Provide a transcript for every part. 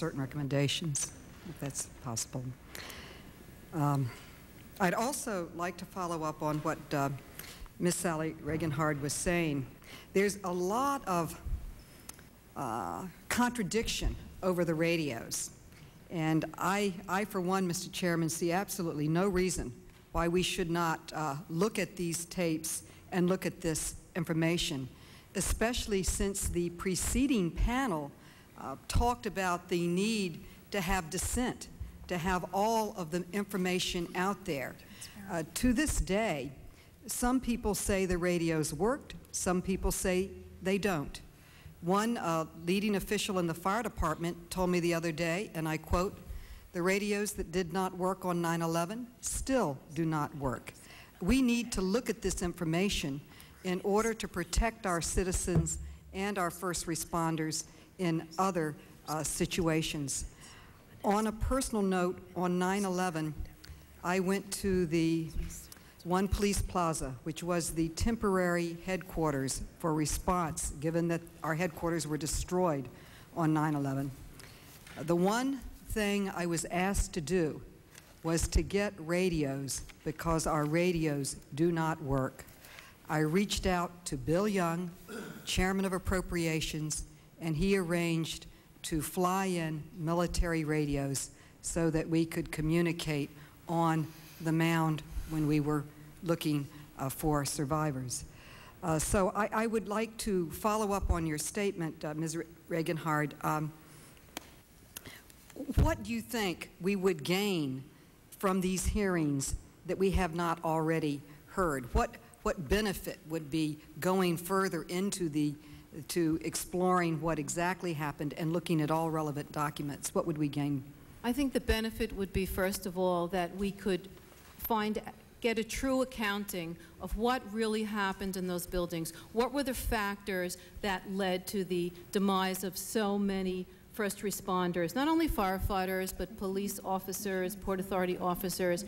certain recommendations, if that's possible. Um, I'd also like to follow up on what uh, Ms. Sally Regenhard was saying. There's a lot of uh, contradiction over the radios. And I, I, for one, Mr. Chairman, see absolutely no reason why we should not uh, look at these tapes and look at this information, especially since the preceding panel uh, talked about the need to have dissent, to have all of the information out there. Uh, to this day, some people say the radios worked, some people say they don't. One uh, leading official in the fire department told me the other day, and I quote, the radios that did not work on 9-11 still do not work. We need to look at this information in order to protect our citizens and our first responders in other uh, situations. On a personal note, on 9-11, I went to the One Police Plaza, which was the temporary headquarters for response, given that our headquarters were destroyed on 9-11. The one thing I was asked to do was to get radios because our radios do not work. I reached out to Bill Young, Chairman of Appropriations, and he arranged to fly in military radios so that we could communicate on the mound when we were looking uh, for survivors. Uh, so I, I, would like to follow up on your statement, uh, Ms. Regenhard. Um, what do you think we would gain from these hearings that we have not already heard? What, what benefit would be going further into the to exploring what exactly happened and looking at all relevant documents? What would we gain? I think the benefit would be, first of all, that we could find get a true accounting of what really happened in those buildings. What were the factors that led to the demise of so many first responders, not only firefighters, but police officers, Port Authority officers.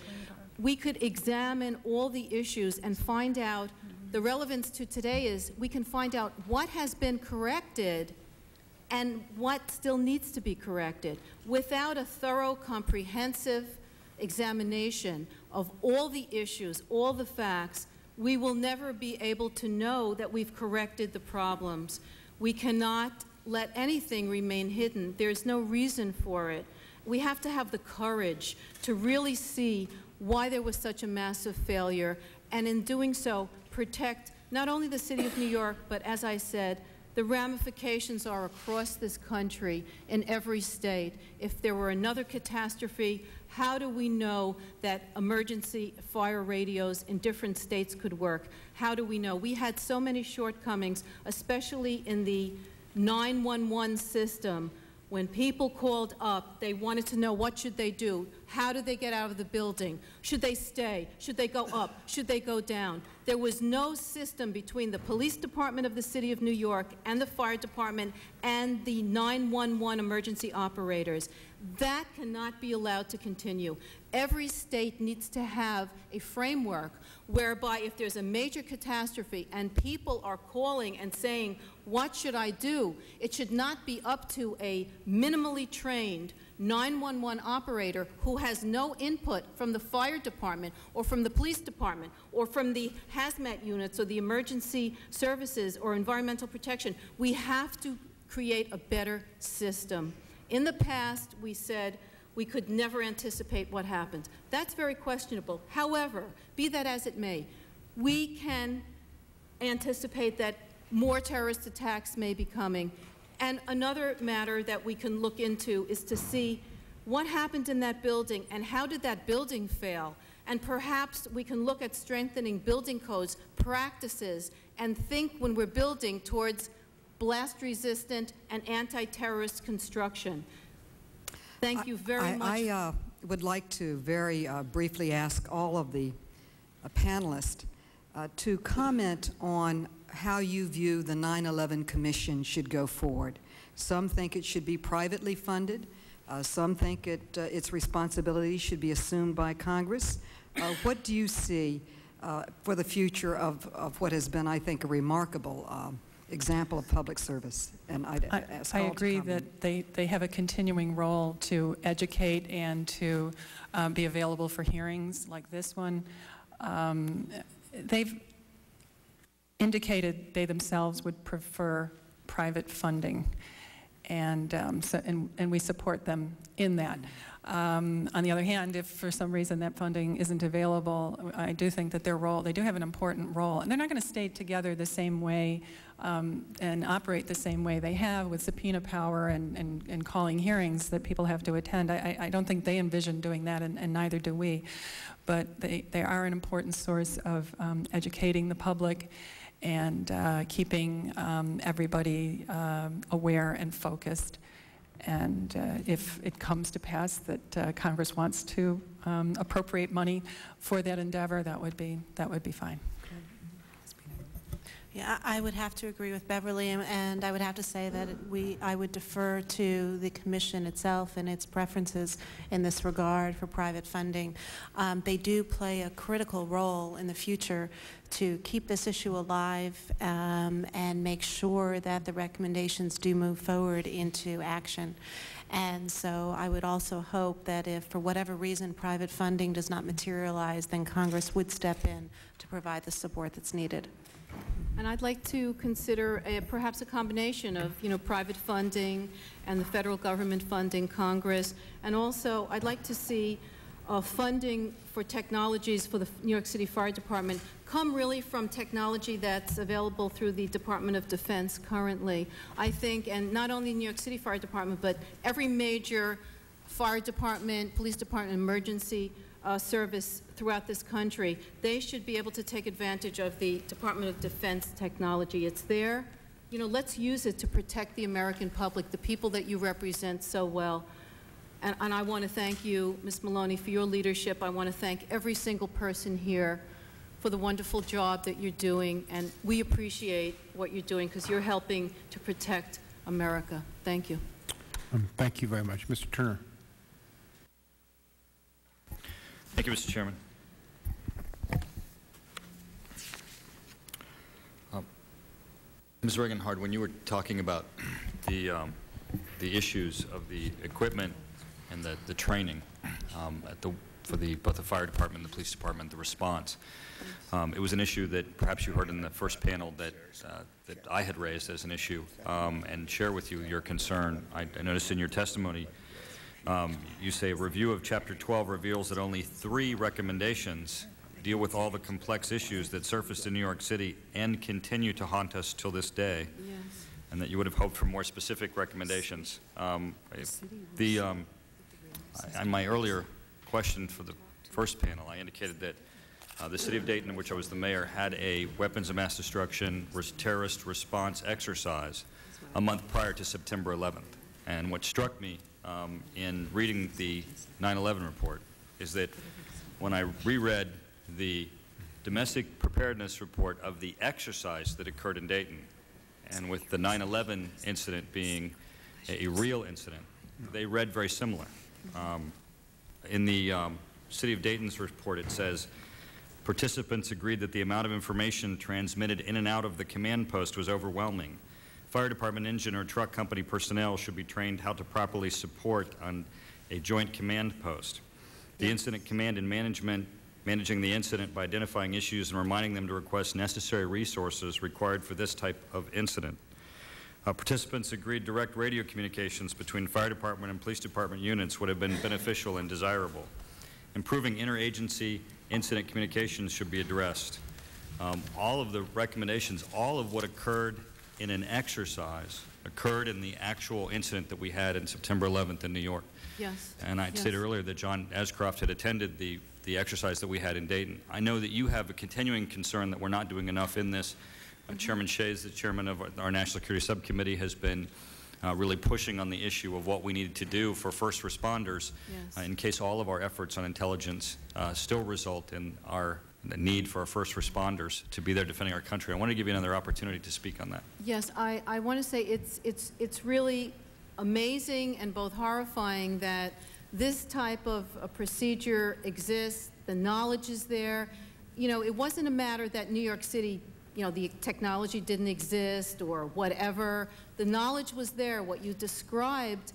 We could examine all the issues and find out the relevance to today is we can find out what has been corrected and what still needs to be corrected. Without a thorough, comprehensive examination of all the issues, all the facts, we will never be able to know that we've corrected the problems. We cannot let anything remain hidden. There's no reason for it. We have to have the courage to really see why there was such a massive failure, and in doing so, protect not only the City of New York, but as I said, the ramifications are across this country in every state. If there were another catastrophe, how do we know that emergency fire radios in different states could work? How do we know? We had so many shortcomings, especially in the 911 system when people called up, they wanted to know what should they do? How do they get out of the building? Should they stay? Should they go up? Should they go down? There was no system between the police department of the city of New York and the fire department and the 911 emergency operators. That cannot be allowed to continue. Every state needs to have a framework whereby if there's a major catastrophe and people are calling and saying, what should I do? It should not be up to a minimally trained 911 operator who has no input from the fire department or from the police department or from the hazmat units or the emergency services or environmental protection. We have to create a better system. In the past, we said we could never anticipate what happened. That's very questionable. However, be that as it may, we can anticipate that more terrorist attacks may be coming. And another matter that we can look into is to see what happened in that building and how did that building fail. And perhaps we can look at strengthening building codes, practices, and think when we're building towards blast-resistant and anti-terrorist construction. Thank you very I, much. I uh, would like to very uh, briefly ask all of the uh, panelists uh, to comment on how you view the 9-11 Commission should go forward. Some think it should be privately funded. Uh, some think it, uh, its responsibility should be assumed by Congress. Uh, what do you see uh, for the future of, of what has been, I think, a remarkable um, example of public service, and I'd I ask I agree that they, they have a continuing role to educate and to um, be available for hearings like this one. Um, They've indicated they themselves would prefer private funding, and, um, so, and, and we support them in that. Um, On the other hand, if for some reason that funding isn't available, I do think that their role, they do have an important role. And they're not going to stay together the same way um, and operate the same way they have with subpoena power and, and, and calling hearings that people have to attend. I, I don't think they envision doing that, and, and neither do we. But they, they are an important source of um, educating the public and uh, keeping um, everybody um, aware and focused. And uh, if it comes to pass that uh, Congress wants to um, appropriate money for that endeavor, that would be, that would be fine. Yeah, I would have to agree with Beverly, and- and I would have to say that we, I would defer to the commission itself and its preferences in this regard for private funding. Um, They do play a critical role in the future to keep this issue alive um, and make sure that the recommendations do move forward into action. And so I would also hope that if, for whatever reason, private funding does not materialize, then Congress would step in to provide the support that's needed. And I'd like to consider a- perhaps a combination of, you know, private funding and the federal government funding Congress. And also, I'd like to see uh, funding for technologies for the New York City Fire Department come really from technology that's available through the Department of Defense currently. I think, and not only New York City Fire Department, but every major fire department, police department, emergency uh, service throughout this country, they should be able to take advantage of the Department of Defense technology. It's there. You know, let's use it to protect the American public, the people that you represent so well. And, and I want to thank you, Ms. Maloney, for your leadership. I want to thank every single person here for the wonderful job that you're doing, and we appreciate what you're doing because you're helping to protect America. Thank you. Um, Thank you very much. Mr. Turner? Thank you, Mr. Chairman. Um, Ms. Regenhard, when you were talking about the, um, the issues of the equipment and the, the training um, at the, for the, both the fire department and the police department, the response, um, it was an issue that perhaps you heard in the first panel that, uh, that I had raised as an issue, um, and share with you your concern. I I noticed in your testimony, um, You say a review of Chapter 12 reveals that only three recommendations deal with all the complex issues that surfaced in New York City and continue to haunt us till this day, Yes. and that you would have hoped for more specific recommendations. Um, The, um, I- on my earlier question for the first panel, I indicated that uh, the city of Dayton, in which I was the mayor, had a weapons of mass destruction terrorist response exercise a month prior to September 11th. And what struck me um, in reading the 9/11 report is that when I reread the domestic preparedness report of the exercise that occurred in Dayton, and with the 9/11 incident being a, a real incident, they read very similar. Um, in the um, City of Dayton's report, it says, participants agreed that the amount of information transmitted in and out of the command post was overwhelming. Fire department engine or truck company personnel should be trained how to properly support on a joint command post. The incident command and management managing the incident by identifying issues and reminding them to request necessary resources required for this type of incident. Uh, Participants agreed direct radio communications between fire department and police department units would have been beneficial and desirable. Improving interagency incident communications should be addressed. Um, All of the recommendations, all of what occurred in an exercise occurred in the actual incident that we had in September 11th in New York. Yes. And I Yes. earlier that John Ashcroft had attended the, the exercise that we had in Dayton. I know that you have a continuing concern that we're not doing enough in this. Uh, Chairman Shays, the chairman of our- our National Security Subcommittee, has been uh, really pushing on the issue of what we need to do for first responders Yes. uh, in case all of our efforts on intelligence uh, still result in our the need for our first responders to be there defending our country. I want to give you another opportunity to speak on that. Yes, I, I want to say it's, it's, it's really amazing and both horrifying that this type of procedure exists, the knowledge is there. You know, it wasn't a matter that New York City you know, the technology didn't exist or whatever. The knowledge was there. What you described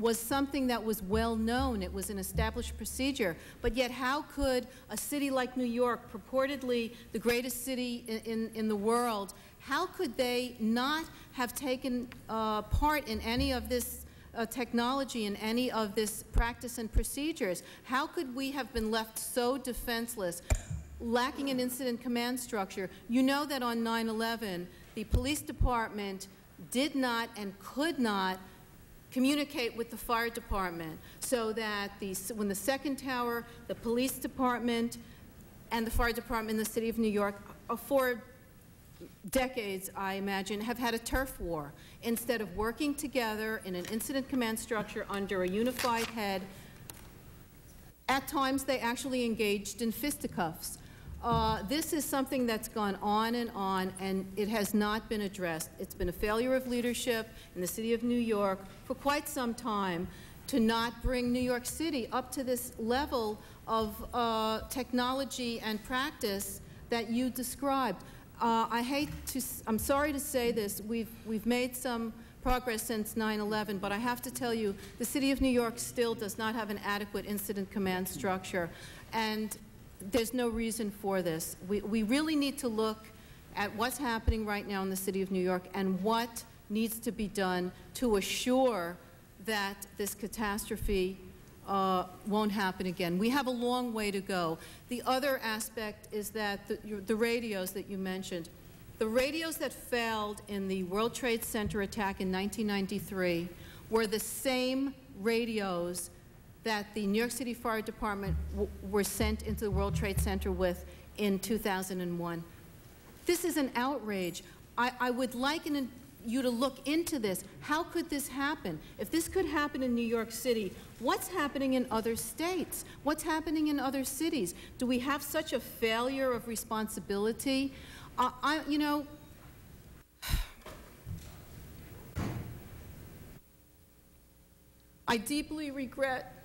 was something that was well known. It was an established procedure. But yet, how could a city like New York, purportedly the greatest city in, in, in the world, how could they not have taken uh, part in any of this uh, technology in any of this practice and procedures? How could we have been left so defenseless, lacking an incident command structure? You know that on 9-11, the police department did not and could not communicate with the fire department so that the, when the second tower, the police department, and the fire department in the city of New York, uh, for decades, I imagine, have had a turf war. Instead of working together in an incident command structure under a unified head, at times they actually engaged in fisticuffs. Uh, this is something that's gone on and on, and it has not been addressed. It's been a failure of leadership in the city of New York for quite some time to not bring New York City up to this level of uh, technology and practice that you described. Uh, I hate to, I'm sorry to say this, we've, we've made some progress since 9-11, but I have to tell you, the City of New York still does not have an adequate incident command structure, and there's no reason for this. We, we really need to look at what's happening right now in the City of New York and what needs to be done to assure that this catastrophe uh, won't happen again. We have a long way to go. The other aspect is that the, the radios that you mentioned, the radios that failed in the World Trade Center attack in 1993 were the same radios that the New York City Fire Department were sent into the World Trade Center with in 2001. This is an outrage. I, I would like an, you to look into this. How could this happen? If this could happen in New York City, what's happening in other states? What's happening in other cities? Do we have such a failure of responsibility? Uh, I, you know, I deeply regret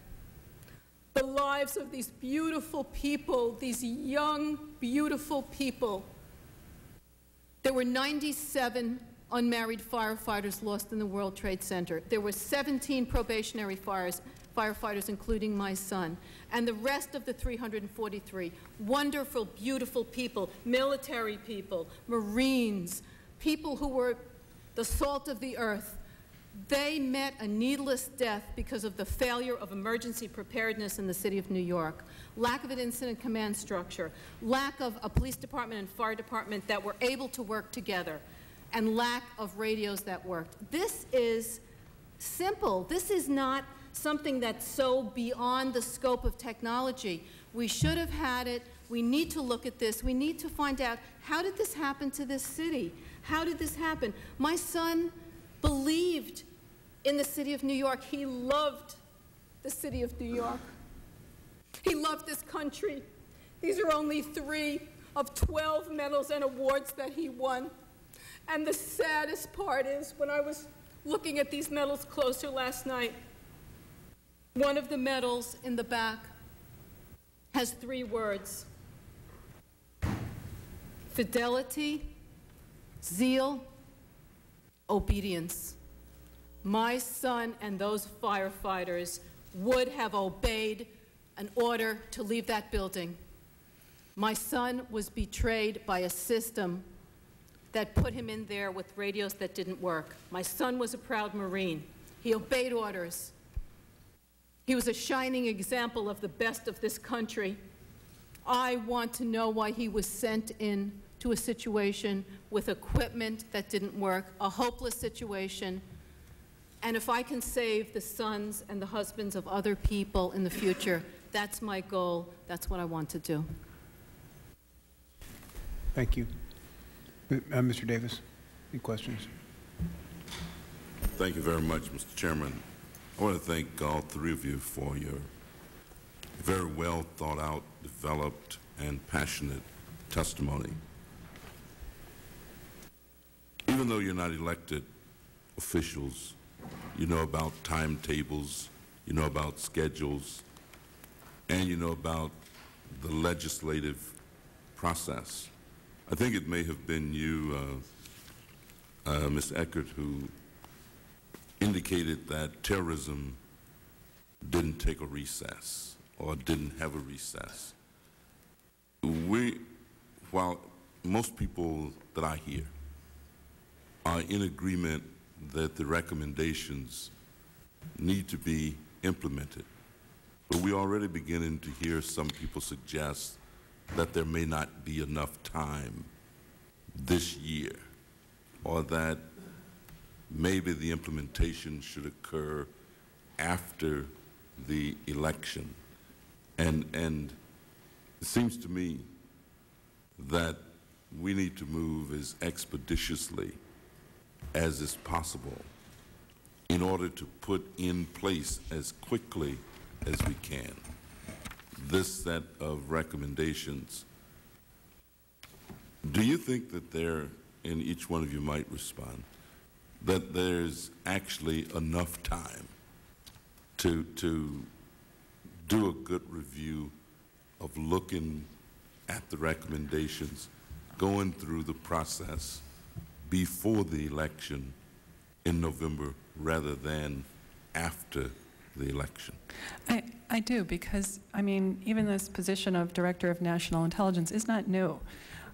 the lives of these beautiful people, these young, beautiful people. There were 97 unmarried firefighters lost in the World Trade Center. There were 17 probationary fires, firefighters, including my son. And the rest of the 343, wonderful, beautiful people, military people, Marines, people who were the salt of the earth, they met a needless death because of the failure of emergency preparedness in the city of New York, lack of an incident command structure, lack of a police department and fire department that were able to work together, and lack of radios that worked. This is simple. This is not something that's so beyond the scope of technology. We should have had it. We need to look at this. We need to find out, how did this happen to this city? How did this happen? My son believed in the city of New York. He loved the city of New York. He loved this country. These are only three of 12 medals and awards that he won. And the saddest part is when I was looking at these medals closer last night, one of the medals in the back has three words fidelity, zeal, obedience. My son and those firefighters would have obeyed an order to leave that building. My son was betrayed by a system that put him in there with radios that didn't work. My son was a proud Marine. He obeyed orders. He was a shining example of the best of this country. I want to know why he was sent in to a situation with equipment that didn't work, a hopeless situation. And if I can save the sons and the husbands of other people in the future, that's my goal. That's what I want to do. Thank you. Uh, Mr. Davis, any questions? Thank you very much, Mr. Chairman. I want to thank all three of you for your very well thought out, developed, and passionate testimony even though you're not elected officials, you know about timetables, you know about schedules, and you know about the legislative process. I think it may have been you, uh, uh, Ms. Eckert, who indicated that terrorism didn't take a recess or didn't have a recess. We, while most people that I hear are in agreement that the recommendations need to be implemented, but we're already beginning to hear some people suggest that there may not be enough time this year, or that maybe the implementation should occur after the election. And, and it seems to me that we need to move as expeditiously as is possible in order to put in place as quickly as we can this set of recommendations. Do you think that there, and each one of you might respond, that there's actually enough time to, to do a good review of looking at the recommendations, going through the process before the election in November rather than after the election? I, I do, because, I mean, even this position of Director of National Intelligence is not new.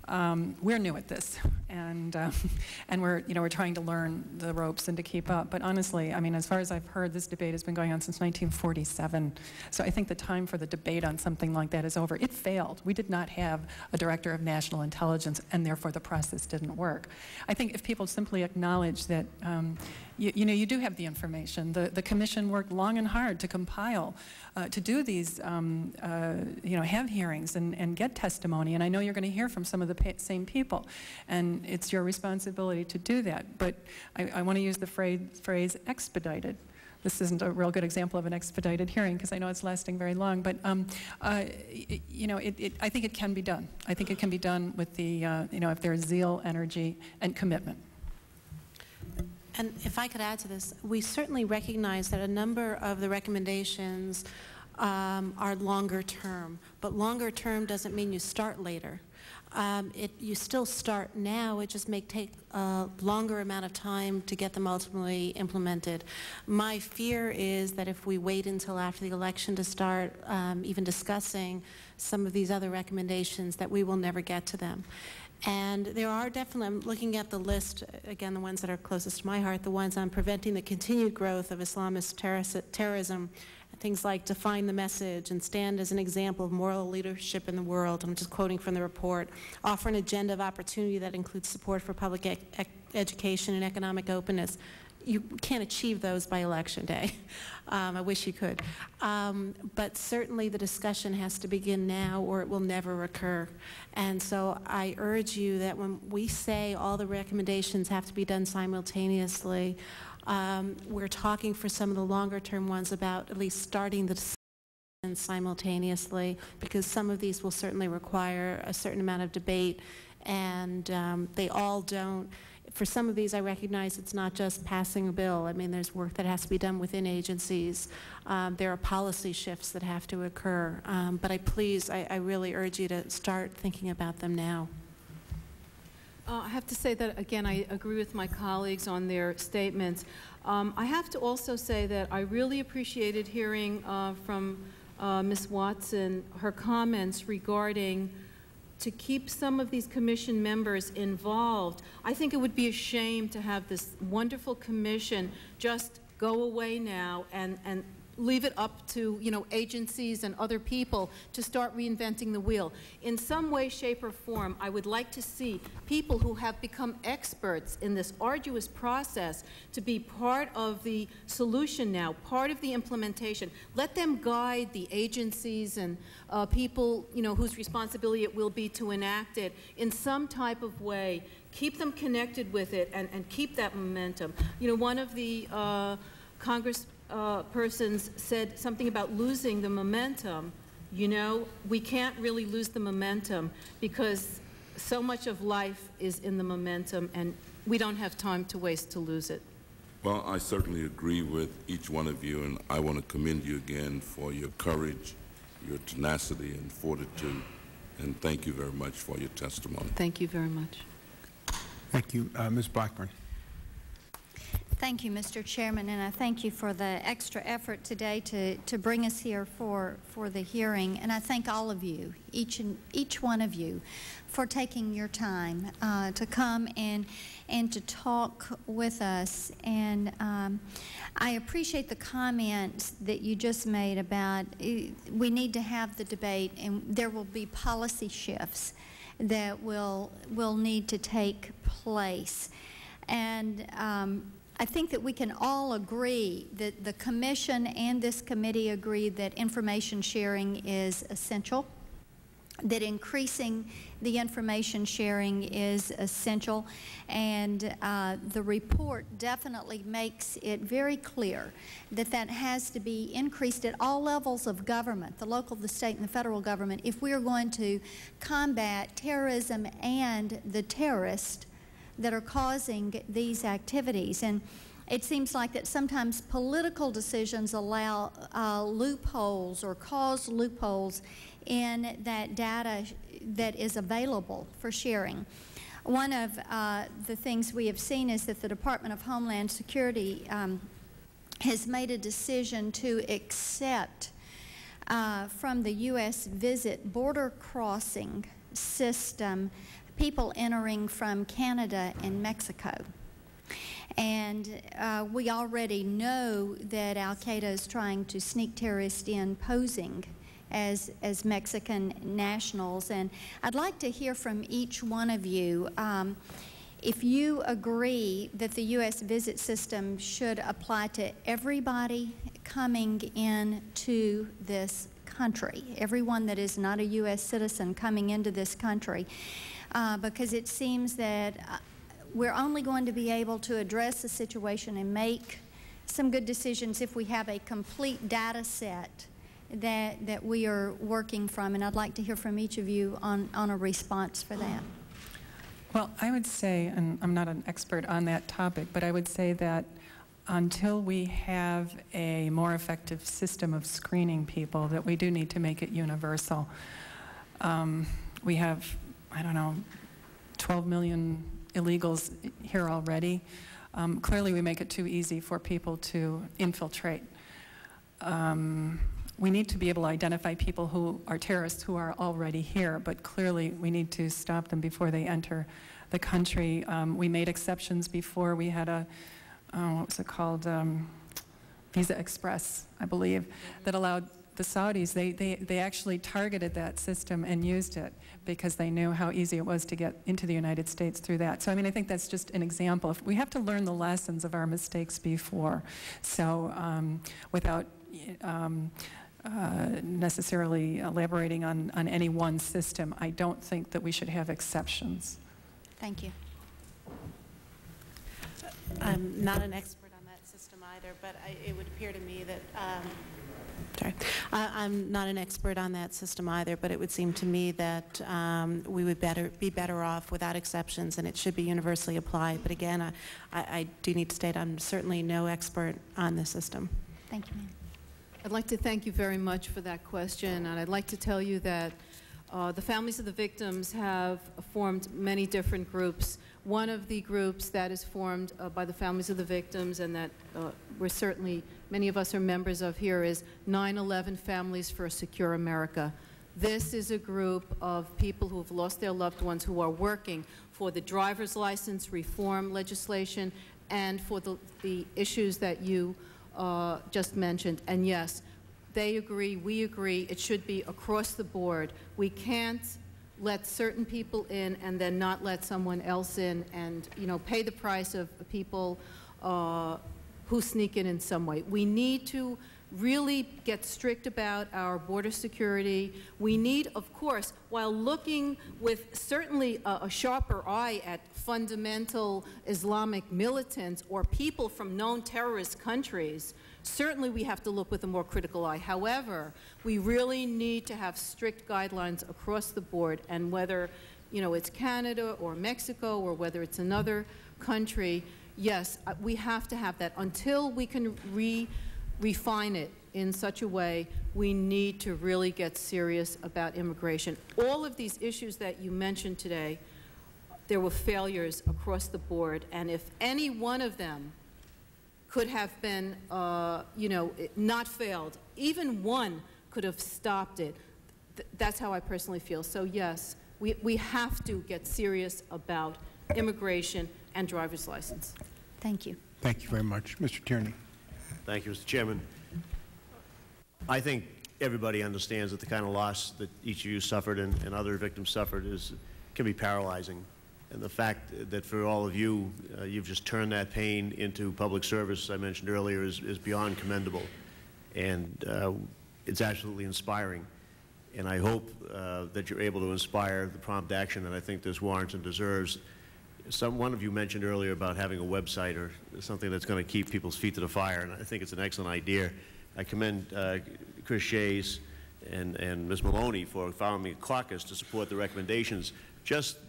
Um, we're new at this, and um, and we're you know we're trying to learn the ropes and to keep up. But honestly, I mean, as far as I've heard, this debate has been going on since 1947. So I think the time for the debate on something like that is over. It failed. We did not have a director of national intelligence, and therefore the process didn't work. I think if people simply acknowledge that. Um, you, you, know, you do have the information. The, the commission worked long and hard to compile, uh, to do these, um, uh, you know, have hearings and, and get testimony. And I know you're going to hear from some of the same people. And it's your responsibility to do that. But I, I want to use the phrase, phrase expedited this isn't a real good example of an expedited hearing because I know it's lasting very long, but um, uh, you know, it, it, I think it can be done. I think it can be done with the, uh, you know, if there's zeal, energy, and commitment. And if I could add to this, we certainly recognize that a number of the recommendations um, are longer term, but longer term doesn't mean you start later. Um, it, you still start now, it just may take a longer amount of time to get them ultimately implemented. My fear is that if we wait until after the election to start um, even discussing some of these other recommendations, that we will never get to them. And there are definitely, I'm looking at the list, again, the ones that are closest to my heart, the ones on preventing the continued growth of Islamist terrorism, things like define the message and stand as an example of moral leadership in the world. I'm just quoting from the report. Offer an agenda of opportunity that includes support for public e education and economic openness you can't achieve those by election day. Um, I wish you could. Um, but certainly the discussion has to begin now or it will never occur. And so I urge you that when we say all the recommendations have to be done simultaneously, um, we're talking for some of the longer term ones about at least starting the discussion simultaneously because some of these will certainly require a certain amount of debate and um, they all don't for some of these, I recognize it's not just passing a bill. I mean, there's work that has to be done within agencies. Um, there are policy shifts that have to occur. Um, but I please, I, I, really urge you to start thinking about them now. Uh, I have to say that, again, I agree with my colleagues on their statements. Um, I have to also say that I really appreciated hearing uh, from uh, Ms. Watson her comments regarding to keep some of these commission members involved. I think it would be a shame to have this wonderful commission just go away now and, and leave it up to, you know, agencies and other people to start reinventing the wheel. In some way, shape, or form, I would like to see people who have become experts in this arduous process to be part of the solution now, part of the implementation. Let them guide the agencies and uh, people, you know, whose responsibility it will be to enact it in some type of way. Keep them connected with it and, and keep that momentum. You know, one of the uh, Congress uh, persons said something about losing the momentum. You know, we can't really lose the momentum because so much of life is in the momentum and we don't have time to waste to lose it. Well, I certainly agree with each one of you, and I want to commend you again for your courage, your tenacity, and fortitude and thank you very much for your testimony. Thank you very much. Thank you. Uh, Ms. Blackburn. Thank you, Mr. Chairman, and I thank you for the extra effort today to, to bring us here for, for the hearing. And I thank all of you, each and each one of you, for taking your time uh, to come and and to talk with us. And um, I appreciate the comment that you just made about uh, we need to have the debate, and there will be policy shifts that will will need to take place. And um, I think that we can all agree that the Commission and this committee agree that information sharing is essential, that increasing the information sharing is essential, and uh, the report definitely makes it very clear that that has to be increased at all levels of government, the local, the state, and the federal government, if we are going to combat terrorism and the terrorists that are causing these activities. And it seems like that sometimes political decisions allow uh, loopholes or cause loopholes in that data that is available for sharing. One of uh, the things we have seen is that the Department of Homeland Security um, has made a decision to accept uh, from the U.S. Visit border crossing system people entering from Canada and Mexico. And uh, we already know that Al Qaeda is trying to sneak terrorists in posing as, as Mexican nationals. And I'd like to hear from each one of you. Um, if you agree that the U.S. visit system should apply to everybody coming into this country, everyone that is not a U.S. citizen coming into this country, uh, because it seems that uh, we're only going to be able to address the situation and make some good decisions if we have a complete data set that, that we are working from. And I'd like to hear from each of you on, on a response for that. Well, I would say, and I'm not an expert on that topic, but I would say that until we have a more effective system of screening people, that we do need to make it universal. Um, we have, I don't know, 12 million illegals here already. Um, clearly, we make it too easy for people to infiltrate. Um, we need to be able to identify people who are terrorists who are already here, but clearly we need to stop them before they enter the country. Um, we made exceptions before. We had a, oh, what was it called, um, Visa Express, I believe, that allowed the Saudis, they, they, they actually targeted that system and used it because they knew how easy it was to get into the United States through that. So, I mean, I think that's just an example. We have to learn the lessons of our mistakes before. So, um, without um, uh, necessarily elaborating on, on any one system, I don't think that we should have exceptions. Thank you. I'm not an expert on that system either, but I, it would appear to me that, um, sorry, I, I'm not an expert on that system either, but it would seem to me that um, we would better be better off without exceptions, and it should be universally applied. But again, I, I, I do need to state I'm certainly no expert on the system. Thank you, ma'am. I'd like to thank you very much for that question, and I'd like to tell you that uh, the families of the victims have formed many different groups. One of the groups that is formed uh, by the families of the victims and that uh, we're certainly, many of us are members of here is 9-11 Families for a Secure America. This is a group of people who have lost their loved ones who are working for the driver's license reform legislation and for the, the issues that you uh, just mentioned. And yes, they agree, we agree, it should be across the board. We can't let certain people in and then not let someone else in and, you know, pay the price of people uh, who sneak in in some way. We need to really get strict about our border security. We need, of course, while looking with certainly a, a, sharper eye at fundamental Islamic militants or people from known terrorist countries, certainly we have to look with a more critical eye. However, we really need to have strict guidelines across the board, and whether you know, it's Canada or Mexico or whether it's another country, yes, uh, we have to have that until we can re refine it in such a way, we need to really get serious about immigration. All of these issues that you mentioned today, there were failures across the board, and if any one of them could have been, uh, you know, not failed, even one could have stopped it. Th- That's how I personally feel. So yes, we, we have to get serious about immigration and driver's license. Thank you. Thank you very much. Mr. Tierney. Thank you, Mr. Chairman. I think everybody understands that the kind of loss that each of you suffered and, and other victims suffered is, can be paralyzing. And the fact that for all of you, uh, you've just turned that pain into public service, I mentioned earlier, is, is beyond commendable. And uh, it's absolutely inspiring. And I hope uh, that you're able to inspire the prompt action that I think this warrants and deserves. Some, one of you mentioned earlier about having a website or something that's going to keep people's feet to the fire, and I think it's an excellent idea. I commend uh, Chris Shays and, and Ms. Maloney for founding a caucus to support the recommendations. Just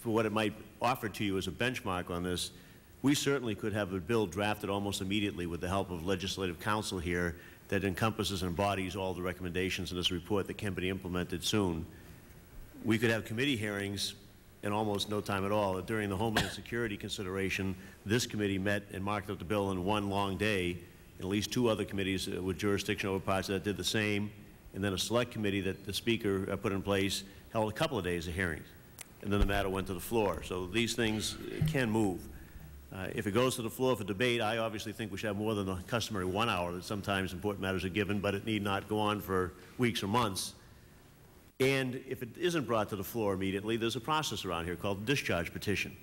for what it might offer to you as a benchmark on this, we certainly could have a bill drafted almost immediately with the help of legislative counsel here that encompasses and embodies all the recommendations in this report that can be implemented soon. We could have committee hearings in almost no time at all. During the Homeland Security consideration, this committee met and marked up the bill in one long day, and at least two other committees uh, with jurisdiction over parts that did the same, and then a select committee that the Speaker uh, put in place held a couple of days of hearings, and then the matter went to the floor. So these things uh, can move. Uh, If it goes to the floor for debate, I obviously think we should have more than the customary one hour that sometimes important matters are given, but it need not go on for weeks or months. And if it isn't brought to the floor immediately, there's a process around here called discharge petition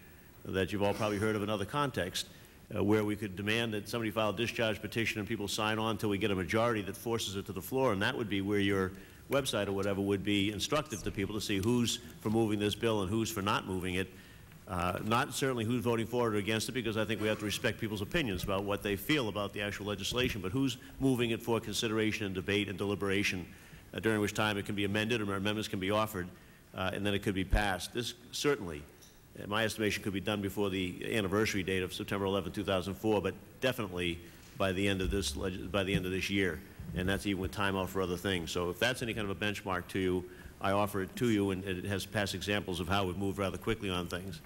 that you've all probably heard of in other contexts, uh, where we could demand that somebody file a discharge petition and people sign on until we get a majority that forces it to the floor, and that would be where your website or whatever would be instructive to people to see who's for moving this bill and who's for not moving it. Uh, Not certainly who's voting for it or against it, because I think we have to respect people's opinions about what they feel about the actual legislation, but who's moving it for consideration and debate and deliberation, during which time it can be amended or amendments can be offered, uh, and then it could be passed. This certainly, in my estimation, could be done before the anniversary date of September 11, 2004, but definitely by the end of this, by the end of this year, and that's even with time out for other things. So if that's any kind of a benchmark to you, I offer it to you, and it has past examples of how we've moved rather quickly on things.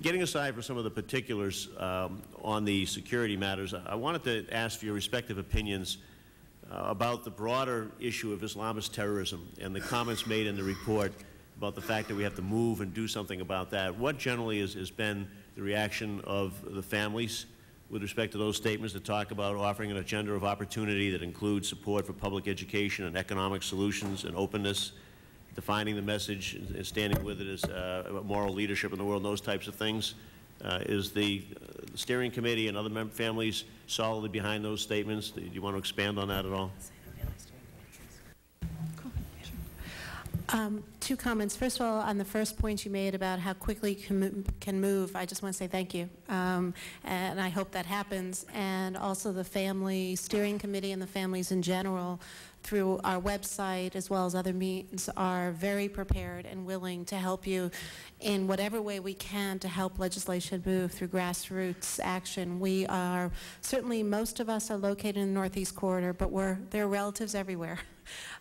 Getting aside from some of the particulars um, on the security matters, I I wanted to ask for your respective opinions uh, about the broader issue of Islamist terrorism and the comments made in the report about the fact that we have to move and do something about that. What generally has, has been the reaction of the families with respect to those statements that talk about offering an agenda of opportunity that includes support for public education and economic solutions and openness defining the message and standing with it as uh, moral leadership in the world, those types of things. Uh, Is the uh, steering committee and other families solidly behind those statements? Do you want to expand on that at all? Um, Two comments. First of all, on the first point you made about how quickly can can move, I just want to say thank you. Um, And I hope that happens. And also the Family Steering Committee and the families in general, through our website as well as other means, are very prepared and willing to help you in whatever way we can to help legislation move through grassroots action. We are, certainly most of us are located in the Northeast Corridor, but we're, there are relatives everywhere.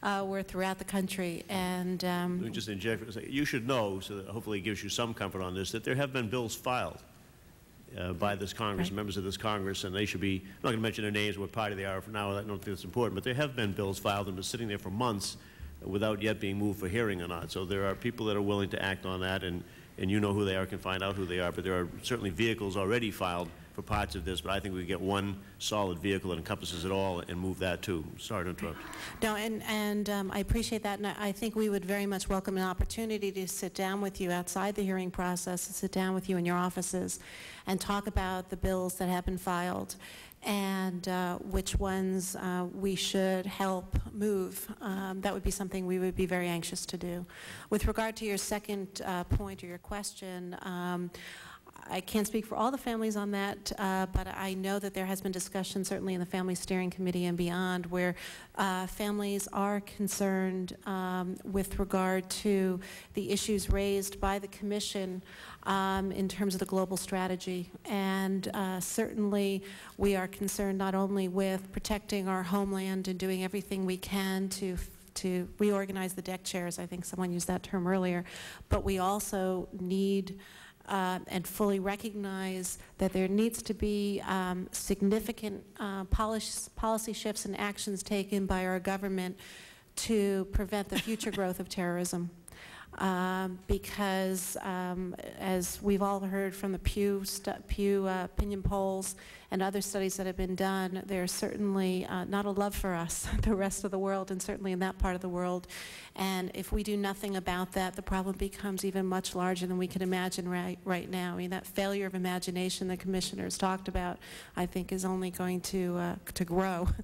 Uh, We're throughout the country, and um, just interject, say, you should know, so that hopefully it gives you some comfort on this, that there have been bills filed uh, by this Congress, Right. members of this Congress, and they should be, I'm not going to mention their names, what party they are for now, I don't think that's important, but there have been bills filed and been sitting there for months without yet being moved for hearing or not. So there are people that are willing to act on that, and, and you know who they are, can find out who they are, but there are certainly vehicles already filed for parts of this, but I think we could get one solid vehicle that encompasses it all and move that too. Sorry to interrupt. No, and, and um, I appreciate that, and I I think we would very much welcome an opportunity to sit down with you outside the hearing process, to sit down with you in your offices, and talk about the bills that have been filed, and uh, which ones uh, we should help move. Um, That would be something we would be very anxious to do. With regard to your second uh, point or your question, um, I can't speak for all the families on that, uh, but I know that there has been discussion, certainly in the Family Steering Committee and beyond, where uh, families are concerned um, with regard to the issues raised by the Commission um, in terms of the global strategy. And uh, certainly, we are concerned not only with protecting our homeland and doing everything we can to to reorganize the deck chairs. I think someone used that term earlier. But we also need uh, and fully recognize that there needs to be um, significant uh, policy shifts and actions taken by our government to prevent the future growth of terrorism um, because, um, as we've all heard from the Pew, Pew uh, opinion polls and other studies that have been done, there's certainly uh, not a love for us, the rest of the world, and certainly in that part of the world. And if we do nothing about that, the problem becomes even much larger than we can imagine right, right now. I mean, that failure of imagination the commissioners talked about, I think, is only going to, uh, to grow.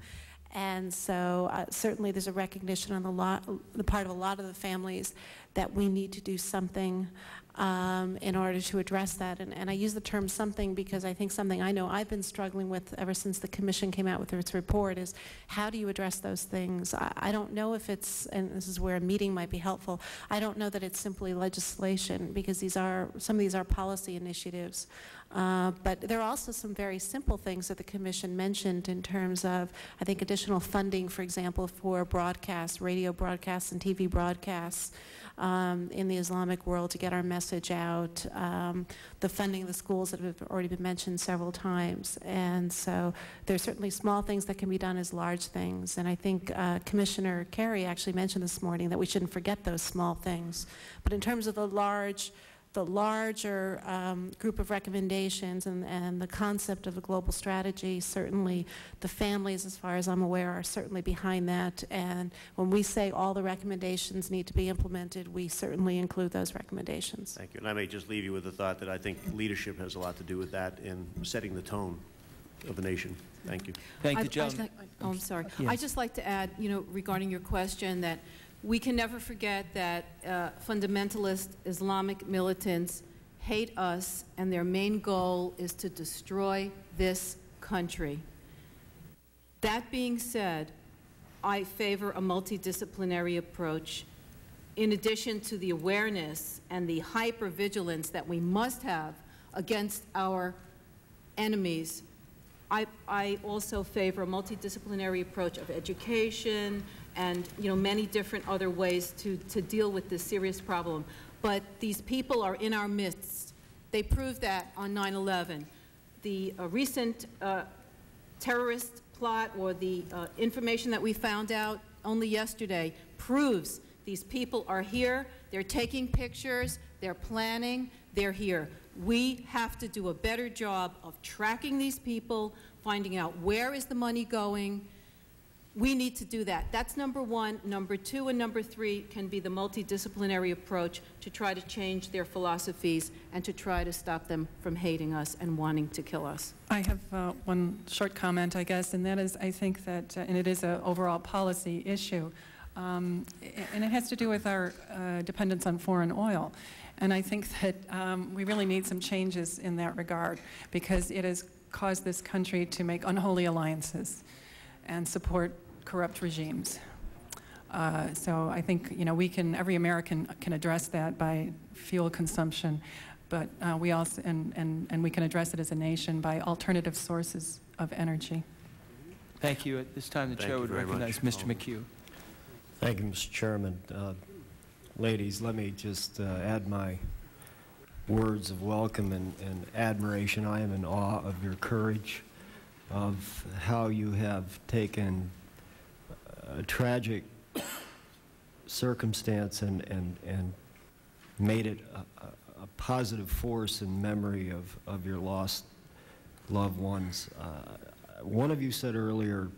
And so uh, certainly there's a recognition on the, lot, the part of a lot of the families that we need to do something um, in order to address that. And, and, I use the term something because I think something I know I've been struggling with ever since the commission came out with its report is how do you address those things? I, I don't know if it's, and this is where a meeting might be helpful, I don't know that it's simply legislation because these are, some of these are policy initiatives. Uh, but there are also some very simple things that the Commission mentioned in terms of, I think, additional funding, for example, for broadcasts, radio broadcasts and TV broadcasts um, in the Islamic world to get our message out, um, the funding of the schools that have already been mentioned several times. And so there are certainly small things that can be done as large things. And I think uh, Commissioner Kerrey actually mentioned this morning that we shouldn't forget those small things. But in terms of the large the larger um, group of recommendations and, and the concept of a global strategy, certainly the families, as far as I'm aware, are certainly behind that. And when we say all the recommendations need to be implemented, we certainly include those recommendations. Thank you. And I may just leave you with the thought that I think leadership has a lot to do with that in setting the tone of the nation. Thank you. Thank you, I'd- John. I'd Oh, I'm sorry. Yes. I'd just like to add, you know, regarding your question, that we can never forget that uh, fundamentalist Islamic militants hate us, and their main goal is to destroy this country. That being said, I favor a multidisciplinary approach in addition to the awareness and the hypervigilance that we must have against our enemies I, I, also favor a multidisciplinary approach of education, and you know many different other ways to, to deal with this serious problem. But these people are in our midst. They proved that on 9-11. The uh, recent uh, terrorist plot or the uh, information that we found out only yesterday proves these people are here, they're taking pictures, they're planning, they're here. We have to do a better job of tracking these people, finding out where is the money going, we need to do that. That's number one. Number two and number three can be the multidisciplinary approach to try to change their philosophies and to try to stop them from hating us and wanting to kill us. I have uh, one short comment, I guess, and that is I think that, uh, and it is an overall policy issue, um, and it has to do with our uh, dependence on foreign oil. And I think that um, we really need some changes in that regard because it has caused this country to make unholy alliances and support corrupt regimes. Uh, so I think you know we can every American can address that by fuel consumption, but uh, we also and, and and we can address it as a nation by alternative sources of energy. Thank you. At this time, the Thank chair would recognize much. Mr. McHugh. Thank you, Mr. Chairman. Uh, ladies, let me just uh, add my words of welcome and, and admiration. I am in awe of your courage, of how you have taken a tragic circumstance and, and, and made it a, a, positive force in memory of, of your lost loved ones. Uh, one of you said earlier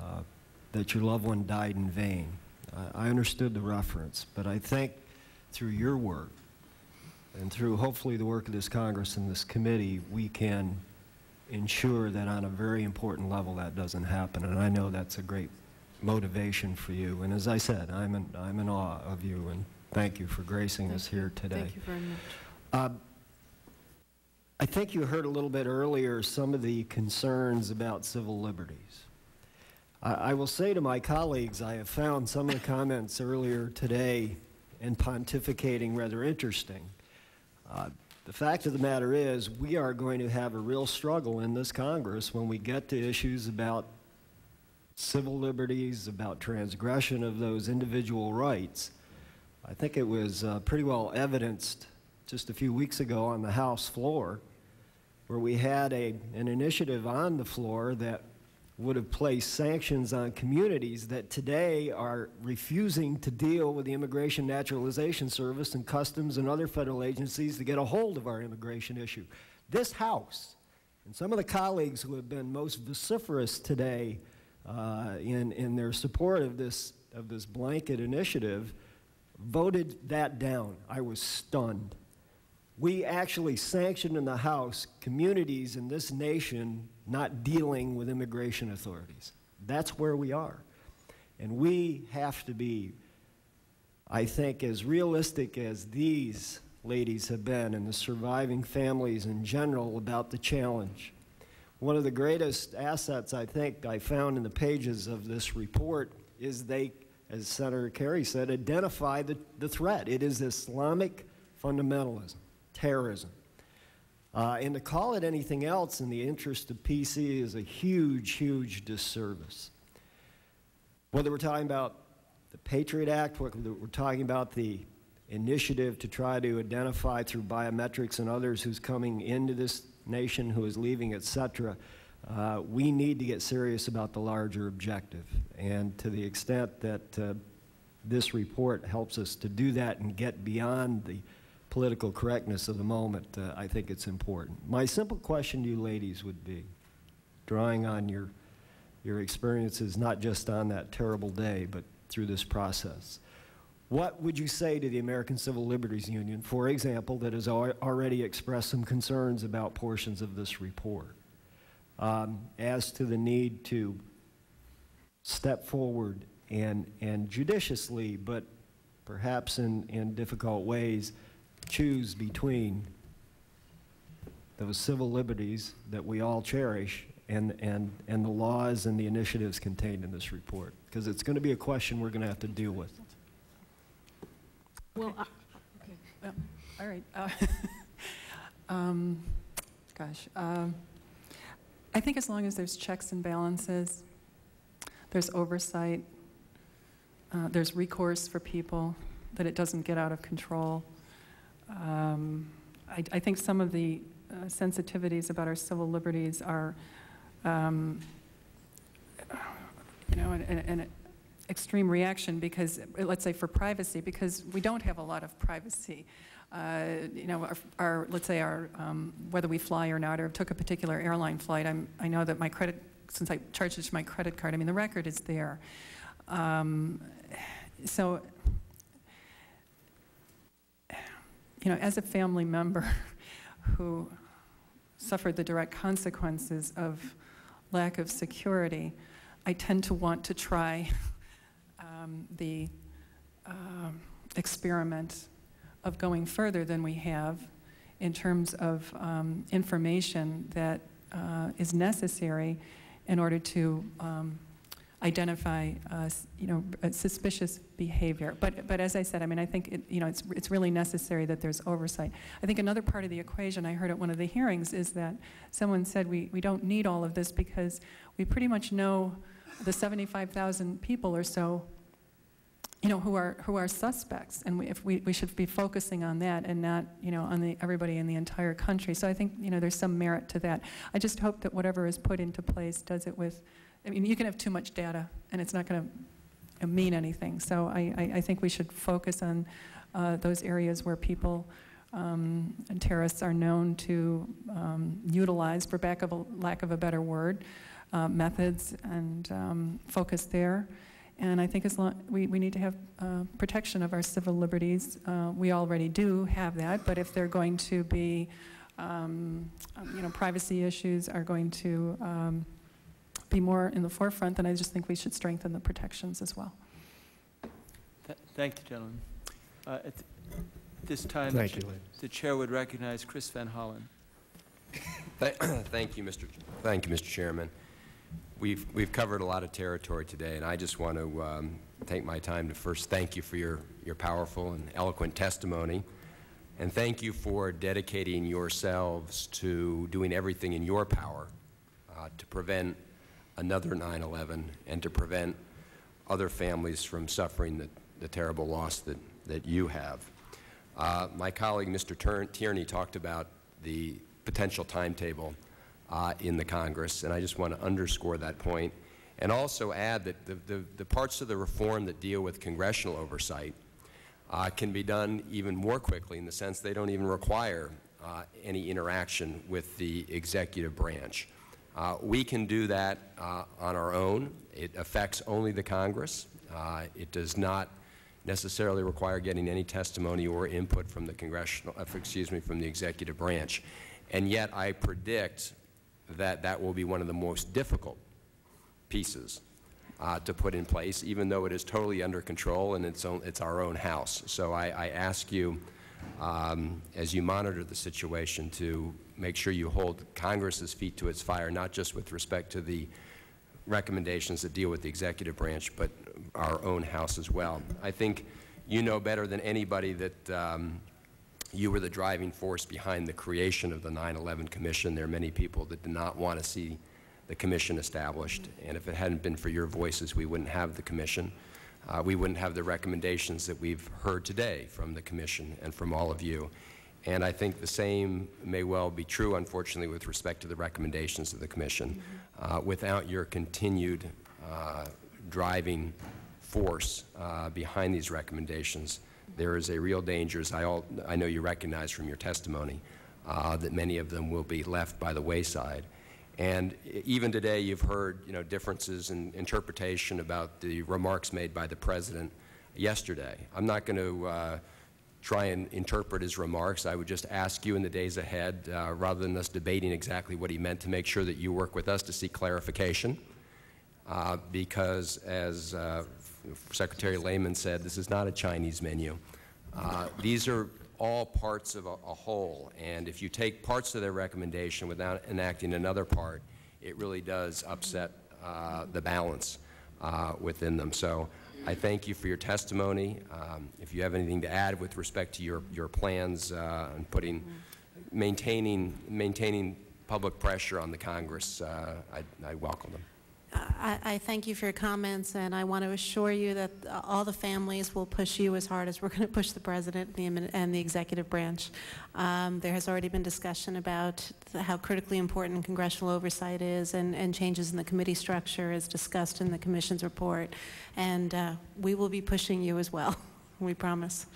uh, that your loved one died in vain. I understood the reference, but I think through your work and through hopefully the work of this Congress and this committee, we can ensure that on a very important level that doesn't happen. And I know that's a great motivation for you. And as I said, I'm in, I'm in awe of you, and thank you for gracing Thank us you. here today. Thank you very much. Uh, I think you heard a little bit earlier some of the concerns about civil liberties. I, I will say to my colleagues, I have found some of the comments earlier today and pontificating rather interesting. Uh, the fact of the matter is, we are going to have a real struggle in this Congress when we get to issues about civil liberties, about transgression of those individual rights. I think it was uh, pretty well evidenced just a few weeks ago on the House floor, where we had a, an initiative on the floor that would have placed sanctions on communities that today are refusing to deal with the Immigration Naturalization Service and Customs and other federal agencies to get a hold of our immigration issue. This House, and some of the colleagues who have been most vociferous today uh, in, in their support of this, of this blanket initiative, voted that down. I was stunned. We actually sanctioned in the House communities in this nation not dealing with immigration authorities. That's where we are. And we have to be, I think, as realistic as these ladies have been and the surviving families in general about the challenge. One of the greatest assets I think I found in the pages of this report is they, as Senator Kerrey said, identify the, the threat. It is Islamic fundamentalism, terrorism. Uh, and to call it anything else in the interest of PC is a huge, huge disservice. Whether we're talking about the Patriot Act, whether we're talking about the initiative to try to identify through biometrics and others who's coming into this nation, who is leaving, et cetera, uh, we need to get serious about the larger objective. And to the extent that uh, this report helps us to do that and get beyond the political correctness of the moment, uh, I think it's important. My simple question to you ladies would be, drawing on your, your experiences not just on that terrible day, but through this process. What would you say to the American Civil Liberties Union, for example, that has al already expressed some concerns about portions of this report um, as to the need to step forward and, and judiciously, but perhaps in, in difficult ways, choose between those civil liberties that we all cherish and, and, and the laws and the initiatives contained in this report? Because it's going to be a question we're going to have to deal with. Well, I- Well, All right. uh, um, Gosh. um, I think as long as there's checks and balances, there's oversight, uh, there's recourse for people, that it doesn't get out of control. Um, I I think some of the uh, sensitivities about our civil liberties are, um, you know, an- an an extreme reaction because, let's say for privacy, because we don't have a lot of privacy. Uh, You know, our- our, let's say our, um, whether we fly or not, or took a particular airline flight, I'm, I know that my credit, since I charged it to my credit card, I mean, the record is there. Um, So, you know, as a family member who suffered the direct consequences of lack of security, I tend to want to try um, the um, experiment of going further than we have in terms of um, information that uh, is necessary in order to um, identify, uh, you know, uh, suspicious behavior. But, but as I said, I mean, I think, it, you know, it's, it's really necessary that there's oversight. I think another part of the equation I heard at one of the hearings is that someone said we, we don't need all of this because we pretty much know the 75,000 people or so, you know, who are, who are suspects. And we, if we, we should be focusing on that and not, you know, on the, everybody in the entire country. So I think, you know, there's some merit to that. I just hope that whatever is put into place does it with, I mean, you can have too much data and it's not going to mean anything. So I, I, I think we should focus on uh, those areas where people um, and terrorists are known to um, utilize, for back of a, lack of a better word, uh, methods and um, focus there. And I think as long, we, we need to have uh, protection of our civil liberties. Uh, we already do have that, but if they're going to be, um, um, you know, privacy issues are going to um, be more in the forefront, then I just think we should strengthen the protections as well. Th- Thank you, gentlemen. Uh, At th- this time, Thank the you, the chair would recognize Chris Van Hollen. Thank you, Mr. Thank you, Mr. Chairman. We've, we've covered a lot of territory today, and I just want to um, take my time to first thank you for your, your powerful and eloquent testimony, and thank you for dedicating yourselves to doing everything in your power uh, to prevent another 9/11 and to prevent other families from suffering the, the terrible loss that, that you have. Uh, my colleague, Mr. Tierney, talked about the potential timetable uh, in the Congress, and I just want to underscore that point and also add that the, the, the parts of the reform that deal with congressional oversight uh, can be done even more quickly in the sense they don't even require uh, any interaction with the executive branch. Uh, we can do that uh, on our own. It affects only the Congress. Uh, it does not necessarily require getting any testimony or input from the congressional, uh, excuse me, from the executive branch. And yet I predict that that will be one of the most difficult pieces uh, to put in place, even though it is totally under control and it's, it's our own house. So I, I ask you, um, as you monitor the situation, to make sure you hold Congress's feet to its fire, not just with respect to the recommendations that deal with the executive branch, but our own house as well. I think you know better than anybody that um, you were the driving force behind the creation of the 9/11 Commission. There are many people that did not want to see the commission established, and if it hadn't been for your voices, we wouldn't have the commission. Uh, we wouldn't have the recommendations that we've heard today from the commission and from all of you. And I think the same may well be true, unfortunately, with respect to the recommendations of the commission. Uh, without your continued uh, driving force uh, behind these recommendations, there is a real danger, as I, all, I know you recognize from your testimony, uh, that many of them will be left by the wayside. And even today, you've heard you know, differences in interpretation about the remarks made by the President yesterday. I'm not going to uh, try and interpret his remarks. I would just ask you in the days ahead, uh, rather than us debating exactly what he meant, to make sure that you work with us to seek clarification. Uh, because, as uh, Secretary Lehman said, this is not a Chinese menu. Uh, these are all parts of a, a, whole, and if you take parts of their recommendation without enacting another part, it really does upset uh, the balance uh, within them. So I thank you for your testimony. Um, if you have anything to add with respect to your, your plans uh, and putting, maintaining, maintaining public pressure on the Congress, uh, I, I welcome them. I, I thank you for your comments, and I want to assure you that all the families will push you as hard as we're going to push the president and the, and the executive branch. Um, there has already been discussion about the, how critically important congressional oversight is and, and, changes in the committee structure as discussed in the commission's report. And uh, we will be pushing you as well, we promise.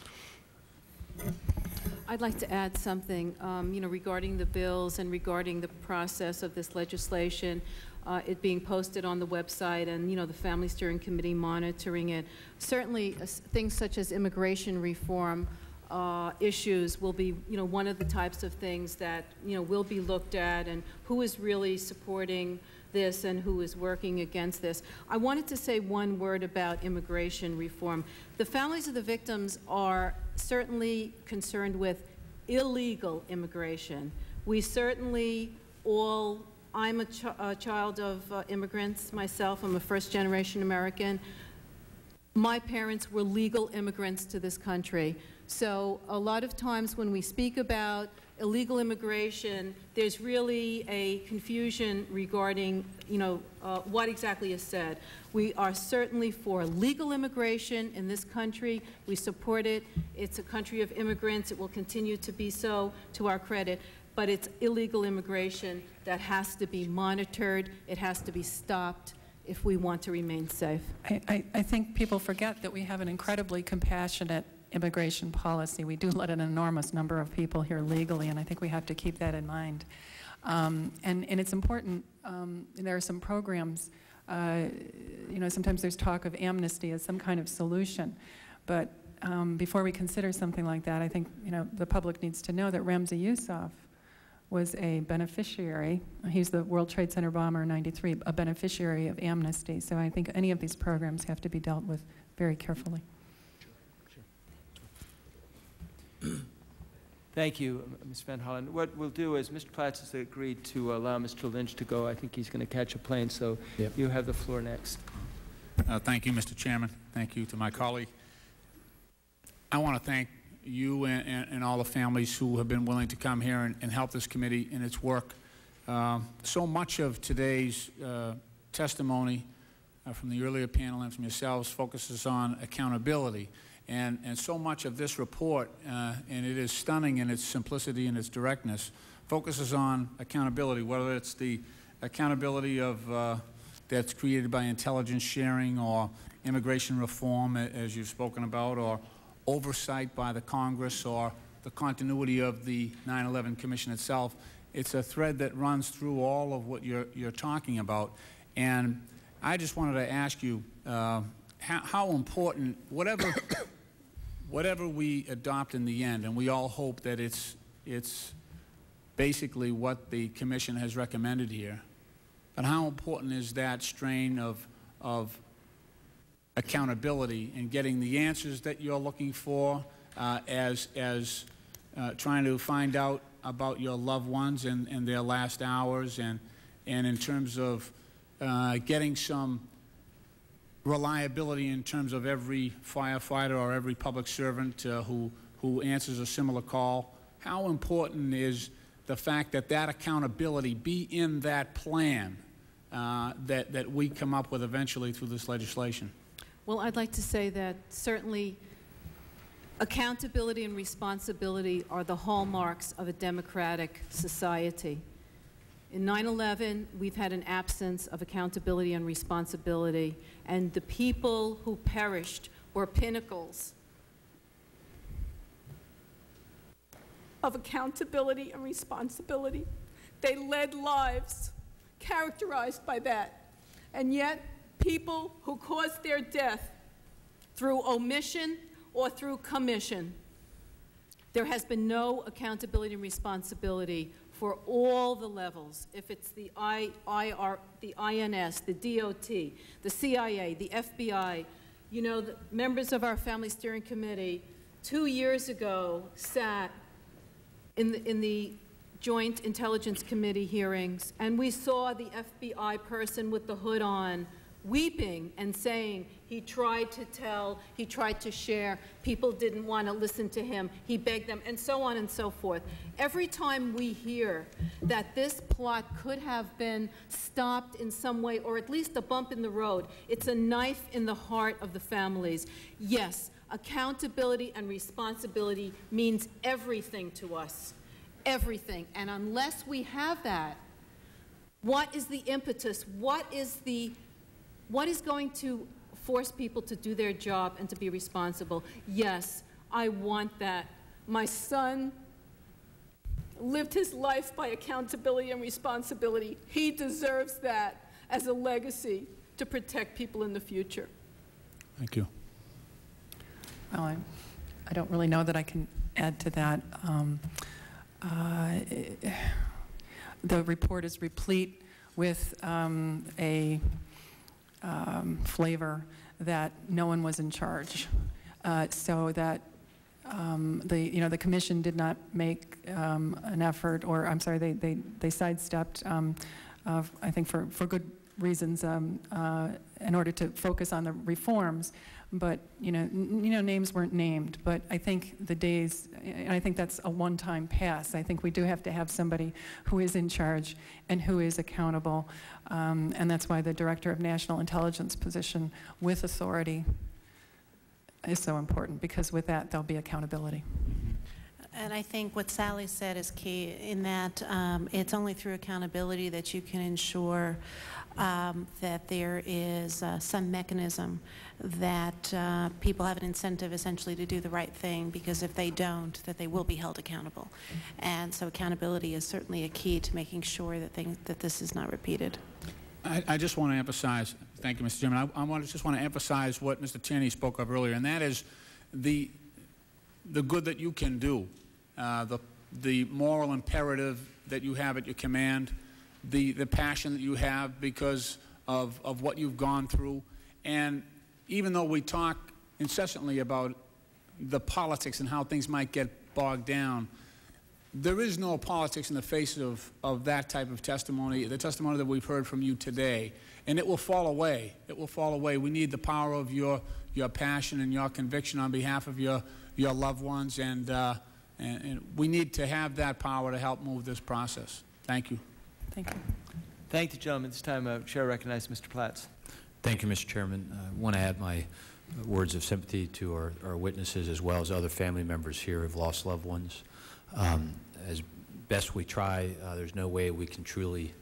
I'd like to add something, um, you know, regarding the bills and regarding the process of this legislation uh, it being posted on the website and, you know, the Family Steering Committee monitoring it. Certainly, uh, things such as immigration reform uh, issues will be, you know, one of the types of things that, you know, will be looked at and who is really supporting this and who is working against this. I wanted to say one word about immigration reform. The families of the victims are certainly concerned with illegal immigration. We certainly all I'm a, ch a child of uh, immigrants myself. I'm a first-generation American. My parents were legal immigrants to this country. So a lot of times when we speak about illegal immigration, there's really a confusion regarding, you know, uh, what exactly is said. We are certainly for legal immigration in this country. We support it. It's a country of immigrants. It will continue to be so to our credit but it's illegal immigration that has to be monitored. It has to be stopped if we want to remain safe. I, I, I think people forget that we have an incredibly compassionate immigration policy. We do let an enormous number of people here legally, and I think we have to keep that in mind. Um, and, and it's important, um, there are some programs, uh, you know, sometimes there's talk of amnesty as some kind of solution, but um, before we consider something like that, I think, you know, the public needs to know that Ramzi Yousef was a beneficiary. He's the World Trade Center bomber in 93, a beneficiary of amnesty. So I think any of these programs have to be dealt with very carefully. Thank you, uh, Ms. Van Hollen. What we'll do is, Mr. Platts has agreed to allow Mr. Lynch to go. I think he's going to catch a plane, so Yep. you have the floor next. Uh, Thank you, Mr. Chairman. Thank you to my colleague. I want to thank you and- and and all the families who have been willing to come here and and help this committee in its work. Um, So much of today's uh, testimony uh, from the earlier panel and from yourselves focuses on accountability. And and so much of this report, uh, and it is stunning in its simplicity and its directness, focuses on accountability, whether it's the accountability of uh, that's created by intelligence sharing or immigration reform, as you've spoken about, or oversight by the Congress, or the continuity of the 9/11 Commission itself. It's a thread that runs through all of what you're, you're talking about. And I just wanted to ask you uh, how, how important, whatever, whatever we adopt in the end, and we all hope that it's, it's basically what the commission has recommended here, but how important is that strain of, of accountability and getting the answers that you're looking for uh, as, as uh, trying to find out about your loved ones and, and their last hours and, and in terms of uh, getting some reliability in terms of every firefighter or every public servant uh, who, who answers a similar call. How important is the fact that that accountability be in that plan uh, that, that we come up with eventually through this legislation? Well, I'd like to say that certainly accountability and responsibility are the hallmarks of a democratic society. In 9/11, we've had an absence of accountability and responsibility, and the people who perished were pinnacles of accountability and responsibility. They led lives characterized by that. And yet, people who caused their death through omission or through commission, there has been no accountability and responsibility for all the levels, if it's the I, IR, the INS, the DOT, the CIA, the FBI. You know, the members of our Family Steering Committee two years ago sat in the, in the Joint Intelligence Committee hearings, and we saw the FBI person with the hood on weeping and saying he tried to tell, he tried to share, people didn't want to listen to him, he begged them, and so on and so forth. Every time we hear that this plot could have been stopped in some way, or at least a bump in the road, it's a knife in the heart of the families. Yes, accountability and responsibility means everything to us, everything. And unless we have that, what is the impetus? What is the what is going to force people to do their job and to be responsible? Yes, I want that. My son lived his life by accountability and responsibility. He deserves that as a legacy to protect people in the future. Thank you. Well, I, I don't really know that I can add to that. Um, uh, the report is replete with um, a um, flavor that no one was in charge, uh, so that um, the you know the commission did not make um, an effort, or I'm sorry, they they they sidestepped. Um, uh, I think for for good reasons, um, uh, in order to focus on the reforms. But you know, you know, names weren't named. But I think the days, and I think that's a one-time pass. I think we do have to have somebody who is in charge and who is accountable, um, and that's why the director of national intelligence position with authority is so important. Because with that, there'll be accountability. And I think what Sally said is key in that um, it's only through accountability that you can ensure um, that there is uh, some mechanism that uh, people have an incentive essentially to do the right thing because if they don't, that they will be held accountable. And so accountability is certainly a key to making sure that things, that this is not repeated. I, I just want to emphasize, thank you, Mr. Chairman. I, I want to just want to emphasize what Mr. Tierney spoke of earlier, and that is the the good that you can do, uh, the the moral imperative that you have at your command, the the passion that you have because of of what you've gone through, and even though we talk incessantly about the politics and how things might get bogged down, there is no politics in the face of, of that type of testimony, the testimony that we've heard from you today, and it will fall away. It will fall away. We need the power of your, your passion and your conviction on behalf of your, your loved ones, and, uh, and, and we need to have that power to help move this process. Thank you. Thank you. Thank the gentleman. This time, uh, Chair recognizes Mr. Platts. Thank you, Mr. Chairman. I want to add my words of sympathy to our, our witnesses as well as other family members here who've lost loved ones. Um, as best we try, uh, there's no way we can truly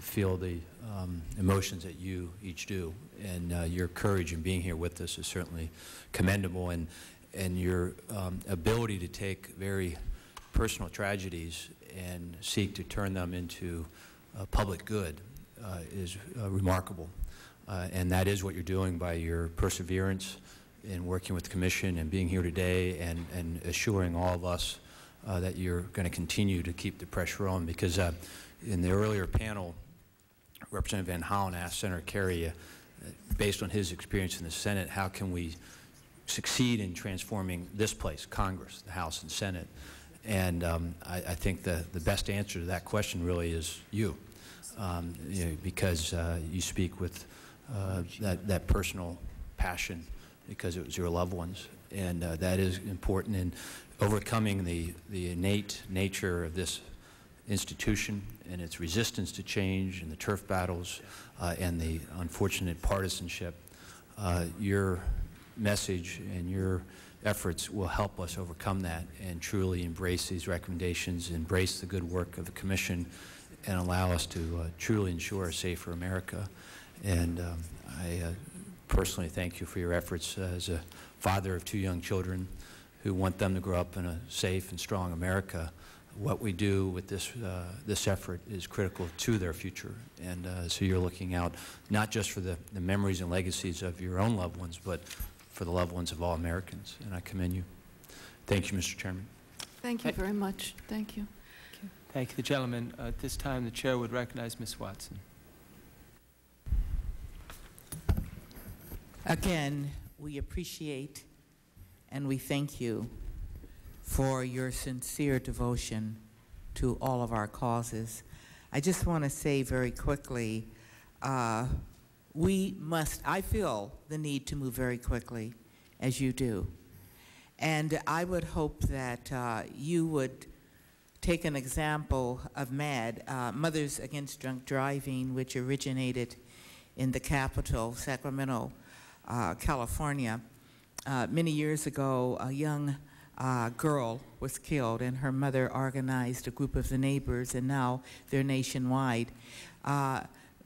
feel the um, emotions that you each do. And uh, your courage in being here with us is certainly commendable. And, and your um, ability to take very personal tragedies and seek to turn them into uh, public good uh, is uh, remarkable. Uh, and that is what you're doing by your perseverance in working with the Commission and being here today and, and assuring all of us uh, that you're going to continue to keep the pressure on. Because uh, in the earlier panel, Representative Van Hollen asked Senator Kerrey, uh, based on his experience in the Senate, how can we succeed in transforming this place, Congress, the House and Senate? And um, I, I think the, the best answer to that question really is you, um, you know, because uh, you speak with uh, that, that personal passion because it was your loved ones. And uh, that is important in overcoming the, the innate nature of this institution and its resistance to change and the turf battles uh, and the unfortunate partisanship. Uh, your message and your efforts will help us overcome that and truly embrace these recommendations, embrace the good work of the Commission, and allow us to uh, truly ensure a safer America. And um, I uh, personally thank you for your efforts uh, as a father of two young children who want them to grow up in a safe and strong America. What we do with this, uh, this effort is critical to their future. And uh, so you're looking out not just for the, the memories and legacies of your own loved ones, but for the loved ones of all Americans. And I commend you. Thank you, Mr. Chairman. Thank you very much. Thank you. Thank you, the gentleman. Uh, At this time, the chair would recognize Ms. Watson. Again, we appreciate and we thank you for your sincere devotion to all of our causes. I just want to say very quickly, uh, we must, I feel the need to move very quickly, as you do. And I would hope that uh, you would take an example of MADD, uh, Mothers Against Drunk Driving, which originated in the capital, Sacramento, uh, California. Uh, many years ago, a young uh, girl was killed, and her mother organized a group of the neighbors, and now they're nationwide. Uh,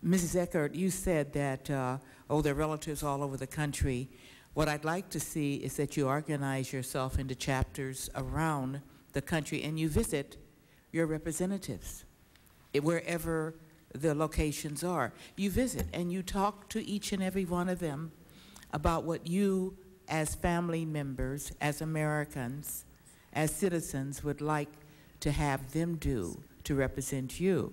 Mrs. Eckert, you said that, uh, oh, there are relatives all over the country. What I'd like to see is that you organize yourself into chapters around the country and you visit your representatives eh, wherever the locations are. You visit and you talk to each and every one of them about what you as family members, as Americans, as citizens would like to have them do to represent you.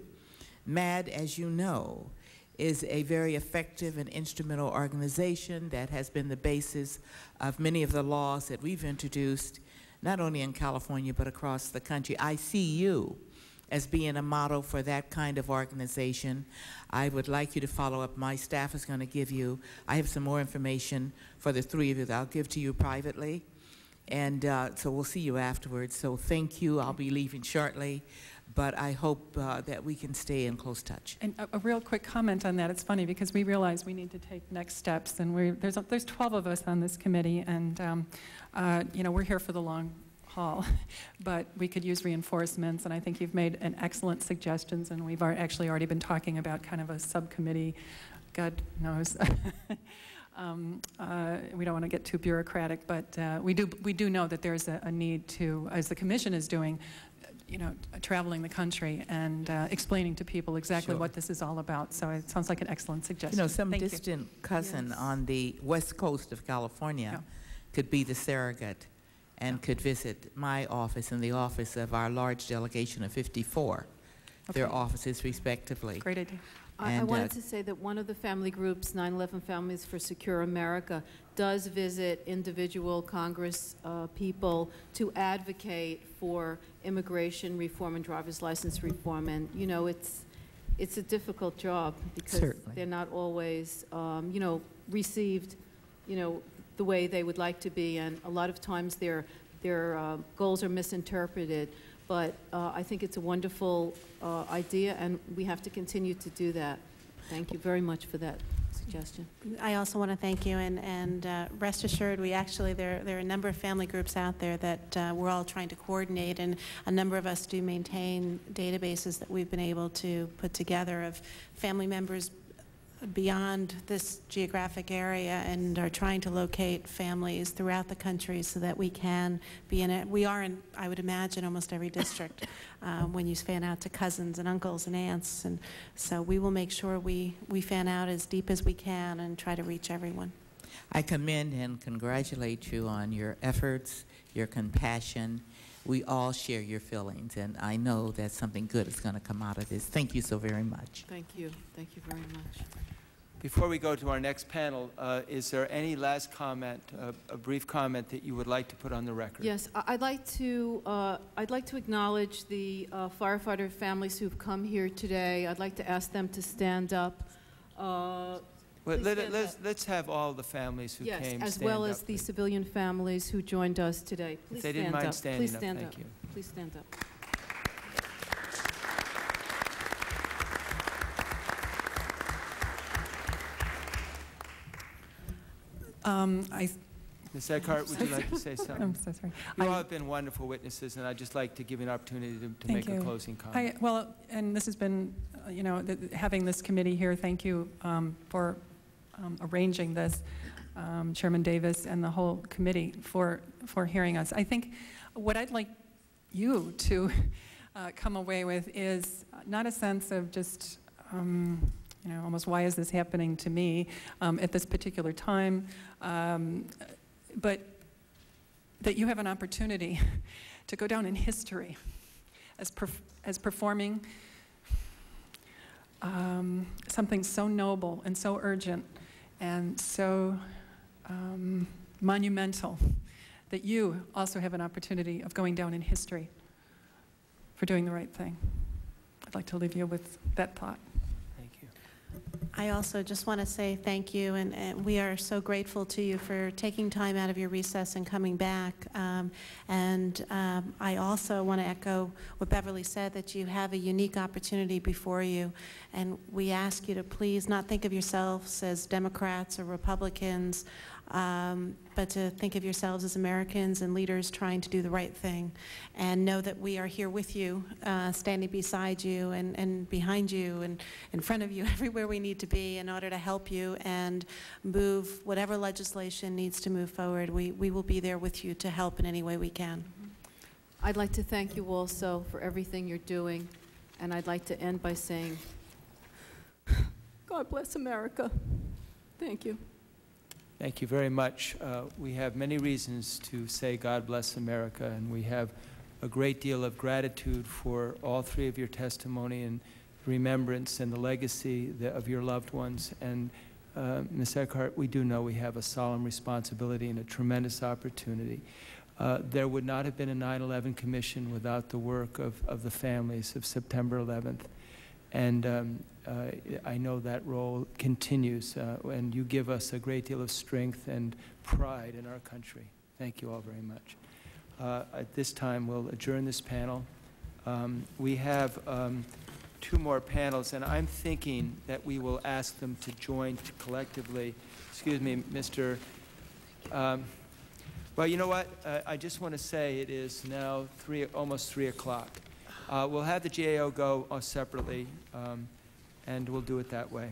MADD, as you know, is a very effective and instrumental organization that has been the basis of many of the laws that we've introduced, not only in California, but across the country. I see you as being a model for that kind of organization. I would like you to follow up. My staff is going to give you, I have some more information for the three of you that I'll give to you privately. And uh, so we'll see you afterwards. So thank you. I'll be leaving shortly. But I hope uh, that we can stay in close touch. And a, a, real quick comment on that. It's funny because we realize we need to take next steps, and there's there's 12 of us on this committee, and um, uh, you know we're here for the long haul, but we could use reinforcements, and I think you've made an excellent suggestions, and we've actually already been talking about kind of a subcommittee, God knows. um, uh, we don't want to get too bureaucratic, but uh, we, do, we do know that there's a, a, need to, as the Commission is doing, you know, traveling the country and uh, explaining to people exactly sure. what this is all about. So it sounds like an excellent suggestion. You know, some Thank distant you. cousin yes. on the west coast of California yeah. could be the surrogate and could visit my office and the office of our large delegation of 54, okay. their offices respectively. Great idea. I I And, uh, wanted to say that one of the family groups, 9/11 Families for Secure America, does visit individual Congress uh, people to advocate for immigration reform and driver's license reform. And, you know, it's, it's a difficult job because Certainly. they're not always, um, you know, received, you know, the way they would like to be. And a lot of times their, their uh, goals are misinterpreted. But uh, I think it's a wonderful uh, idea, and we have to continue to do that. Thank you very much for that suggestion. I also want to thank you, and, and uh, rest assured, we actually, there, there are a number of family groups out there that uh, we're all trying to coordinate, and a number of us do maintain databases that we've been able to put together of family members beyond this geographic area and are trying to locate families throughout the country so that we can be in it. We are in, I would imagine, almost every district uh, when you fan out to cousins and uncles and aunts. And so we will make sure we, we fan out as deep as we can and try to reach everyone. I commend and congratulate you on your efforts, your compassion. We all share your feelings, and I know that something good is going to come out of this. Thank you so very much. Thank you. Thank you very much. Before we go to our next panel, uh, is there any last comment, uh, a brief comment that you would like to put on the record? Yes, I- I'd like to, uh, I'd like to acknowledge the uh, firefighter families who've come here today. I'd like to ask them to stand up. Well, let, stand let's, up. let's have all the families who Yes, came as stand well up, as the please. civilian families who joined us today. Please they didn't stand mind up. standing Please up, stand thank up. you. Please stand up. Um, I, Ms. Eckert, would you like to say something? I'm so sorry. You I- all have been wonderful witnesses, and I'd just like to give you an opportunity to, to Thank make a you. closing I, comment. well, and this has been, uh, you know, th- having this committee here, thank you um, for um, arranging this, um, Chairman Davis and the whole committee for, for hearing us. I think what I'd like you to uh, come away with is not a sense of just, um, you know, almost why is this happening to me um, at this particular time, um, but that you have an opportunity to go down in history as, perf- as performing um, something so noble and so urgent and so um, monumental that you also have an opportunity of going down in history for doing the right thing. I'd like to leave you with that thought. I also just want to say thank you, and, and we are so grateful to you for taking time out of your recess and coming back. Um, and um, I also want to echo what Beverly said, that you have a unique opportunity before you, and we ask you to please not think of yourselves as Democrats or Republicans, um, but to think of yourselves as Americans and leaders trying to do the right thing. And know that we are here with you, uh, standing beside you and, and behind you and in front of you, everywhere we need to be in order to help you and move whatever legislation needs to move forward. We, we will be there with you to help in any way we can. I'd like to thank you also for everything you're doing, and I'd like to end by saying, God bless America. Thank you. Thank you very much. Uh, We have many reasons to say God bless America, and we have a great deal of gratitude for all three of your testimony and remembrance and the legacy of your loved ones. And uh, Ms. Eckert, we do know we have a solemn responsibility and a tremendous opportunity. Uh, There would not have been a 9/11 Commission without the work of, of the families of September 11th. And um, uh, I know that role continues, uh, and you give us a great deal of strength and pride in our country. Thank you all very much. Uh, At this time, we'll adjourn this panel. Um, We have um, two more panels, and I'm thinking that we will ask them to join collectively. Excuse me, Mr. um, Well, you know what? Uh, I just want to say it is now three, almost 3 o'clock. Uh, We'll have the GAO go uh, separately, um, and we'll do it that way.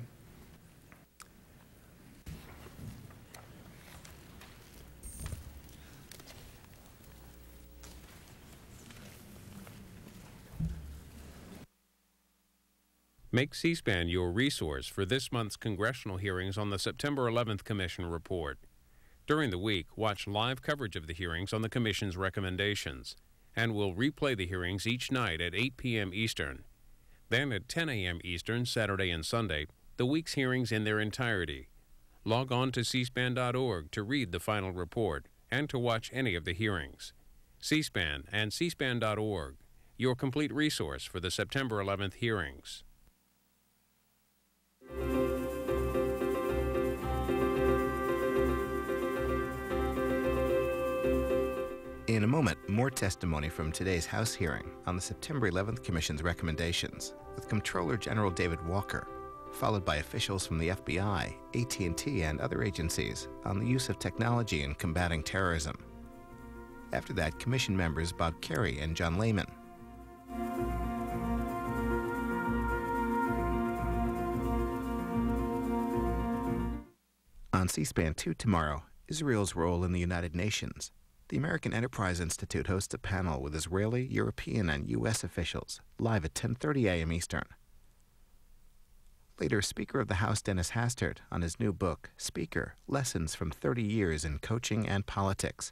Make C-SPAN your resource for this month's congressional hearings on the September 11th Commission report. During the week, watch live coverage of the hearings on the Commission's recommendations, and we'll replay the hearings each night at 8 p.m. Eastern. Then at 10 a.m. Eastern, Saturday and Sunday, the week's hearings in their entirety. Log on to cspan.org to read the final report and to watch any of the hearings. C-SPAN and cspan.org, your complete resource for the September 11th hearings. In a moment, more testimony from today's House hearing on the September 11th Commission's recommendations with Comptroller General David Walker, followed by officials from the FBI, AT&T, and other agencies on the use of technology in combating terrorism. After that, Commission members Bob Kerrey and John Lehman. On C-SPAN 2 tomorrow, Israel's role in the United Nations. The American Enterprise Institute hosts a panel with Israeli, European, and U.S. officials, live at 10.30 a.m. Eastern. Later, Speaker of the House Dennis Hastert on his new book, Speaker, Lessons from 30 Years in Coaching and Politics,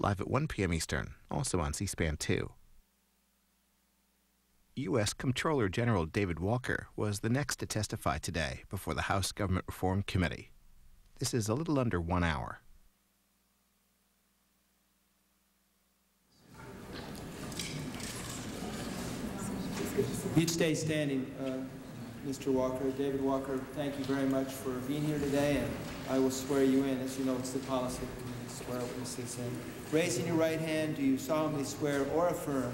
live at 1 p.m. Eastern, also on C-SPAN 2. U.S. Comptroller General David Walker was the next to testify today before the House Government Reform Committee. This is a little under one hour. You'd stay standing, uh, Mr. Walker. David Walker, thank you very much for being here today, and I will swear you in. As you know, it's the policy of the committee to swear witnesses in. Raising your right hand, do you solemnly swear or affirm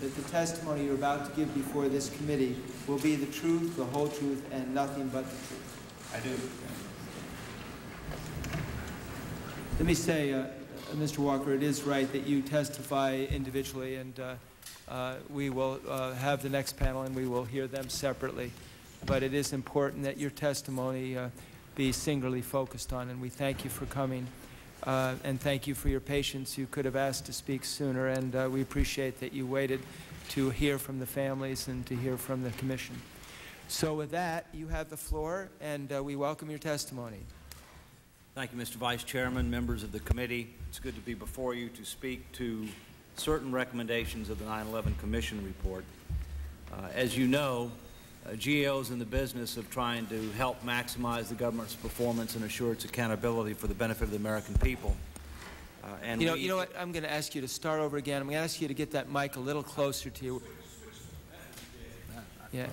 that the testimony you're about to give before this committee will be the truth, the whole truth, and nothing but the truth? I do. Let me say, uh, Mr. Walker, it is right that you testify individually, and uh, uh, we will uh, have the next panel and we will hear them separately. But it is important that your testimony uh, be singularly focused on, and we thank you for coming. Uh, and thank you for your patience. You could have asked to speak sooner, and uh, we appreciate that you waited to hear from the families and to hear from the Commission. So with that, you have the floor, and uh, we welcome your testimony. Thank you, Mr. Vice Chairman, members of the committee. It's good to be before you to speak to certain recommendations of the 9-11 Commission report. Uh, as you know, uh, GAO is in the business of trying to help maximize the government's performance and assure its accountability for the benefit of the American people. Uh, and you know, we- you know what? I'm going to ask you to start over again. I'm going to ask you to get that mic a little closer to you. Yeah.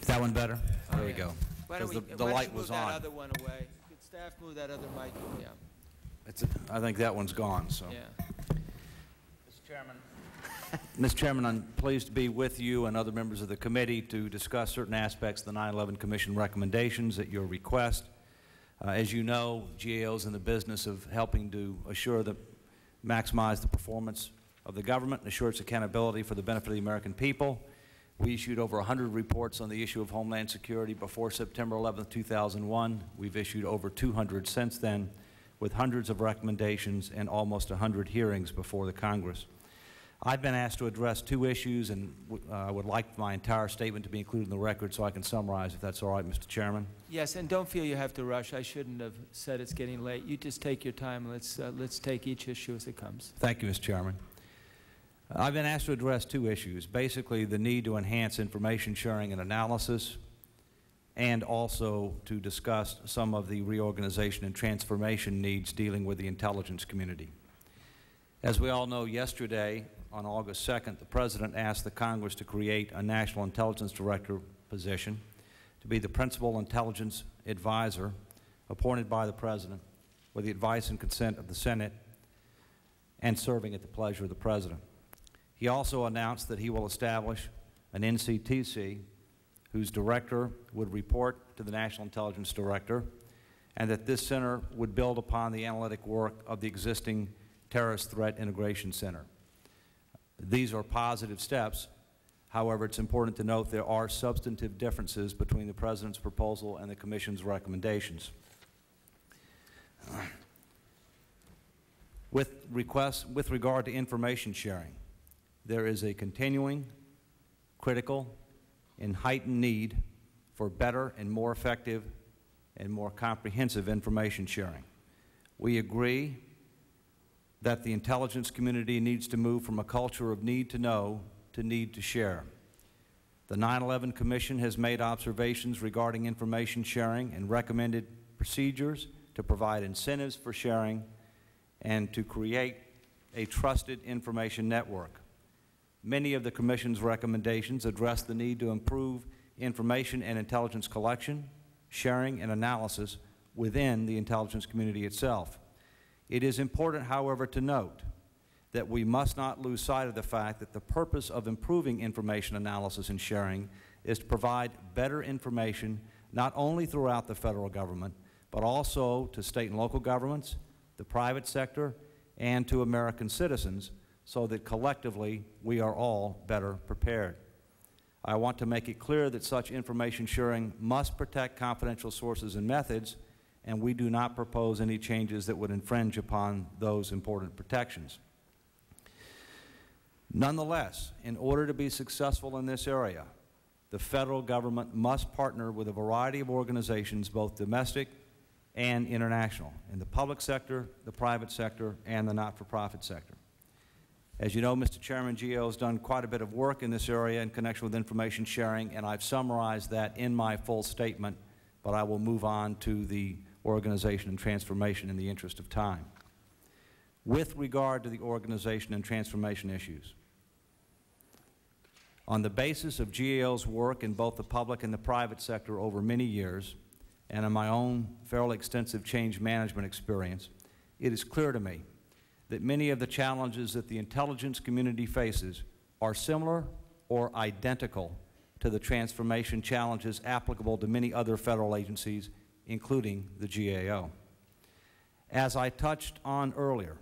Is that one better? There we go. Because the, the why don't light you was move that on. other one away? Could staff move that other mic? Yeah. It's a- I think that one's gone, so. Yeah. Mr. Chairman. Mr. Chairman, I'm pleased to be with you and other members of the committee to discuss certain aspects of the 9/11 Commission recommendations at your request. Uh, As you know, GAO is in the business of helping to assure that, maximize the performance of the government and assure its accountability for the benefit of the American people. We issued over 100 reports on the issue of Homeland Security before September 11, 2001. We've issued over 200 since then, with hundreds of recommendations and almost 100 hearings before the Congress. I've been asked to address two issues, and uh, I would like my entire statement to be included in the record so I can summarize, if that's all right, Mr. Chairman. Yes, and don't feel you have to rush. I shouldn't have said it's getting late. You just take your time. Let's, uh, let's take each issue as it comes. Thank you, Mr. Chairman. I've been asked to address two issues, basically the need to enhance information sharing and analysis, and also to discuss some of the reorganization and transformation needs dealing with the intelligence community. As we all know, yesterday, on August 2nd, the President asked the Congress to create a National Intelligence Director position to be the principal intelligence advisor appointed by the President with the advice and consent of the Senate and serving at the pleasure of the President. He also announced that he will establish an NCTC whose director would report to the National Intelligence Director, and that this center would build upon the analytic work of the existing Terrorist Threat Integration Center. These are positive steps. However, it's important to note there are substantive differences between the President's proposal and the Commission's recommendations. With, requests, with regard to information sharing, there is a continuing, critical, and heightened need for better and more effective and more comprehensive information sharing. We agree that the intelligence community needs to move from a culture of need to know to need to share. The 9/11 Commission has made observations regarding information sharing and recommended procedures to provide incentives for sharing and to create a trusted information network. Many of the Commission's recommendations address the need to improve information and intelligence collection, sharing, and analysis within the intelligence community itself. It is important, however, to note that we must not lose sight of the fact that the purpose of improving information analysis and sharing is to provide better information not only throughout the federal government, but also to state and local governments, the private sector, and to American citizens so that collectively we are all better prepared. I want to make it clear that such information sharing must protect confidential sources and methods, and we do not propose any changes that would infringe upon those important protections. Nonetheless, in order to be successful in this area, the federal government must partner with a variety of organizations, both domestic and international, in the public sector, the private sector, and the not-for-profit sector. As you know, Mr. Chairman, GAO has done quite a bit of work in this area in connection with information sharing, and I've summarized that in my full statement, but I will move on to the organization and transformation in the interest of time. With regard to the organization and transformation issues, on the basis of GAO's work in both the public and the private sector over many years, and in my own fairly extensive change management experience, it is clear to me that many of the challenges that the intelligence community faces are similar or identical to the transformation challenges applicable to many other federal agencies, including the GAO. As I touched on earlier,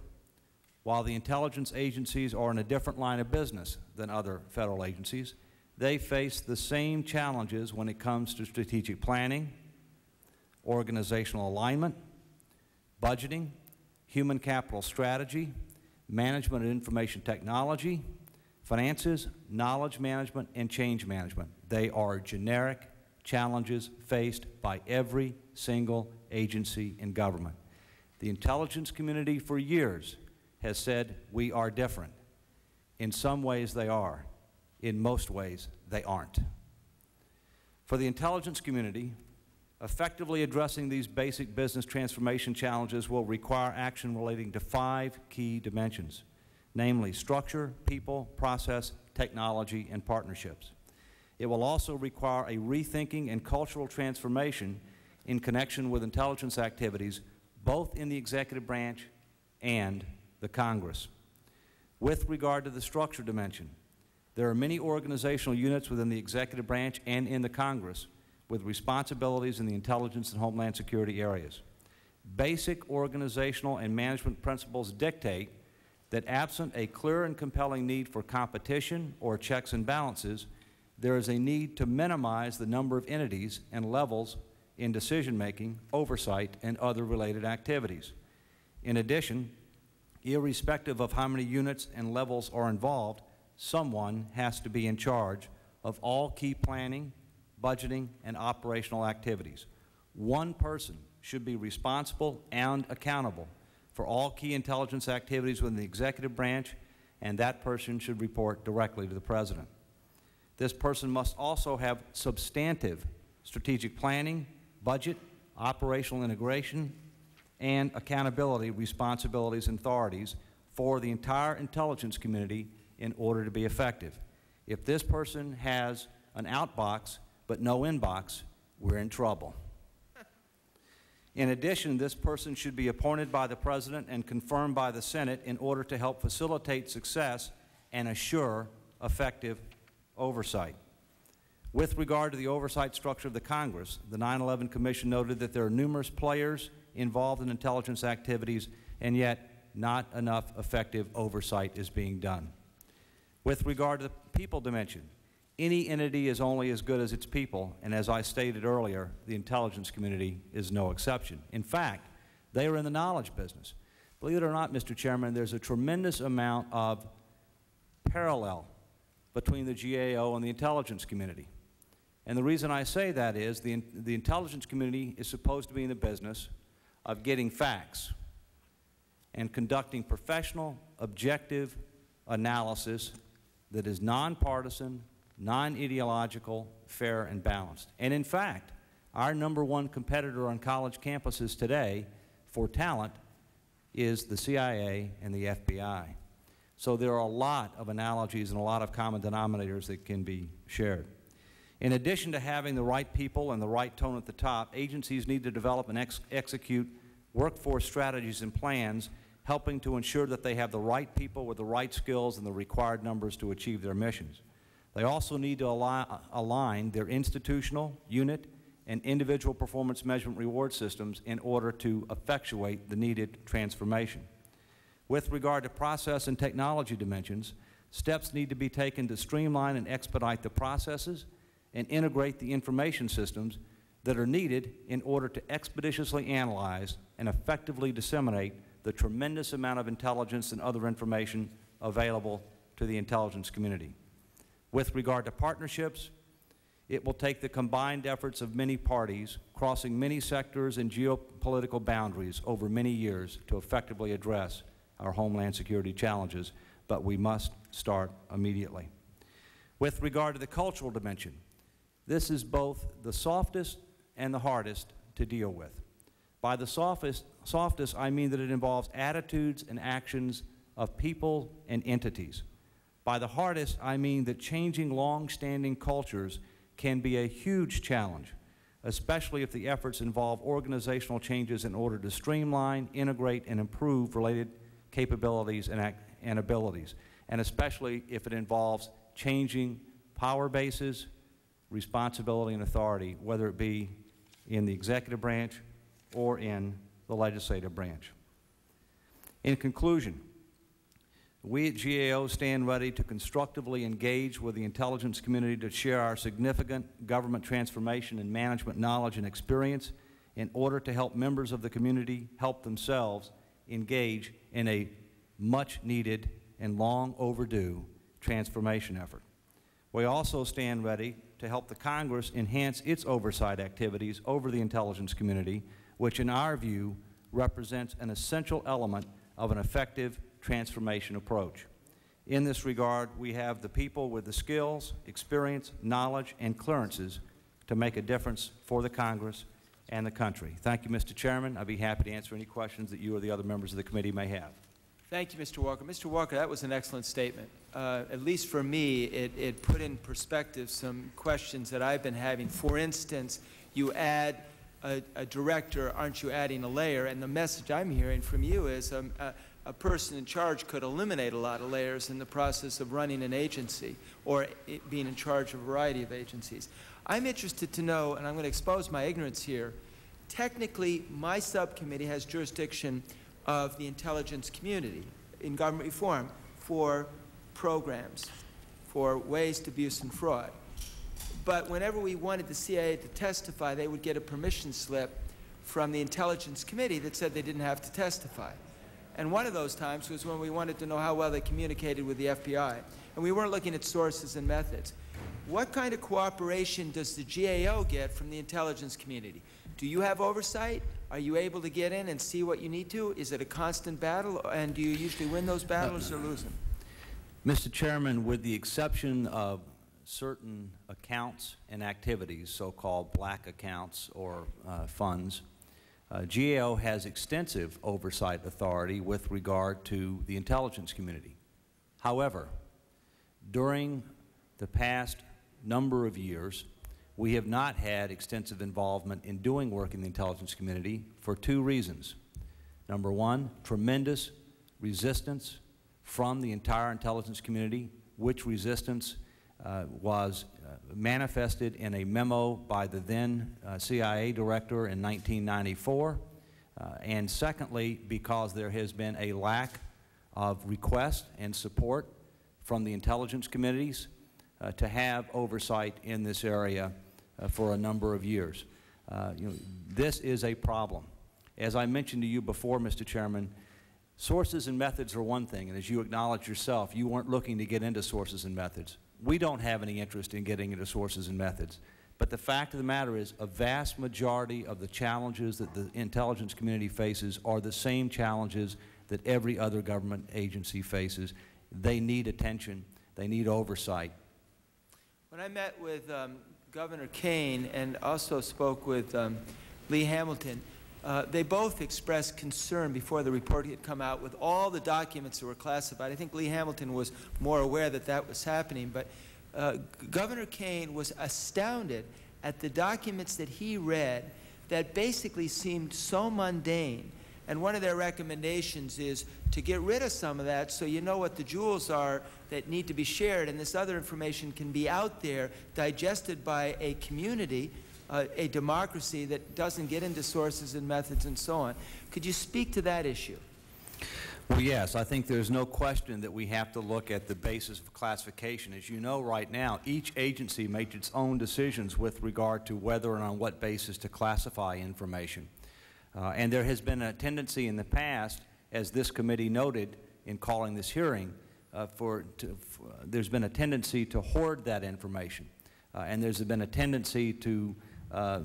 while the intelligence agencies are in a different line of business than other federal agencies, they face the same challenges when it comes to strategic planning, organizational alignment, budgeting, human capital strategy, management of information technology, finances, knowledge management, and change management. They are generic challenges faced by every single agency in government. The intelligence community for years has said we are different. In some ways they are. In most ways they aren't. For the intelligence community, effectively addressing these basic business transformation challenges will require action relating to five key dimensions, namely structure, people, process, technology, and partnerships. It will also require a rethinking and cultural transformation in connection with intelligence activities both in the executive branch and the Congress. With regard to the structure dimension, there are many organizational units within the executive branch and in the Congress with responsibilities in the intelligence and homeland security areas. Basic organizational and management principles dictate that absent a clear and compelling need for competition or checks and balances, there is a need to minimize the number of entities and levels in decision-making, oversight, and other related activities. In addition, irrespective of how many units and levels are involved, someone has to be in charge of all key planning, budgeting, and operational activities. One person should be responsible and accountable for all key intelligence activities within the executive branch, and that person should report directly to the President. This person must also have substantive strategic planning, budget, operational integration, and accountability, responsibilities, and authorities for the entire intelligence community in order to be effective. If this person has an outbox but no inbox, we're in trouble. In addition, this person should be appointed by the President and confirmed by the Senate in order to help facilitate success and assure effective oversight. With regard to the oversight structure of the Congress, the 9-11 Commission noted that there are numerous players involved in intelligence activities, and yet not enough effective oversight is being done. With regard to the people dimension, any entity is only as good as its people, and as I stated earlier, the intelligence community is no exception. In fact, they are in the knowledge business. Believe it or not, Mr. Chairman, there's a tremendous amount of parallel between the GAO and the intelligence community. And the reason I say that is the, the intelligence community is supposed to be in the business of getting facts and conducting professional, objective analysis that is nonpartisan, non-ideological, fair, and balanced. And in fact, our number one competitor on college campuses today for talent is the CIA and the FBI. So there are a lot of analogies and a lot of common denominators that can be shared. In addition to having the right people and the right tone at the top, agencies need to develop and ex execute workforce strategies and plans helping to ensure that they have the right people with the right skills and the required numbers to achieve their missions. They also need to align, their institutional, unit, and individual performance measurement reward systems in order to effectuate the needed transformation. With regard to process and technology dimensions, steps need to be taken to streamline and expedite the processes and integrate the information systems that are needed in order to expeditiously analyze and effectively disseminate the tremendous amount of intelligence and other information available to the intelligence community. With regard to partnerships, it will take the combined efforts of many parties crossing many sectors and geopolitical boundaries over many years to effectively address our homeland security challenges, but we must start immediately. With regard to the cultural dimension, this is both the softest and the hardest to deal with. By the softest, softest, I mean that it involves attitudes and actions of people and entities. By the hardest, I mean that changing long-standing cultures can be a huge challenge, especially if the efforts involve organizational changes in order to streamline, integrate, and improve related capabilities and, and abilities, and especially if it involves changing power bases, responsibility, and authority, whether it be in the executive branch or in the legislative branch. In conclusion, we at GAO stand ready to constructively engage with the intelligence community to share our significant government transformation and management knowledge and experience in order to help members of the community help themselves engage in a much needed and long overdue transformation effort. We also stand ready to help the Congress enhance its oversight activities over the intelligence community, which in our view represents an essential element of an effective transformation approach. In this regard, we have the people with the skills, experience, knowledge, and clearances to make a difference for the Congress and the country. Thank you, Mr. Chairman. I'd be happy to answer any questions that you or the other members of the committee may have. Thank you, Mr. Walker. Mr. Walker, that was an excellent statement. Uh, at least for me, it, it put in perspective some questions that I've been having. For instance, you add a, a director, aren't you adding a layer? And the message I'm hearing from you is um, a, a person in charge could eliminate a lot of layers in the process of running an agency or being in charge of a variety of agencies. I'm interested to know, and I'm going to expose my ignorance here, technically my subcommittee has jurisdiction of the intelligence community in government reform for programs, for waste, abuse, and fraud. But whenever we wanted the CIA to testify, they would get a permission slip from the Intelligence Committee that said they didn't have to testify. And one of those times was when we wanted to know how well they communicated with the FBI. And we weren't looking at sources and methods. What kind of cooperation does the GAO get from the intelligence community? Do you have oversight? Are you able to get in and see what you need to? Is it a constant battle, and do you usually win those battles or lose them? Mr. Chairman, with the exception of certain accounts and activities, so-called black accounts or uh, funds, uh, GAO has extensive oversight authority with regard to the intelligence community. However, during the past number of years, we have not had extensive involvement in doing work in the intelligence community for two reasons. Number one, tremendous resistance from the entire intelligence community, which resistance uh, was uh, manifested in a memo by the then uh, CIA director in 1994. Uh, and secondly, because there has been a lack of request and support from the intelligence committees to have oversight in this area for a number of years. You know, this is a problem. As I mentioned to you before, Mr. Chairman, sources and methods are one thing, and as you acknowledge yourself, you weren't looking to get into sources and methods. We don't have any interest in getting into sources and methods. But the fact of the matter is, a vast majority of the challenges that the intelligence community faces are the same challenges that every other government agency faces. They need attention They need oversight. When I met with um, Governor Kean and also spoke with um, Lee Hamilton, uh, they both expressed concern before the report had come out with all the documents that were classified. I think Lee Hamilton was more aware that that was happening, but uh, Governor Kean was astounded at the documents that he read that basically seemed so mundane. And one of their recommendations is to get rid of some of that so you know what the jewels are that need to be shared, and this other information can be out there, digested by a community, uh, a democracy that doesn't get into sources and methods and so on. Could you speak to that issue? Well, yes, I think there's no question that we have to look at the basis of classification. As you know right now, each agency makes its own decisions with regard to whether and on what basis to classify information. Uh, and there has been a tendency in the past, as this committee noted in calling this hearing, uh, for, to, for there's been a tendency to hoard that information. Uh, and there's been a tendency to, uh,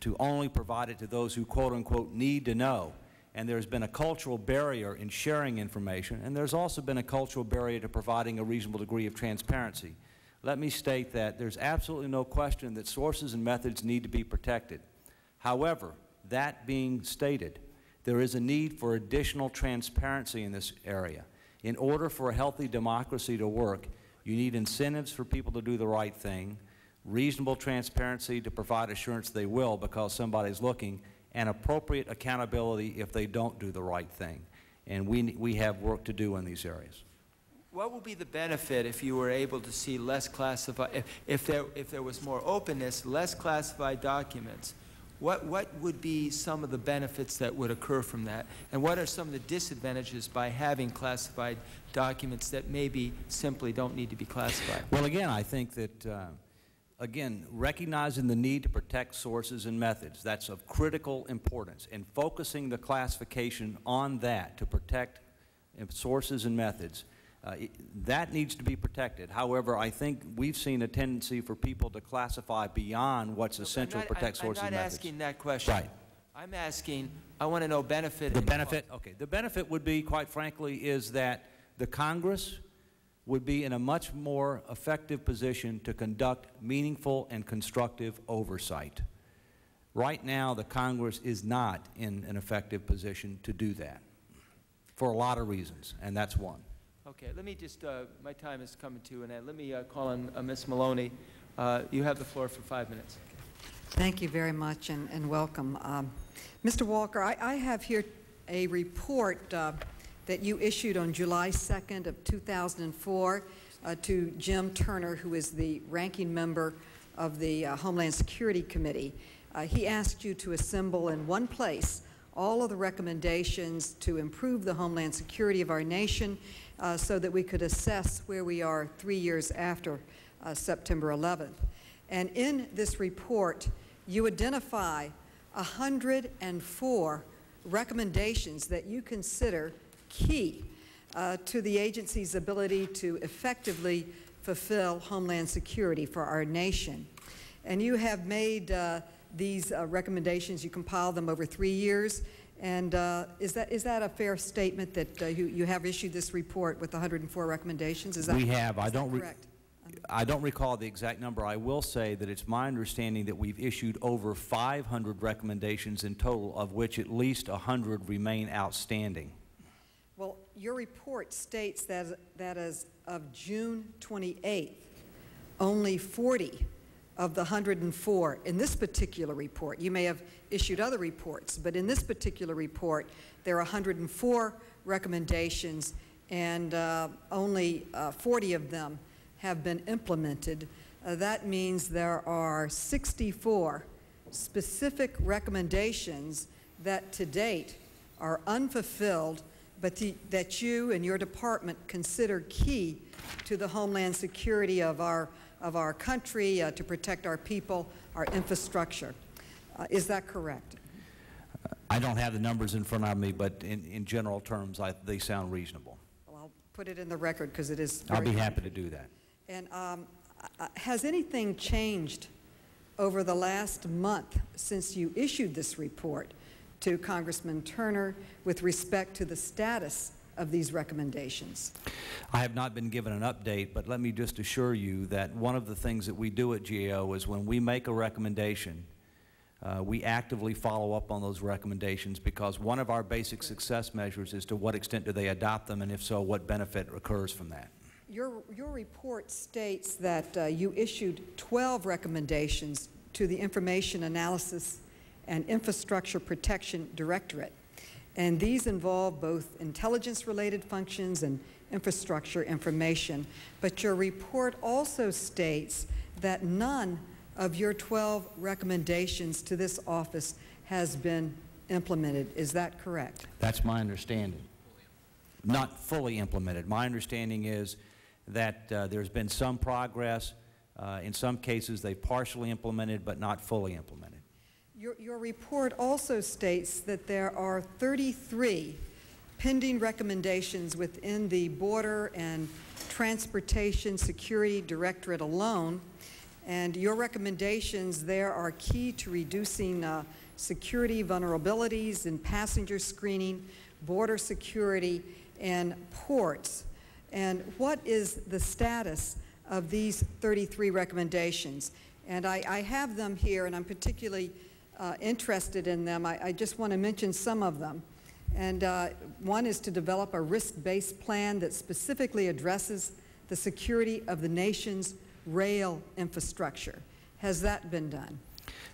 to only provide it to those who, quote unquote, need to know and there's been a cultural barrier in sharing information, and there's also been a cultural barrier to providing a reasonable degree of transparency. Let me state that there's absolutely no question that sources and methods need to be protected. However, that being stated, there is a need for additional transparency in this area. In order for a healthy democracy to work, you need incentives for people to do the right thing, reasonable transparency to provide assurance they will because somebody's looking, and appropriate accountability if they don't do the right thing. And we, we have work to do in these areas. What would be the benefit if you were able to see less classified, if, if, there, if there was more openness, less classified documents? What, what would be some of the benefits that would occur from that? And what are some of the disadvantages by having classified documents that maybe simply don't need to be classified? Well, again, I think that uh, again, recognizing the need to protect sources and methods, that's of critical importance, and focusing the classification on that to protect sources and methods, uh, that needs to be protected. However, I think we've seen a tendency for people to classify beyond what's essential not, to protect I'm, sources and methods. I'm not asking that question. Right. I'm asking, I want to know benefit. The benefit, okay. The benefit would be, quite frankly, is that the Congress would be in a much more effective position to conduct meaningful and constructive oversight. Right now, the Congress is not in an effective position to do that for a lot of reasons, and that's one. Okay, let me just, uh, my time is coming to an end. Let me uh, call on uh, Ms. Maloney. Uh, you have the floor for five minutes. Thank you very much and, and welcome. Um, Mr. Walker, I, I, have here a report uh, that you issued on July 2nd of 2004 uh, to Jim Turner, who is the ranking member of the uh, Homeland Security Committee. Uh, he asked you to assemble in one place all of the recommendations to improve the homeland security of our nation uh, so that we could assess where we are three years after uh, September 11th. And in this report, you identify 104 recommendations that you consider key uh, to the agency's ability to effectively fulfill homeland security for our nation. And you have made uh, these uh, recommendations, you compiled them over three years, and uh, is, that, is that a fair statement that uh, you, you have issued this report with 104 recommendations? Is that, we have. I don't correct? I don't recall the exact number. I will say that it's my understanding that we've issued over 500 recommendations in total, of which at least 100 remain outstanding. Your report states that, that as of June 28th, only 40 of the 104 in this particular report, you may have issued other reports, but in this particular report, there are 104 recommendations and uh, only uh, 40 of them have been implemented. Uh, that means there are 64 specific recommendations that to date are unfulfilled but the, that you and your department consider key to the homeland security of our, of our country, uh, to protect our people, our infrastructure. Uh, is that correct? I don't have the numbers in front of me, but in, in general terms, I, they sound reasonable. Well, I'll put it in the record because it is I'll be happy to do that. And um, uh, has anything changed over the last month since you issued this report? To Congressman Turner with respect to the status of these recommendations? I have not been given an update, but let me just assure you that one of the things that we do at GAO is when we make a recommendation, uh, we actively follow up on those recommendations because one of our basic success measures is to what extent do they adopt them, and if so, what benefit occurs from that. Your, your report states that uh, you issued 12 recommendations to the Information Analysis and Infrastructure Protection Directorate, and these involve both intelligence-related functions and infrastructure information. But your report also states that none of your 12 recommendations to this office has been implemented. Is that correct? That's my understanding. Not fully implemented. My understanding is that uh, there's been some progress. Uh, in some cases, they've partially implemented, but not fully implemented. Your, your report also states that there are 33 pending recommendations within the Border and Transportation Security Directorate alone, and your recommendations there are key to reducing uh, security vulnerabilities in passenger screening, border security, and ports. And what is the status of these 33 recommendations? And I, I have them here, and I'm particularly uh, interested in them. I, I just want to mention some of them. And uh, one is to develop a risk-based plan that specifically addresses the security of the nation's rail infrastructure. Has that been done?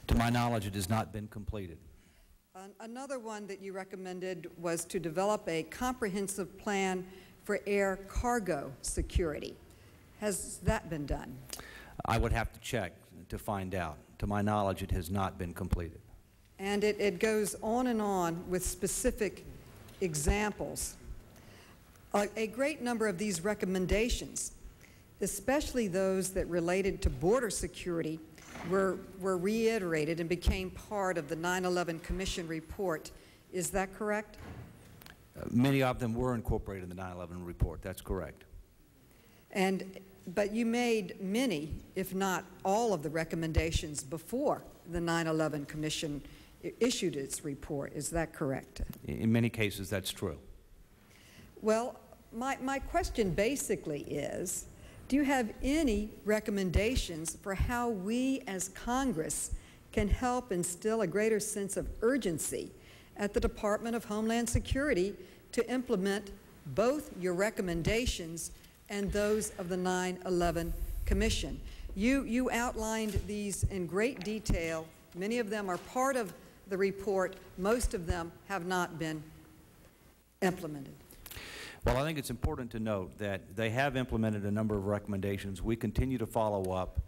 To my knowledge, it has not been completed. An another one that you recommended was to develop a comprehensive plan for air cargo security. Has that been done? I would have to check to find out. To my knowledge, it has not been completed. And it, it goes on and on with specific examples. A, a great number of these recommendations, especially those that related to border security, were, were reiterated and became part of the 9-11 Commission report. Is that correct? Uh, many of them were incorporated in the 9-11 report. That's correct. And, but you made many, if not all of the recommendations before the 9-11 Commission issued its report. Is that correct? In many cases, that's true. Well, my, my question basically is, do you have any recommendations for how we as Congress can help instill a greater sense of urgency at the Department of Homeland Security to implement both your recommendations and those of the 9-11 Commission? You, you outlined these in great detail. Many of them are part of the report. Most of them have not been implemented. Well, I think it's important to note that they have implemented a number of recommendations. We continue to follow up.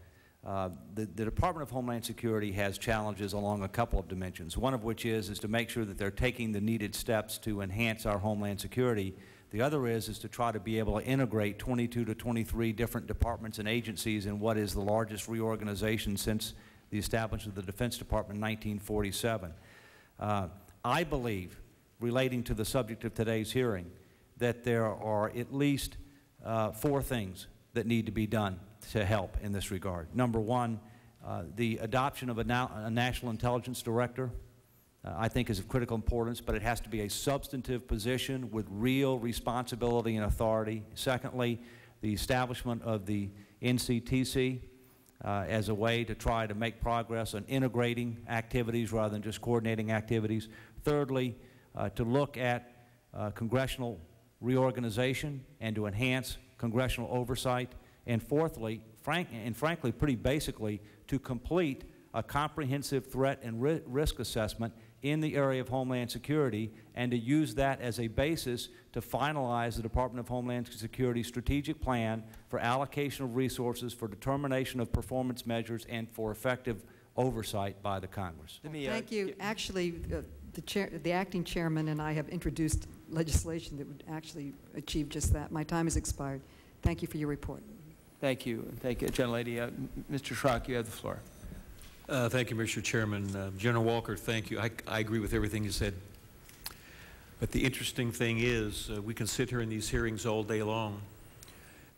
Uh, the, the, Department of Homeland Security has challenges along a couple of dimensions, one of which is, is to make sure that they're taking the needed steps to enhance our Homeland Security. The other is, is to try to be able to integrate 22 to 23 different departments and agencies in what is the largest reorganization since the establishment of the Defense Department in 1947. Uh, I believe, relating to the subject of today's hearing, that there are at least uh, four things that need to be done to help in this regard. Number one, uh, the adoption of a, na a national intelligence director uh, I think is of critical importance, but it has to be a substantive position with real responsibility and authority. Secondly, the establishment of the NCTC uh, as a way to try to make progress on integrating activities rather than just coordinating activities. Thirdly, uh, to look at uh, congressional reorganization and to enhance congressional oversight. And fourthly, frank, and frankly, pretty basically, to complete a comprehensive threat and ri risk assessment in the area of Homeland Security and to use that as a basis to finalize the Department of Homeland Security strategic plan for allocation of resources, for determination of performance measures, and for effective oversight by the Congress. Me, uh, Thank you. Actually, uh, the, chair, the acting chairman and I have introduced legislation that would actually achieve just that. My time has expired. Thank you for your report. Thank you. Thank you, gentlelady. Uh, Mr. Schrock, you have the floor. Uh, thank you, Mr. Chairman. Uh, General Walker, thank you. I, I, agree with everything you said. But the interesting thing is, uh, we can sit here in these hearings all day long,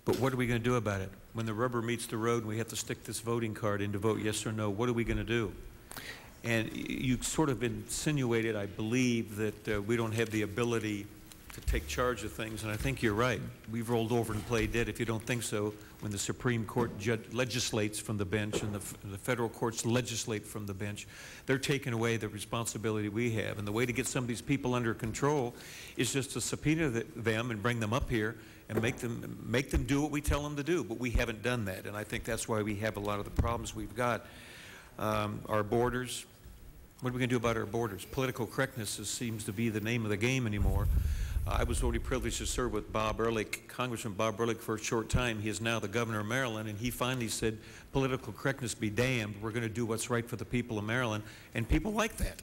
but what are we going to do about it? When the rubber meets the road and we have to stick this voting card in to vote yes or no, what are we going to do? And you sort of insinuated, I believe, that uh, we don't have the ability to to take charge of things, and I think you're right. We've rolled over and played dead. If you don't think so, when the Supreme Court legislates from the bench and the, the federal courts legislate from the bench, they're taking away the responsibility we have. And the way to get some of these people under control is just to subpoena th- them and bring them up here and make them, make them do what we tell them to do. But we haven't done that, and I think that's why we have a lot of the problems we've got. Um, Our borders, what are we going to do about our borders? Political correctness is, seems to be the name of the game anymore. I was already privileged to serve with Bob Ehrlich, Congressman Bob Ehrlich, for a short time. He is now the governor of Maryland, and he finally said, political correctness be damned. We're going to do what's right for the people of Maryland, and people like that.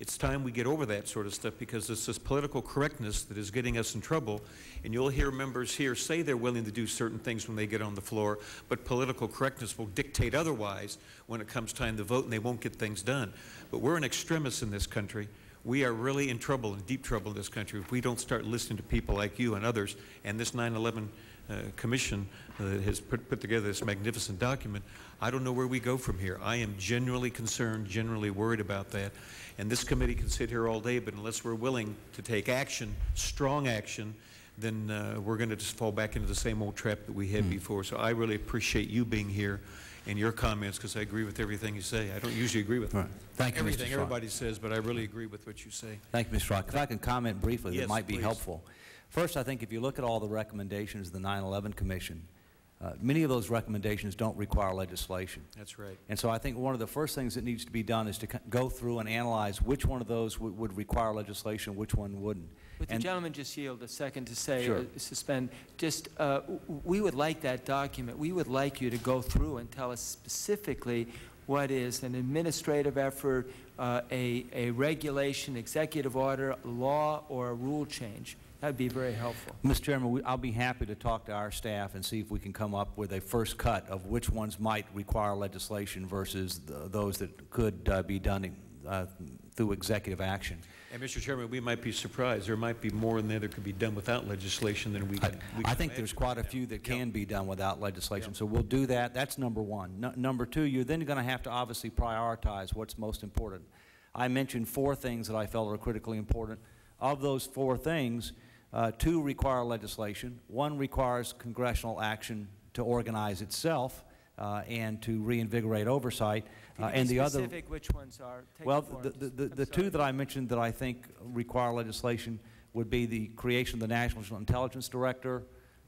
It's time we get over that sort of stuff because it's this political correctness that is getting us in trouble. And you'll hear members here say they're willing to do certain things when they get on the floor, but political correctness will dictate otherwise when it comes time to vote and they won't get things done. But we're an extremist in this country. We are really in trouble, in deep trouble in this country, if we don't start listening to people like you and others. And this 9 11 uh, commission uh, has put, put together this magnificent document. I don't know where we go from here. I am genuinely concerned, genuinely worried about that. And this committee can sit here all day, but unless we're willing to take action, strong action, then uh, we're going to just fall back into the same old trap that we had before. So I really appreciate you being here and your comments because I agree with everything you say. I don't usually agree with Right. Thank you, Mr. everything everybody says, but I really agree with what you say. Thank you, Mr. Rock. If I can comment briefly, that might be please. helpful. First, I think if you look at all the recommendations of the 9/11 Commission, uh, many of those recommendations don't require legislation. That's right. And so I think one of the first things that needs to be done is to go through and analyze which one of those would- require legislation, which one wouldn't. Would the gentleman just yield a second to say, Sure. uh, suspend, just, uh, we would like that document, we would like you to go through and tell us specifically what is an administrative effort, uh, a, a regulation, executive order, law, or a rule change. That'd be very helpful. Mr. Chairman, we- I'll be happy to talk to our staff and see if we can come up with a first cut of which ones might require legislation versus th- those that could uh, be done uh, through executive action. And Mr. Chairman, we might be surprised. There might be more in there that could be done without legislation than we can. we I think there's quite a few that can be done without legislation, so we'll do that. That's number one. Nu- Number two, you're then going to have to obviously prioritize what's most important. I mentioned four things that I felt are critically important. Of those four things, uh, two require legislation. One requires congressional action to organize itself uh, and to reinvigorate oversight. Uh, And the other which ones are? Well, the the, the, the- two that I mentioned that I think require legislation would be the creation of the National Intelligence Director,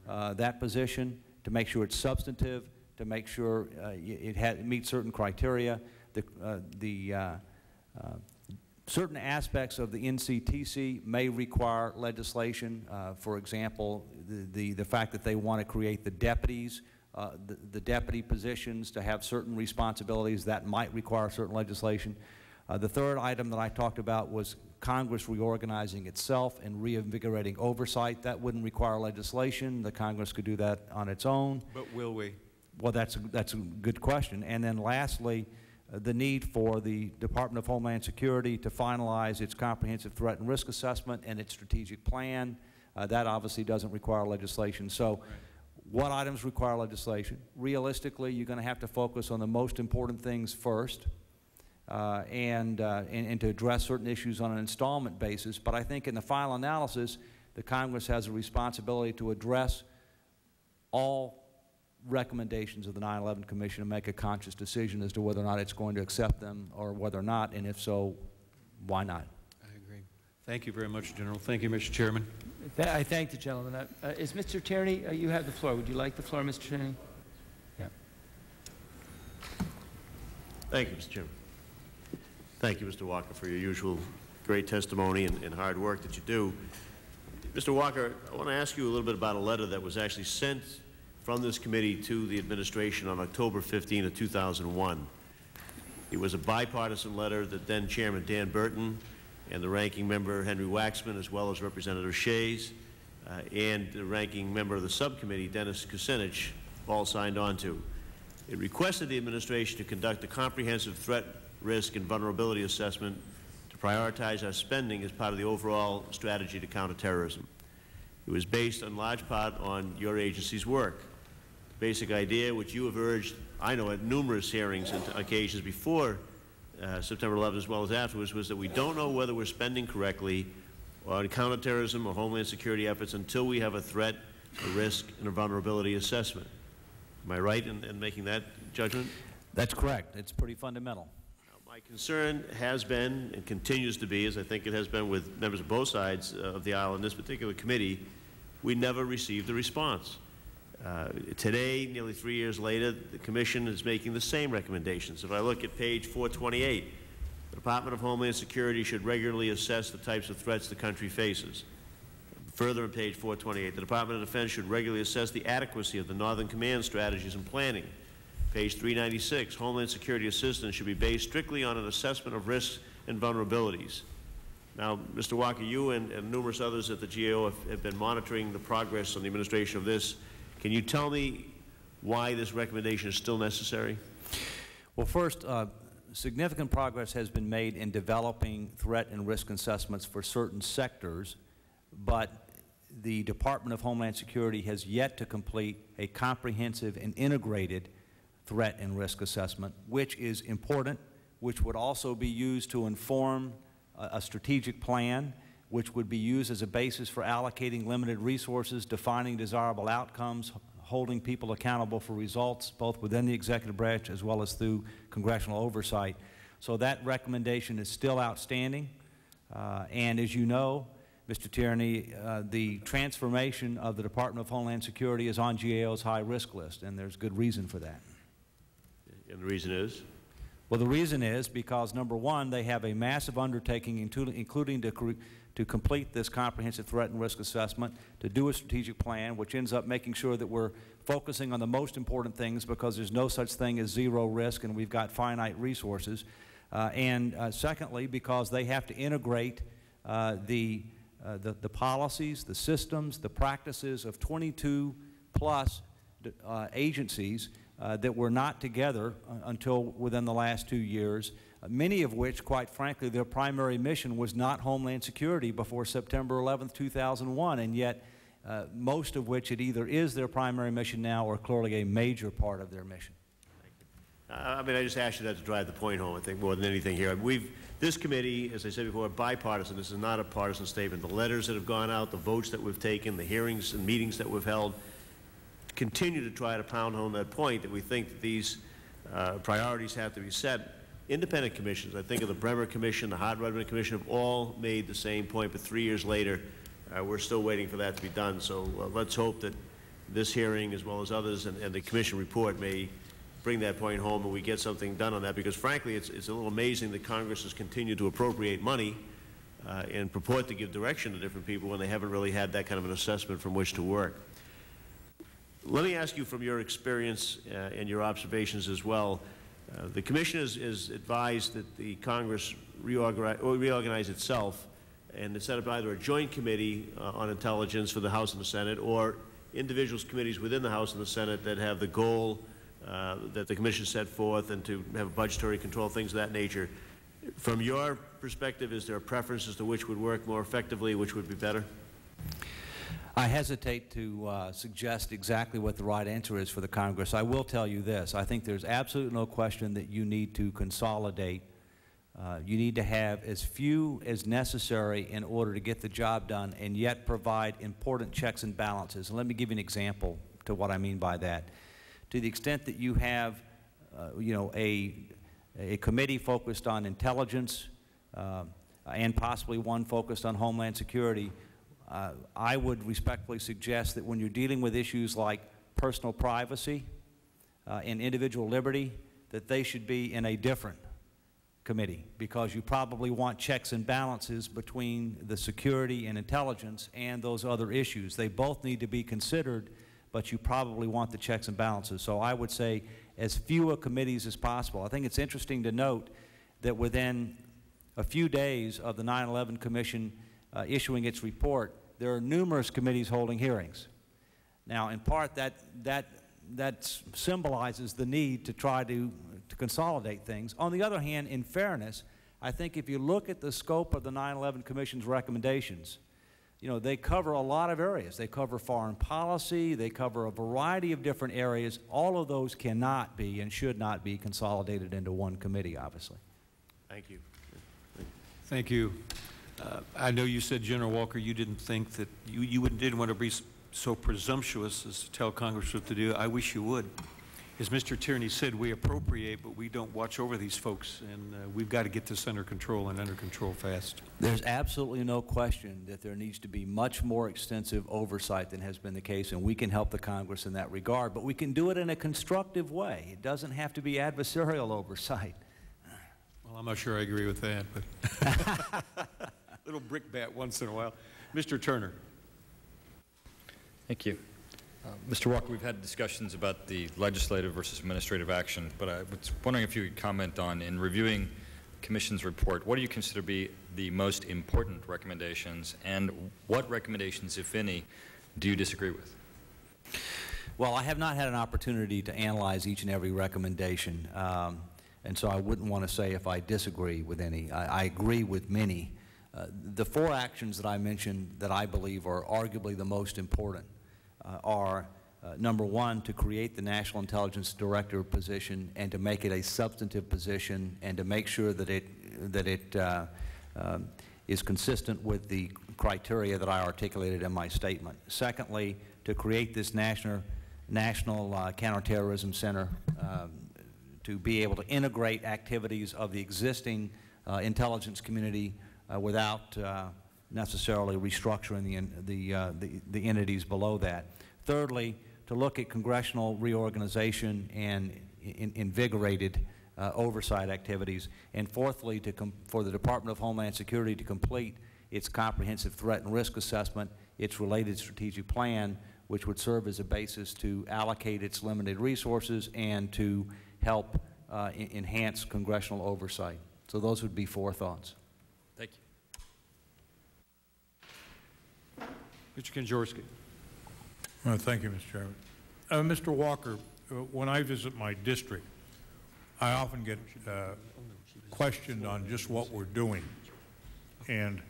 uh, that position, to make sure it's substantive, to make sure uh, it it meets certain criteria, the, uh, the, uh, uh, certain aspects of the NCTC may require legislation. Uh, For example, the, the, the fact that they want to create the deputies, uh, the, the deputy positions to have certain responsibilities, that might require certain legislation. Uh, the third item that I talked about was Congress reorganizing itself and reinvigorating oversight. That wouldn't require legislation. The Congress could do that on its own. But will we? Well, that's, a- that's a good question. And then lastly, the need for the Department of Homeland Security to finalize its comprehensive threat and risk assessment and its strategic plan. Uh, That obviously doesn't require legislation. So what items require legislation? Realistically, you're going to have to focus on the most important things first uh, and, uh, and, and to address certain issues on an installment basis. But I think in the final analysis, the Congress has a responsibility to address all recommendations of the 9/11 Commission and make a conscious decision as to whether or not it's going to accept them or whether or not, and if so, why not? I agree. Thank you very much, General. Thank you, Mr. Chairman. Th- I thank the gentleman. Uh, uh, Is Mr. Tierney, uh, you have the floor. Would you like the floor, Mr. Tierney? Yeah. Thank you, Mr. Chairman. Thank you, Mr. Walker, for your usual great testimony and, and hard work that you do. Mr. Walker, I want to ask you a little bit about a letter that was actually sent from this committee to the administration on October 15 of 2001. It was a bipartisan letter that then Chairman Dan Burton and the ranking member Henry Waxman, as well as Representative Shays, uh, and the ranking member of the subcommittee, Dennis Kucinich, all signed on to. It requested the administration to conduct a comprehensive threat, risk, and vulnerability assessment to prioritize our spending as part of the overall strategy to counter terrorism. It was based in large part on your agency's work. Basic idea, which you have urged, I know, at numerous hearings and occasions before uh, September 11th as well as afterwards, was that we don't know whether we're spending correctly on counterterrorism or homeland security efforts until we have a threat, a risk, and a vulnerability assessment. Am I right in, in making that judgment? That's correct. It's pretty fundamental. My concern has been and continues to be, as I think it has been with members of both sides uh, of the aisle in this particular committee, we never received a response. Uh, Today, nearly three years later, the Commission is making the same recommendations. If I look at page 428, the Department of Homeland Security should regularly assess the types of threats the country faces. Further on page 428, the Department of Defense should regularly assess the adequacy of the Northern Command strategies and planning. Page 396, Homeland Security assistance should be based strictly on an assessment of risks and vulnerabilities. Now, Mr. Walker, you and, and numerous others at the GAO have, have been monitoring the progress on the administration of this. Can you tell me why this recommendation is still necessary? Well, first, uh, significant progress has been made in developing threat and risk assessments for certain sectors, but the Department of Homeland Security has yet to complete a comprehensive and integrated threat and risk assessment, which is important, which would also be used to inform a, a strategic plan, which would be used as a basis for allocating limited resources, defining desirable outcomes, holding people accountable for results, both within the executive branch as well as through congressional oversight. So that recommendation is still outstanding. Uh, and as you know, Mr. Tierney, uh, the transformation of the Department of Homeland Security is on GAO's high risk list, and there's good reason for that. And the reason is? Well, the reason is because, number one, they have a massive undertaking, including to, to complete this comprehensive threat and risk assessment, to do a strategic plan, which ends up making sure that we're focusing on the most important things because there's no such thing as zero risk and we've got finite resources. Uh, and uh, secondly, because they have to integrate uh, the, uh, the, the, policies, the systems, the practices of 22 plus uh, agencies uh, that were not together until within the last two years, many of which, quite frankly, their primary mission was not Homeland Security before September 11, 2001, and yet uh, most of which it either is their primary mission now or clearly a major part of their mission. I mean, I just asked you that to drive the point home, I think, more than anything here. We've, this committee, as I said before, bipartisan. This is not a partisan statement. The letters that have gone out, the votes that we've taken, the hearings and meetings that we've held, continue to try to pound home that point that we think that these uh, priorities have to be set. Independent commissions, I think of the Bremer Commission, the Hart-Rudman Commission, have all made the same point, but three years later, uh, we're still waiting for that to be done. So uh, let's hope that this hearing, as well as others, and, and, the commission report may bring that point home and we get something done on that, because frankly, it's, it's a little amazing that Congress has continued to appropriate money uh, and purport to give direction to different people when they haven't really had that kind of an assessment from which to work. Let me ask you from your experience uh, and your observations as well. Uh, the Commission is, has, advised that the Congress reorganize, reorganize itself and set up either a joint committee uh, on intelligence for the House and the Senate or individuals committees within the House and the Senate that have the goal uh, that the Commission set forth and to have budgetary control, things of that nature. From your perspective, is there a preference as to which would work more effectively, which would be better? I hesitate to uh, suggest exactly what the right answer is for the Congress. I will tell you this. I think there's absolutely no question that you need to consolidate. Uh, you need to have as few as necessary in order to get the job done and yet provide important checks and balances. And let me give you an example to what I mean by that. To the extent that you have, uh, you know, a, a committee focused on intelligence uh, and possibly one focused on homeland security, uh, I would respectfully suggest that when you're dealing with issues like personal privacy uh, and individual liberty, that they should be in a different committee because you probably want checks and balances between the security and intelligence and those other issues. They both need to be considered, but you probably want the checks and balances. So I would say as few committees as possible. I think it's interesting to note that within a few days of the 9-11 Commission uh, issuing its report, there are numerous committees holding hearings. Now, in part, that, that, that symbolizes the need to try to, to consolidate things. On the other hand, in fairness, I think if you look at the scope of the 9-11 Commission's recommendations, you know, they cover a lot of areas. They cover foreign policy, they cover a variety of different areas. All of those cannot be and should not be consolidated into one committee, obviously. Thank you. Thank you. Uh, I know you said, General Walker, you didn't think that, you, you wouldn't- didn't want to be so presumptuous as to tell Congress what to do. I wish you would. As Mr. Tierney said, we appropriate, but we don't watch over these folks, and uh, we've got to get this under control and under control fast. There's absolutely no question that there needs to be much more extensive oversight than has been the case, and we can help the Congress in that regard, but we can do it in a constructive way. It doesn't have to be adversarial oversight. Well, I'm not sure I agree with that, but little brickbat once in a while. Mr. Turner. Thank you. Uh, Mr. Walker, we've had discussions about the legislative versus administrative action, but I was wondering if you could comment on, in reviewing the Commission's report, what do you consider to be the most important recommendations, and what recommendations, if any, do you disagree with? Well, I have not had an opportunity to analyze each and every recommendation, um, and so I wouldn't want to say if I disagree with any. I, I agree with many. Uh, the four actions that I mentioned that I believe are arguably the most important uh, are, uh, number one, to create the National Intelligence Director position and to make it a substantive position and to make sure that it, that it uh, um, is consistent with the criteria that I articulated in my statement. Secondly, to create this national, national uh, counterterrorism center um, to be able to integrate activities of the existing uh, intelligence community uh, without uh, necessarily restructuring the, the, uh, the, the entities below that. Thirdly, to look at congressional reorganization and in- invigorated uh, oversight activities. And fourthly, for the Department of Homeland Security to complete its comprehensive threat and risk assessment, its related strategic plan, which would serve as a basis to allocate its limited resources and to help uh, enhance congressional oversight. So those would be four thoughts. Thank you. Mr. Kanjorski. Uh, Thank you, Mr. Chairman. Uh, Mr. Walker, uh, when I visit my district, I often get uh, questioned on just what we're doing. And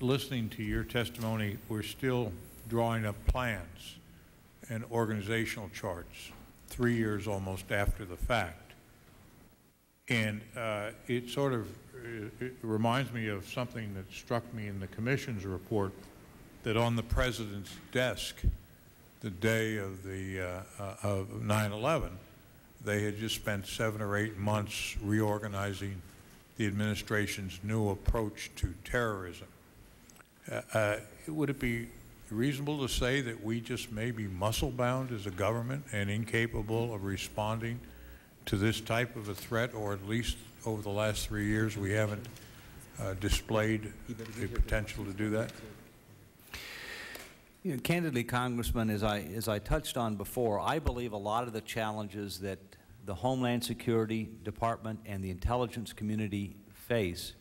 listening to your testimony, we're still drawing up plans and organizational charts, three years almost after the fact. And uh, it sort of uh, it reminds me of something that struck me in the commission's report, that on the president's desk, the day of the uh, uh, of 9/11, they had just spent seven or eight months reorganizing the administration's new approach to terrorism. Uh, uh, would it be reasonable to say that we just may be muscle-bound as a government and incapable of responding to this type of a threat, or at least over the last three years we haven't uh, displayed the potential to do that? You know, candidly, Congressman, as I, as I touched on before, I believe a lot of the challenges that the Homeland Security Department and the intelligence community face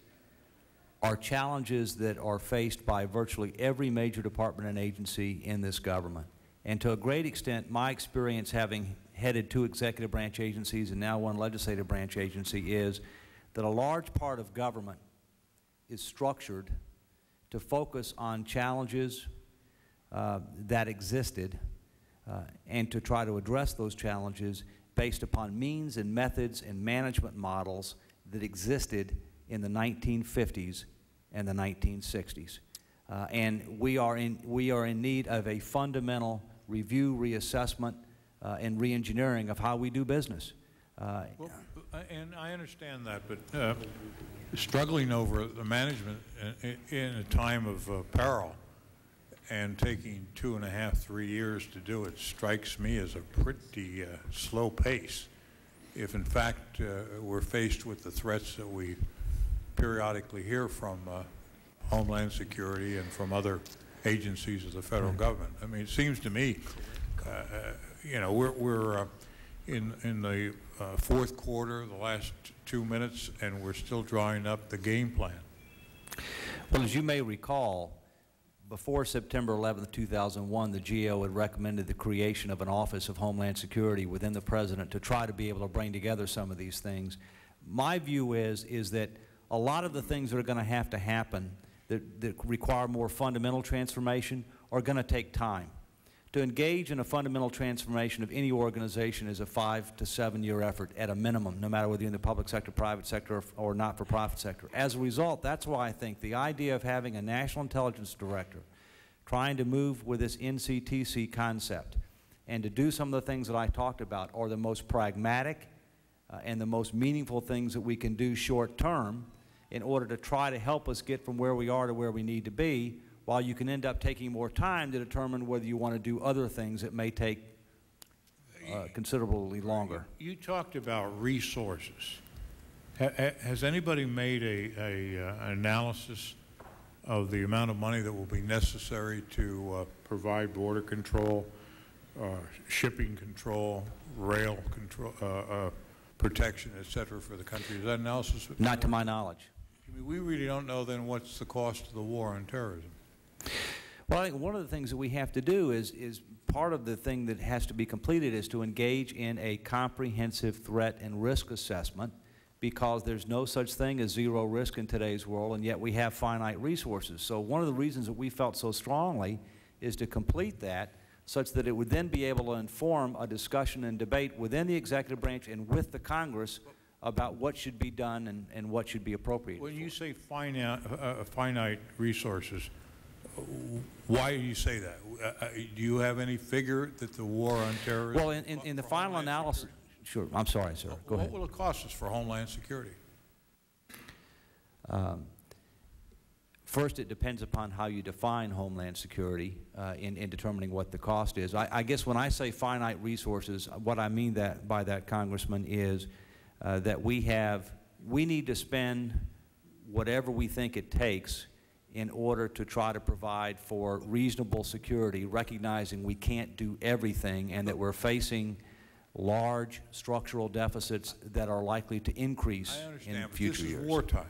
are challenges that are faced by virtually every major department and agency in this government. And to a great extent, my experience having headed two executive branch agencies and now one legislative branch agency is that a large part of government is structured to focus on challenges uh, that existed uh, and to try to address those challenges based upon means and methods and management models that existed in the 1950s and the 1960s. Uh, and we are, in, we are in need of a fundamental review, reassessment, uh, and reengineering of how we do business. Uh, Well, and I understand that, but struggling over the management in, in a time of peril and taking two and a half, three years to do it strikes me as a pretty uh, slow pace. If in fact uh, we're faced with the threats that we periodically hear from uh, Homeland Security and from other agencies of the federal government. I mean, it seems to me, uh, uh, you know, we're, we're uh, in, in the uh, fourth quarter, the last two minutes, and we're still drawing up the game plan. Well, as you may recall, before September 11, 2001, the GAO had recommended the creation of an Office of Homeland Security within the President to try to be able to bring together some of these things. My view is, is that a lot of the things that are going to have to happen that, that require more fundamental transformation are going to take time. To engage in a fundamental transformation of any organization is a five to seven year effort at a minimum, no matter whether you're in the public sector, private sector, or, or not-for-profit sector. As a result, that's why I think the idea of having a national intelligence director trying to move with this NCTC concept and to do some of the things that I talked about are the most pragmatic uh, and the most meaningful things that we can do short term in order to try to help us get from where we are to where we need to be, while you can end up taking more time to determine whether you want to do other things that may take uh, considerably longer. You talked about resources. Ha ha has anybody made a, a uh, analysis of the amount of money that will be necessary to uh, provide border control, uh, shipping control, rail control, uh, uh, protection, et cetera, for the country? Is that analysis? Not to my knowledge. I mean, we really don't know then what's the cost of the war on terrorism. Well, I think one of the things that we have to do is, is part of the thing that has to be completed is to engage in a comprehensive threat and risk assessment because there's no such thing as zero risk in today's world, and yet we have finite resources. So one of the reasons that we felt so strongly is to complete that such that it would then be able to inform a discussion and debate within the executive branch and with the Congress about what should be done and, and what should be appropriate. When you say finite, uh, finite resources, uh, why do you say that? Uh, uh, do you have any figure that the war on terrorism? Well, in, in, in the final analysis, sure, I'm sorry, sir, go what ahead. will it cost us for Homeland Security? Um, First, it depends upon how you define Homeland Security uh, in, in determining what the cost is. I, I guess when I say finite resources, what I mean that, by that, Congressman, is uh, that we have, we need to spend whatever we think it takes in order to try to provide for reasonable security, recognizing we can't do everything and that we're facing large structural deficits that are likely to increase in future this years. is wartime.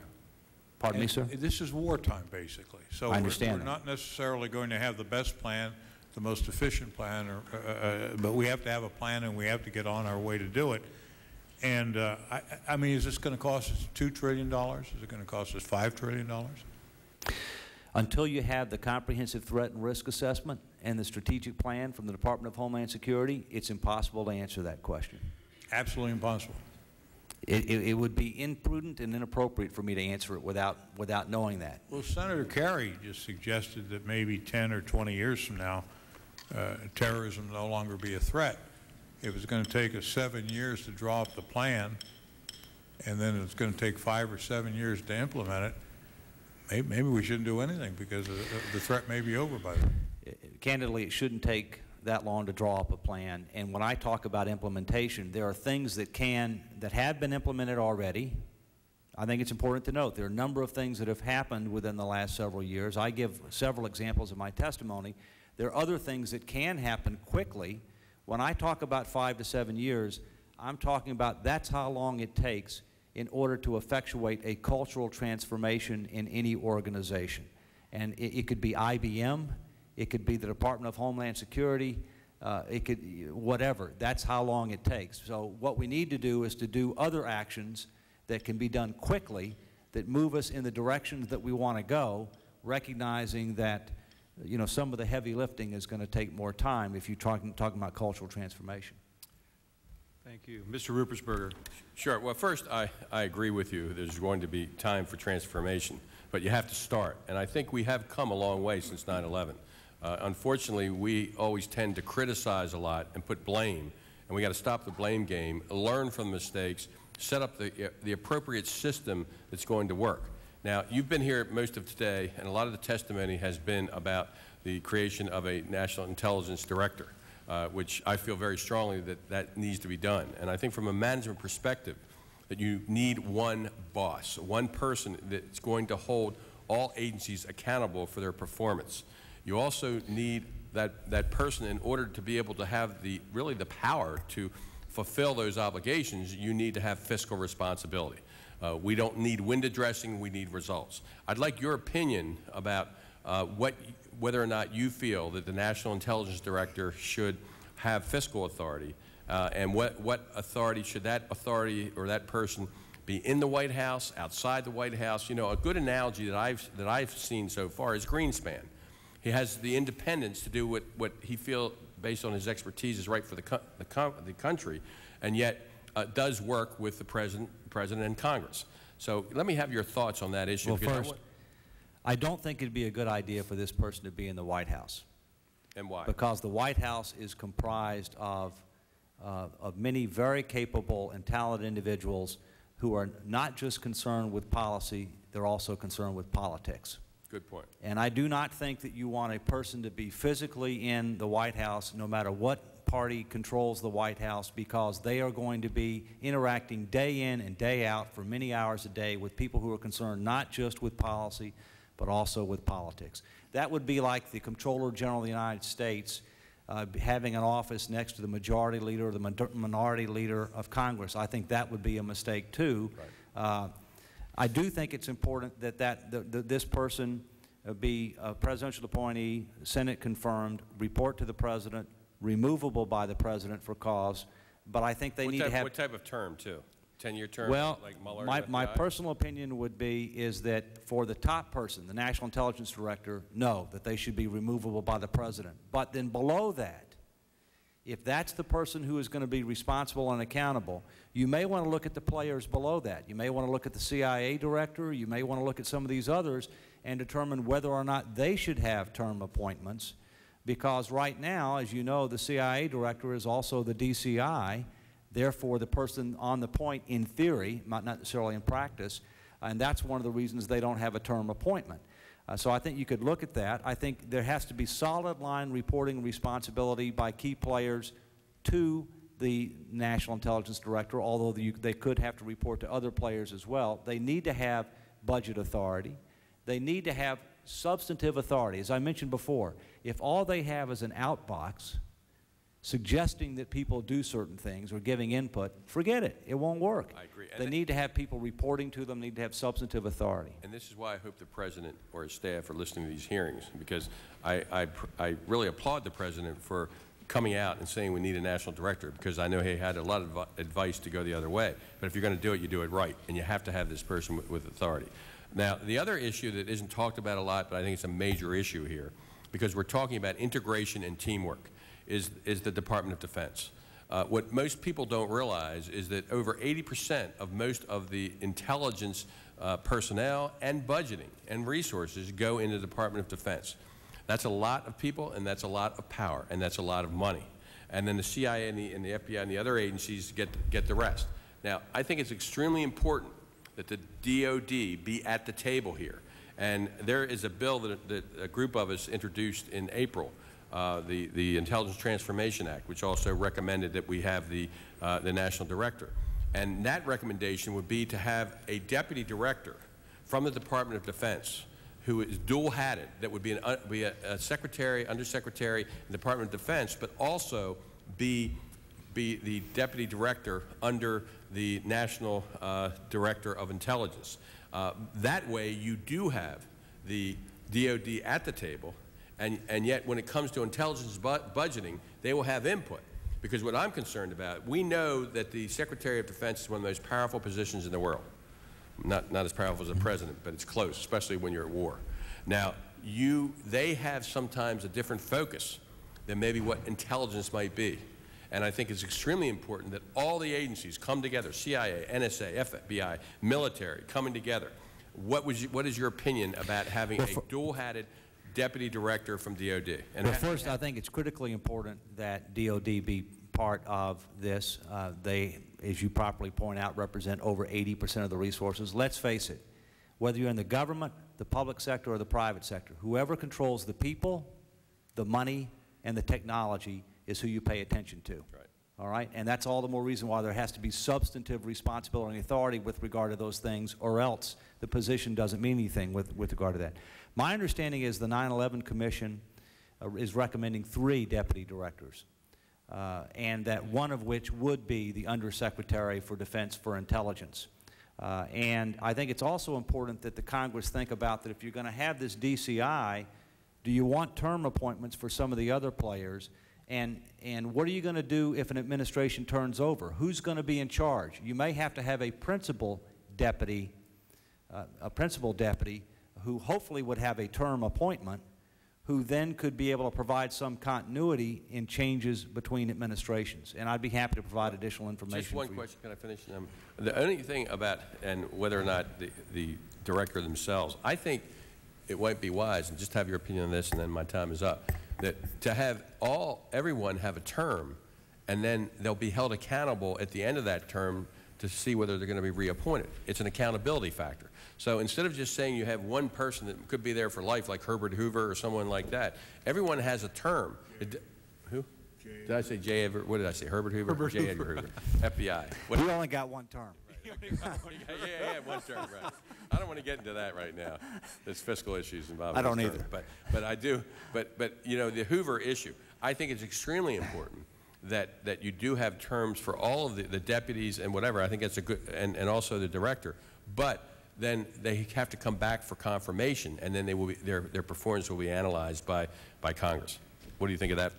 Pardon me, sir? This is wartime, basically. So I we're- understand We're that. not necessarily going to have the best plan, the most efficient plan, or, uh, uh, but we have to have a plan and we have to get on our way to do it. And, uh, I, I mean, is this going to cost us $2 trillion? Is it going to cost us $5 trillion? Until you have the comprehensive threat and risk assessment and the strategic plan from the Department of Homeland Security, it's impossible to answer that question. Absolutely impossible. It, it, it would be imprudent and inappropriate for me to answer it without, without knowing that. Well, Senator Kerry just suggested that maybe 10 or 20 years from now, uh, terrorism no longer be a threat. It was going to take us seven years to draw up the plan, and then it's going to take five or seven years to implement it. Maybe, maybe we shouldn't do anything because the, the threat may be over by then. Candidly, it shouldn't take that long to draw up a plan. And when I talk about implementation, there are things that can, that have been implemented already. I think it's important to note there are a number of things that have happened within the last several years. I give several examples in my testimony. There are other things that can happen quickly. When I talk about five to seven years, I'm talking about that's how long it takes in order to effectuate a cultural transformation in any organization. And it, it could be IBM, it could be the Department of Homeland Security, uh, it could, whatever. That's how long it takes. So what we need to do is to do other actions that can be done quickly that move us in the directions that we want to go, recognizing that, you know, some of the heavy lifting is going to take more time if you're talking, talking about cultural transformation. Thank you. Mr. Ruppersberger. Sure. Well, first, I, I agree with you. There's going to be time for transformation, but you have to start. And I think we have come a long way since 9-11. Uh, unfortunately, we always tend to criticize a lot and put blame, and we got to stop the blame game, learn from mistakes, set up the, the appropriate system that's going to work. Now, you've been here most of today, and a lot of the testimony has been about the creation of a national intelligence director, uh, which I feel very strongly that that needs to be done. And I think from a management perspective, that you need one boss, one person that's going to hold all agencies accountable for their performance. You also need that, that person in order to be able to have the, really the power to fulfill those obligations, you need to have fiscal responsibility. Uh, we don't need window dressing, we need results. I'd like your opinion about uh, what, whether or not you feel that the National Intelligence Director should have fiscal authority, uh, and what, what authority should that authority or that person be in the White House, outside the White House? You know, a good analogy that I've, that I've seen so far is Greenspan. He has the independence to do what, what he feels based on his expertise, is right for the, co the, co the country, and yet uh, does work with the President, President and Congress. So let me have your thoughts on that issue. Well, first, I don't think it'd be a good idea for this person to be in the White House. And why? Because the White House is comprised of, uh, of many very capable and talented individuals who are not just concerned with policy, they're also concerned with politics. Good point. And I do not think that you want a person to be physically in the White House, no matter what party controls the White House, because they are going to be interacting day in and day out for many hours a day with people who are concerned not just with policy, but also with politics. That would be like the Comptroller General of the United States uh, having an office next to the majority leader or the minority leader of Congress. I think that would be a mistake, too. Uh, I do think it's important that, that this person uh, be a presidential appointee, Senate confirmed, report to the President, removable by the President for cause, but I think they what need type, to have... What type of term, too? 10-year term, Well, like Mueller? my, my personal opinion would be is that for the top person, the National Intelligence Director, no, that they should be removable by the President. But then below that, if that's the person who is going to be responsible and accountable, you may want to look at the players below that. You may want to look at the CIA director, you may want to look at some of these others and determine whether or not they should have term appointments. Because right now, as you know, the CIA director is also the DCI, therefore the person on the point in theory, might not necessarily in practice, and that's one of the reasons they don't have a term appointment. Uh, so I think you could look at that. I think there has to be solid line reporting responsibility by key players to the National Intelligence Director, although you, they could have to report to other players as well. They need to have budget authority. They need to have substantive authority. As I mentioned before, if all they have is an outbox suggesting that people do certain things or giving input, forget it. It won't work. I agree. And They need to have people reporting to them, need to have substantive authority. And this is why I hope the President or his staff are listening to these hearings, because I, I, I really applaud the President for coming out and saying we need a national director, because I know he had a lot of advice to go the other way. But if you're going to do it, you do it right, and you have to have this person with, with authority. Now, the other issue that isn't talked about a lot, but I think it's a major issue here, because we're talking about integration and teamwork, is, is the Department of Defense. Uh, what most people don't realize is that over 80% of most of the intelligence uh, personnel and budgeting and resources go into the Department of Defense. That's a lot of people, and that's a lot of power, and that's a lot of money. And then the CIA and the, and the FBI and the other agencies get, get the rest. Now, I think it's extremely important that the DOD be at the table here. And there is a bill that, that a group of us introduced in April uh, the, the Intelligence Transformation Act, which also recommended that we have the, uh, the national director. And that recommendation would be to have a deputy director from the Department of Defense who is dual-hatted, that would be, an, uh, be a, a secretary, undersecretary in the Department of Defense, but also be, be the deputy director under the National uh, Director of Intelligence. Uh, that way, you do have the DOD at the table, and, and yet when it comes to intelligence bu budgeting, they will have input. Because what I'm concerned about, we know that the Secretary of Defense is one of the most powerful positions in the world. Not, not as powerful as a mm-hmm. president, but it's close, especially when you're at war. Now, you, they have sometimes a different focus than maybe what intelligence might be. And I think it's extremely important that all the agencies come together, CIA, NSA, FBI, military, coming together. What, was you, what is your opinion about having Well, a dual-hatted deputy director from DOD? And Well, first, I think it's critically important that DOD be part of this. Uh, They, as you properly point out, represent over 80% of the resources. Let's face it, whether you're in the government, the public sector, or the private sector, whoever controls the people, the money, and the technology is who you pay attention to. Right. All right? And that's all the more reason why there has to be substantive responsibility and authority with regard to those things, or else the position doesn't mean anything with, with regard to that. My understanding is the 9/11 Commission uh, is recommending three deputy directors, uh, and that one of which would be the Undersecretary for Defense for Intelligence. Uh, and I think it's also important that the Congress think about that if you're going to have this DCI, do you want term appointments for some of the other players? And, and what are you going to do if an administration turns over? Who's going to be in charge? You may have to have a principal deputy, uh, a principal deputy, who hopefully would have a term appointment, who then could be able to provide some continuity in changes between administrations. And I'd be happy to provide additional information Just one question, can I finish? Um, The only thing about, and whether or not the, the director themselves, I think it might be wise, and just have your opinion on this, and then my time is up, that to have all, everyone have a term, and then they'll be held accountable at the end of that term to see whether they're going to be reappointed. It's an accountability factor. So instead of just saying you have one person that could be there for life, like Herbert Hoover or someone like that, everyone has a term. It- who? Did I say J. Edgar, what did I say, Herbert Hoover? Herbert J. Edgar Hoover. Hoover, FBI. What- He only got one term. yeah, yeah, yeah, one term, right. I don't want to get into that right now. There's fiscal issues involved. I don't this either. term. But, but I do, but, but, you know, the Hoover issue, I think it's extremely important that, that you do have terms for all of the, the deputies and whatever. I think that's a good, and, and also the director. But then they have to come back for confirmation, and then they will be, their, their performance will be analyzed by, by Congress. What do you think of that?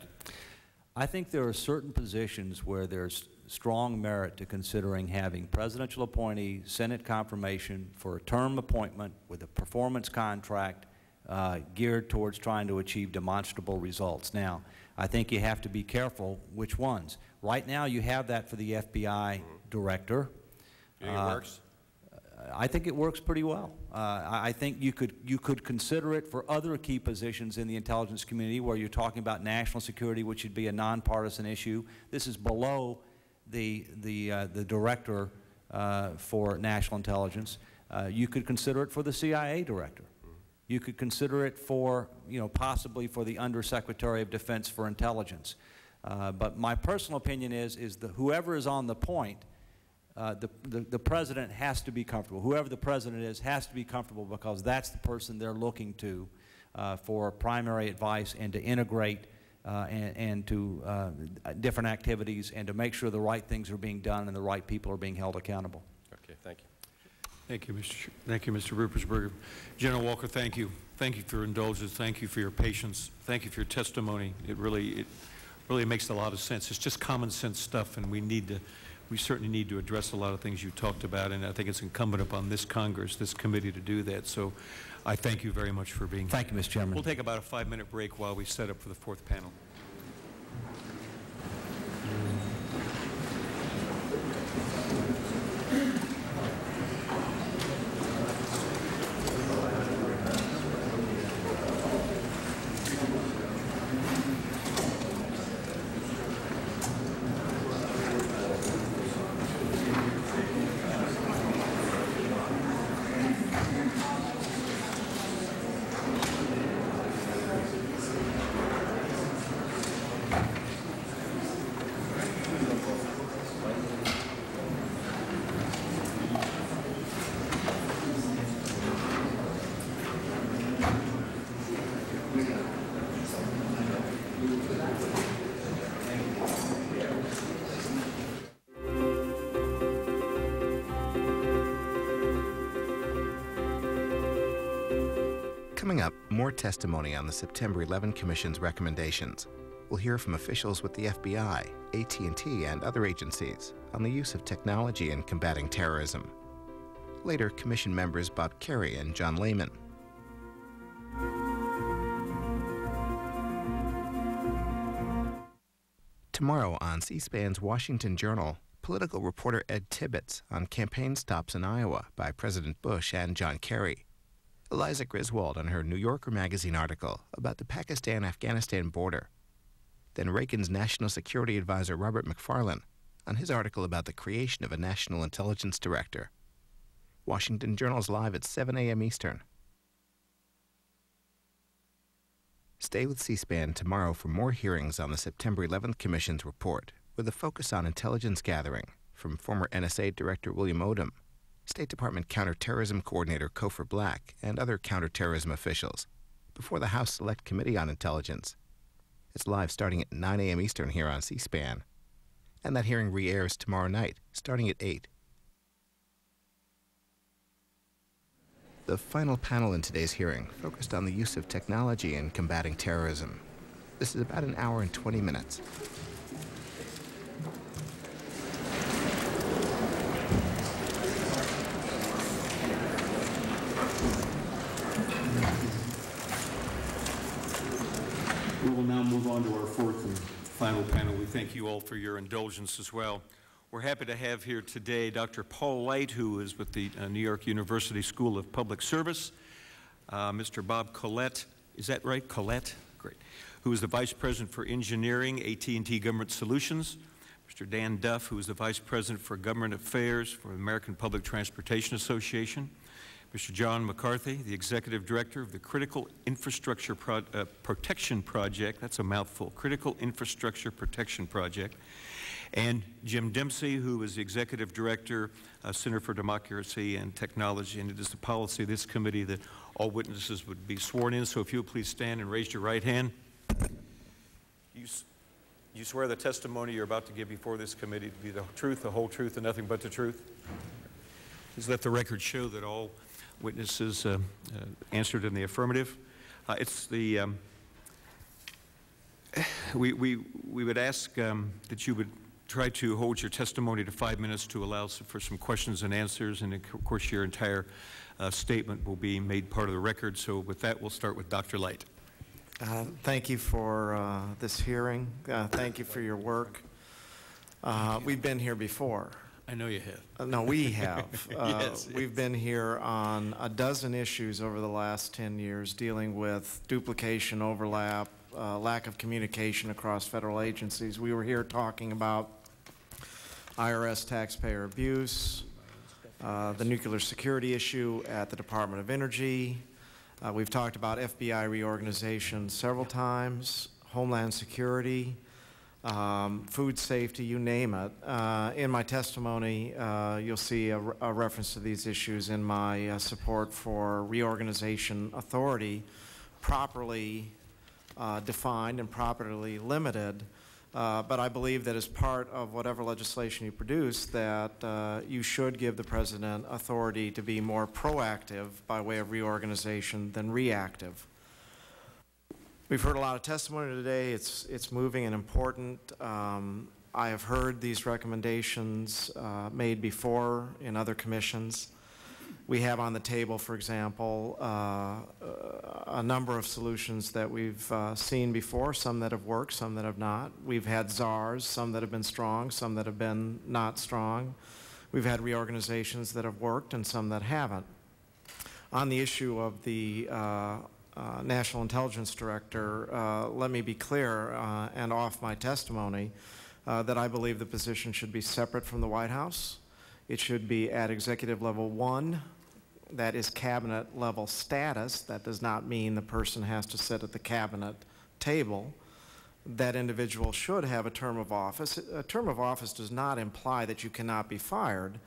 I think there are certain positions where there's strong merit to considering having presidential appointee, Senate confirmation for a term appointment with a performance contract uh, geared towards trying to achieve demonstrable results. Now, I think you have to be careful which ones. Right now, you have that for the FBI director. You think it Uh, works? I think it works pretty well. Uh, I think you could, you could consider it for other key positions in the intelligence community where you're talking about national security, which would be a nonpartisan issue. This is below the, the, uh, the director uh, for national intelligence. Uh, You could consider it for the CIA director. You could consider it for, you know, possibly for the Undersecretary of Defense for Intelligence. Uh, But my personal opinion is, is that whoever is on the point, uh, the, the, the president has to be comfortable. Whoever the president is has to be comfortable because that's the person they're looking to uh, for primary advice and to integrate uh, and, and to uh, different activities and to make sure the right things are being done and the right people are being held accountable. Okay, thank you. Thank you, Mr. Thank you, Mr. Ruppersberger. General Walker, thank you. Thank you for your indulgence. Thank you for your patience. Thank you for your testimony. It really, it really makes a lot of sense. It's just common sense stuff, and we need to, we certainly need to address a lot of things you talked about, and I think it's incumbent upon this Congress, this committee to do that. So I thank you very much for being here. Thank you, Mr. Chairman. We'll take about a five-minute break while we set up for the fourth panel. More testimony on the September 11 Commission's recommendations. We'll hear from officials with the FBI, AT&T, and other agencies on the use of technology in combating terrorism. Later, Commission members Bob Kerrey and John Lehman. Tomorrow on C-SPAN's Washington Journal, political reporter Ed Tibbetts on campaign stops in Iowa by President Bush and John Kerry. Eliza Griswold on her New Yorker magazine article about the Pakistan-Afghanistan border. Then Reagan's National Security Advisor Robert McFarlane on his article about the creation of a National Intelligence Director. Washington Journal's live at 7 a.m. Eastern. Stay with C-SPAN tomorrow for more hearings on the September 11th Commission's report, with a focus on intelligence gathering from former NSA Director William Odom, State Department Counterterrorism Coordinator Cofer Black, and other counterterrorism officials, before the House Select Committee on Intelligence. It's live starting at 9 a.m. Eastern here on C-SPAN. And that hearing re-airs tomorrow night, starting at 8. The final panel in today's hearing focused on the use of technology in combating terrorism. This is about an hour and 20 minutes. We'll now move on to our fourth and final panel. We thank you all for your indulgence as well. We're happy to have here today Dr. Paul Light, who is with the uh, New York University School of Public Service, uh, Mr. Bob Collette, is that right, Collette? Great. Who is the Vice President for Engineering, AT&T Government Solutions, Mr. Dan Duff, who is the Vice President for Government Affairs for the American Public Transportation Association, Mr. John McCarthy, the Executive Director of the Critical Infrastructure Pro uh, Protection Project, that's a mouthful, Critical Infrastructure Protection Project, and Jim Dempsey, who is the Executive Director, uh, Center for Democracy and Technology, and it is the policy of this committee that all witnesses would be sworn in. So if you would please stand and raise your right hand. You, you swear the testimony you're about to give before this committee to be the truth, the whole truth, and nothing but the truth? Please let the record show that all witnesses uh, uh, answered in the affirmative. Uh, it's the, um, we, we, we would ask um, that you would try to hold your testimony to five minutes to allow for some questions and answers, and of course your entire uh, statement will be made part of the record. So with that, we'll start with Dr. Light. Uh, thank you for uh, this hearing. Uh, thank you for your work. We've been here before. I know you have. Uh, no, we have. Uh, Yes, We've been here on a dozen issues over the last 10 years dealing with duplication, overlap, uh, lack of communication across federal agencies. We were here talking about IRS taxpayer abuse, uh, the nuclear security issue at the Department of Energy. Uh, We've talked about FBI reorganization several times, Homeland Security, um, food safety, you name it. Uh, in my testimony, uh, you'll see a, re- a reference to these issues in my uh, support for reorganization authority properly uh, defined and properly limited. Uh, but I believe that as part of whatever legislation you produce, that uh, you should give the president authority to be more proactive by way of reorganization than reactive. We've heard a lot of testimony today. It's, it's moving and important. Um, I have heard these recommendations uh, made before in other commissions. We have on the table, for example, uh, a number of solutions that we've uh, seen before, some that have worked, some that have not. We've had czars, some that have been strong, some that have been not strong. We've had reorganizations that have worked and some that haven't. On the issue of the uh, National Intelligence Director, uh, let me be clear uh, and off my testimony uh, that I believe the position should be separate from the White House. It should be at executive level one. That is cabinet level status. That does not mean the person has to sit at the cabinet table. That individual should have a term of office. A term of office does not imply that you cannot be fired.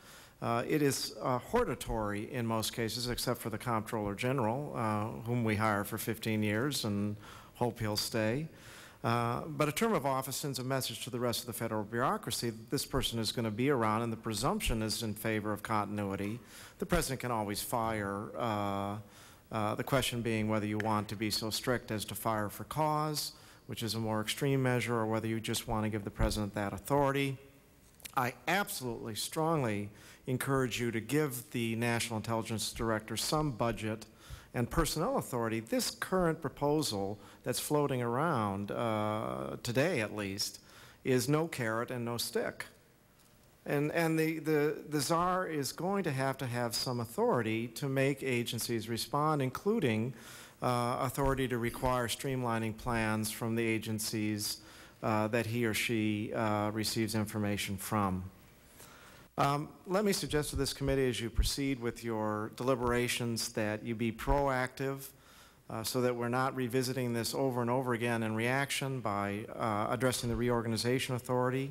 Uh, it is uh, hortatory in most cases, except for the Comptroller General, uh, whom we hire for 15 years and hope he'll stay. Uh, but a term of office sends a message to the rest of the federal bureaucracy that this person is going to be around, and the presumption is in favor of continuity. The president can always fire. Uh, uh, the question being whether you want to be so strict as to fire for cause, which is a more extreme measure, or whether you just want to give the president that authority. I absolutely strongly encourage you to give the National Intelligence Director some budget and personnel authority. This current proposal that's floating around, uh, today at least, is no carrot and no stick. And, and the, the, the czar is going to have to have some authority to make agencies respond, including uh, authority to require streamlining plans from the agencies uh, that he or she uh, receives information from. Um, let me suggest to this committee as you proceed with your deliberations that you be proactive uh, so that we're not revisiting this over and over again in reaction by uh, addressing the reorganization authority,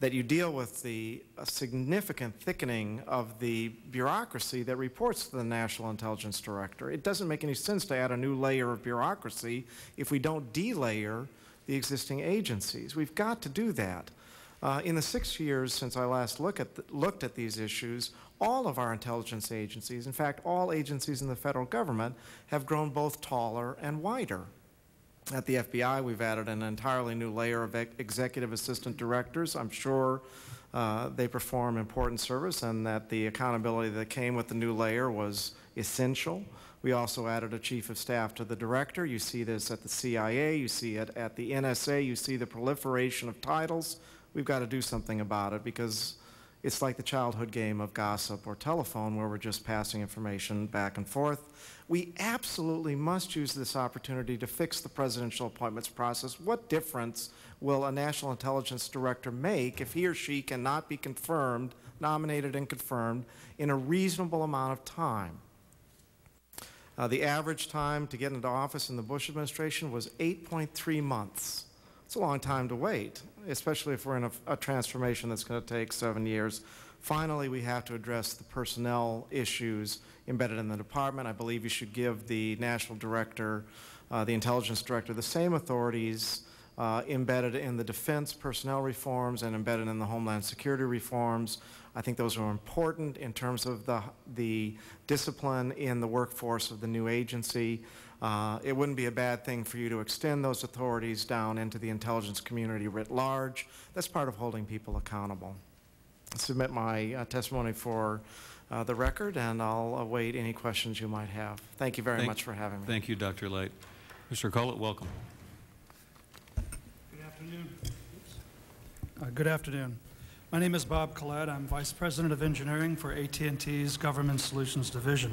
that you deal with the uh, significant thickening of the bureaucracy that reports to the National Intelligence Director. It doesn't make any sense to add a new layer of bureaucracy if we don't delayer the existing agencies. We've got to do that. Uh, in the six years since I last look at the, looked at these issues, all of our intelligence agencies, in fact, all agencies in the federal government, have grown both taller and wider. At the FBI, we've added an entirely new layer of ex executive assistant directors. I'm sure uh, they perform important service and that the accountability that came with the new layer was essential. We also added a chief of staff to the director. You see this at the CIA, you see it at the NSA, you see the proliferation of titles. We've got to do something about it because it's like the childhood game of gossip or telephone where we're just passing information back and forth. We absolutely must use this opportunity to fix the presidential appointments process. What difference will a national intelligence director make if he or she cannot be confirmed, nominated and confirmed, in a reasonable amount of time? Uh, the average time to get into office in the Bush administration was 8.3 months. It's a long time to wait, especially if we're in a, a transformation that's going to take seven years. Finally, we have to address the personnel issues embedded in the department. I believe you should give the national director, uh, the intelligence director, the same authorities uh, embedded in the defense personnel reforms and embedded in the homeland security reforms. I think those are important in terms of the, the discipline in the workforce of the new agency. Uh, it wouldn't be a bad thing for you to extend those authorities down into the intelligence community writ large. That's part of holding people accountable. I submit my uh, testimony for uh, the record, and I'll await any questions you might have. Thank you very Thank- much for having me. Thank you, Dr. Light. Mr. Collette, welcome. Good afternoon. Uh, Good afternoon. My name is Bob Collette. I'm Vice President of Engineering for AT&T's Government Solutions Division.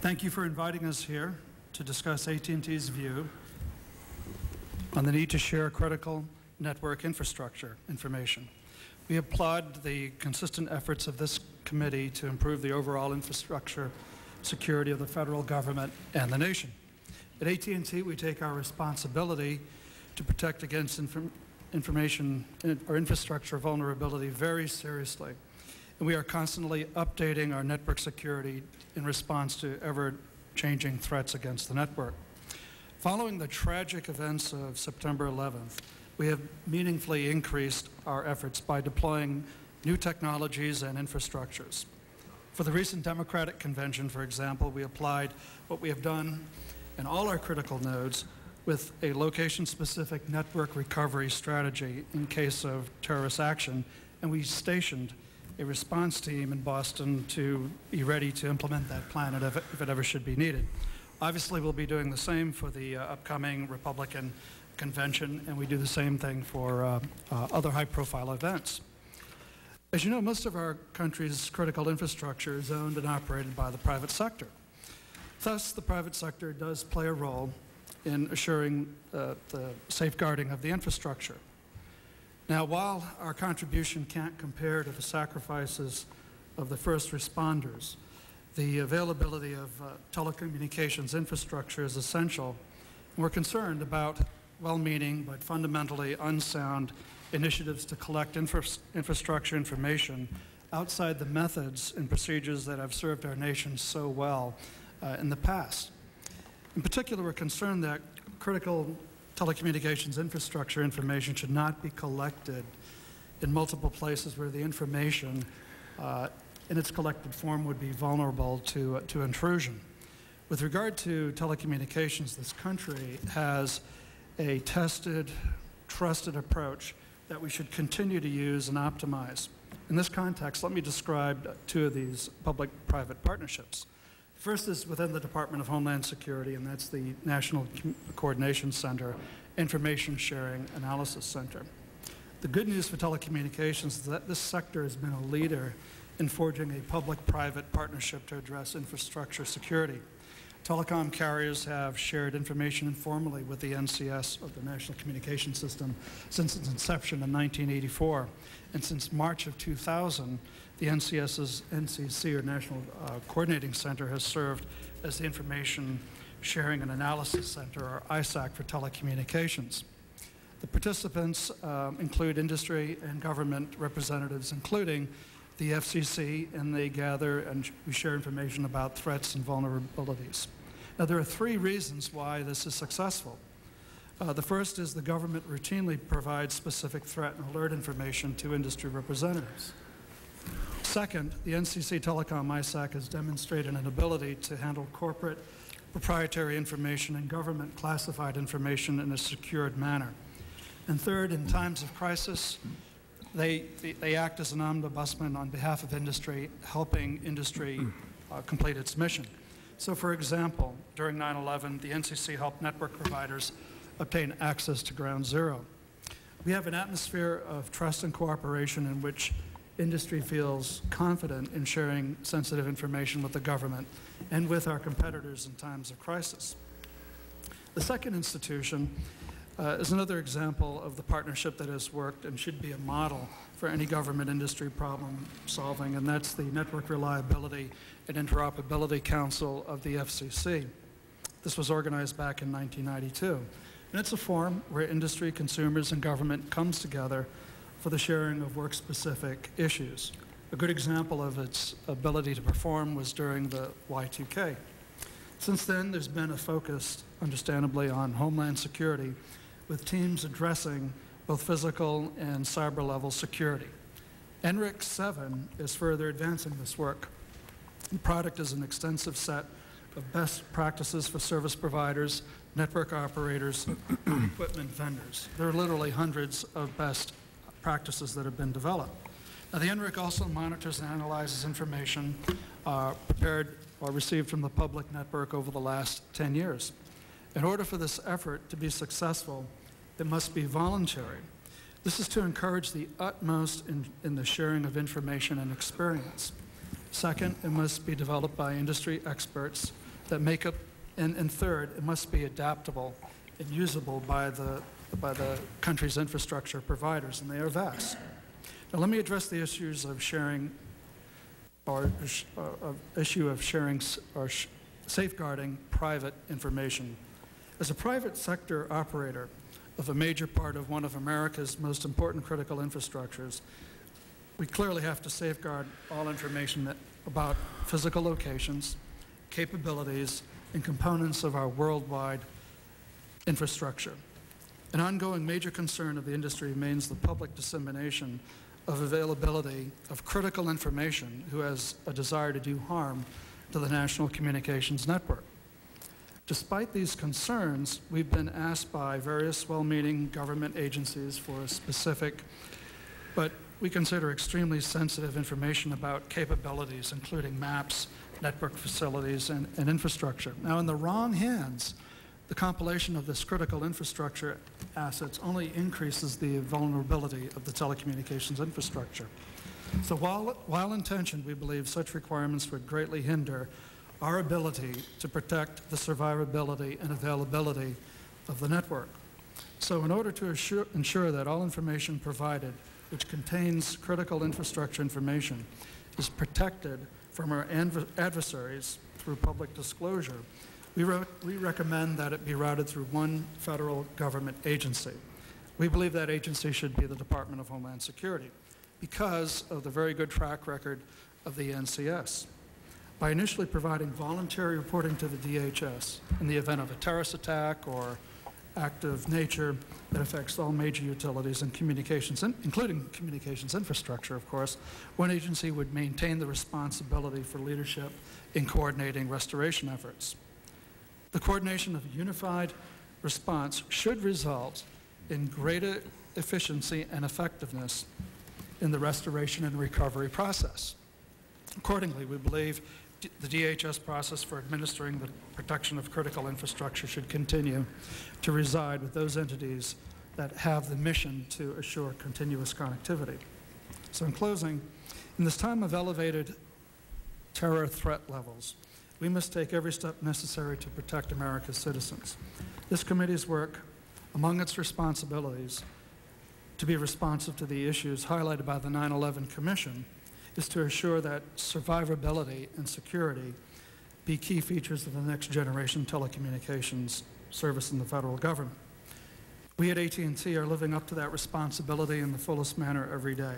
Thank you for inviting us here to discuss AT&T's view on the need to share critical network infrastructure information. We applaud the consistent efforts of this committee to improve the overall infrastructure security of the federal government and the nation. At AT&T we take our responsibility to protect against inform information or infrastructure vulnerability very seriously. And we are constantly updating our network security in response to ever-changing threats against the network. Following the tragic events of September 11th, we have meaningfully increased our efforts by deploying new technologies and infrastructures. For the recent Democratic Convention, for example, we applied what we have done in all our critical nodes with a location-specific network recovery strategy in case of terrorist action, and we stationed a response team in Boston to be ready to implement that plan if it, if it ever should be needed. Obviously, we'll be doing the same for the uh, upcoming Republican convention, and we do the same thing for uh, uh, other high-profile events. As you know, most of our country's critical infrastructure is owned and operated by the private sector. Thus, the private sector does play a role in assuring uh, the safeguarding of the infrastructure. Now, while our contribution can't compare to the sacrifices of the first responders, the availability of uh, telecommunications infrastructure is essential. We're concerned about well-meaning but fundamentally unsound initiatives to collect infra infrastructure information outside the methods and procedures that have served our nation so well uh, in the past. In particular, we're concerned that critical telecommunications infrastructure information should not be collected in multiple places where the information uh, in its collected form would be vulnerable to, uh, to intrusion. With regard to telecommunications, this country has a tested, trusted approach that we should continue to use and optimize. In this context, let me describe two of these public-private partnerships. First is within the Department of Homeland Security, and that's the National Coordination Center Information Sharing Analysis Center. The good news for telecommunications is that this sector has been a leader in forging a public-private partnership to address infrastructure security. Telecom carriers have shared information informally with the NCS, or the National Communication System, since its inception in 1984. And since March of 2000, the NCS's NCC, or National uh, Coordinating Center, has served as the Information Sharing and Analysis Center, or ISAC, for telecommunications. The participants um, include industry and government representatives, including the FCC, and they gather and we share information about threats and vulnerabilities. Now, there are three reasons why this is successful. Uh, the first is the government routinely provides specific threat and alert information to industry representatives. Second, the NCC Telecom ISAC has demonstrated an ability to handle corporate proprietary information and government classified information in a secured manner. And third, in times of crisis, they, they act as an ombudsman on behalf of industry, helping industry uh, complete its mission. So for example, during 9/11, the NCC helped network providers obtain access to Ground Zero. We have an atmosphere of trust and cooperation in which industry feels confident in sharing sensitive information with the government and with our competitors in times of crisis. The second institution uh, is another example of the partnership that has worked and should be a model for any government industry problem solving, and that's the Network Reliability and Interoperability Council of the FCC. This was organized back in 1992. And it's a forum where industry, consumers, and government comes together for the sharing of work-specific issues. A good example of its ability to perform was during the Y2K. Since then, there's been a focus, understandably, on homeland security, with teams addressing both physical and cyber level security. NRIC 7 is further advancing this work. The product is an extensive set of best practices for service providers, network operators, and equipment vendors. There are literally hundreds of best practices that have been developed. Now, the NRIC also monitors and analyzes information uh, prepared or received from the public network over the last 10 years. In order for this effort to be successful, it must be voluntary. This is to encourage the utmost in, in the sharing of information and experience. Second, it must be developed by industry experts that make up, and, and third, it must be adaptable and usable by the, by the country's infrastructure providers, and they are vast. Now, let me address the issues of sharing, or uh, issue of sharing or sh safeguarding private information. As a private sector operator of a major part of one of America's most important critical infrastructures, we clearly have to safeguard all information that, about physical locations, capabilities, and components of our worldwide infrastructure. An ongoing major concern of the industry remains the public dissemination of availability of critical information who has a desire to do harm to the national communications network. Despite these concerns, we've been asked by various well-meaning government agencies for a specific, but we consider extremely sensitive information about capabilities, including maps, network facilities, and, and infrastructure. Now, in the wrong hands, the compilation of this critical infrastructure assets only increases the vulnerability of the telecommunications infrastructure. So while, while intentioned, we believe such requirements would greatly hinder our ability to protect the survivability and availability of the network. So in order to assure, ensure that all information provided which contains critical infrastructure information is protected from our adversaries through public disclosure, we, re we recommend that it be routed through one federal government agency. We believe that agency should be the Department of Homeland Security because of the very good track record of the NCS. By initially providing voluntary reporting to the DHS in the event of a terrorist attack or act of nature that affects all major utilities and communications, including communications infrastructure, of course, one agency would maintain the responsibility for leadership in coordinating restoration efforts. The coordination of a unified response should result in greater efficiency and effectiveness in the restoration and recovery process. Accordingly, we believe the DHS process for administering the protection of critical infrastructure should continue to reside with those entities that have the mission to assure continuous connectivity. So in closing, in this time of elevated terror threat levels, we must take every step necessary to protect America's citizens. This committee's work, among its responsibilities, to be responsive to the issues highlighted by the 9-11 Commission, is to assure that survivability and security be key features of the next generation telecommunications service in the federal government. We at AT&T are living up to that responsibility in the fullest manner every day.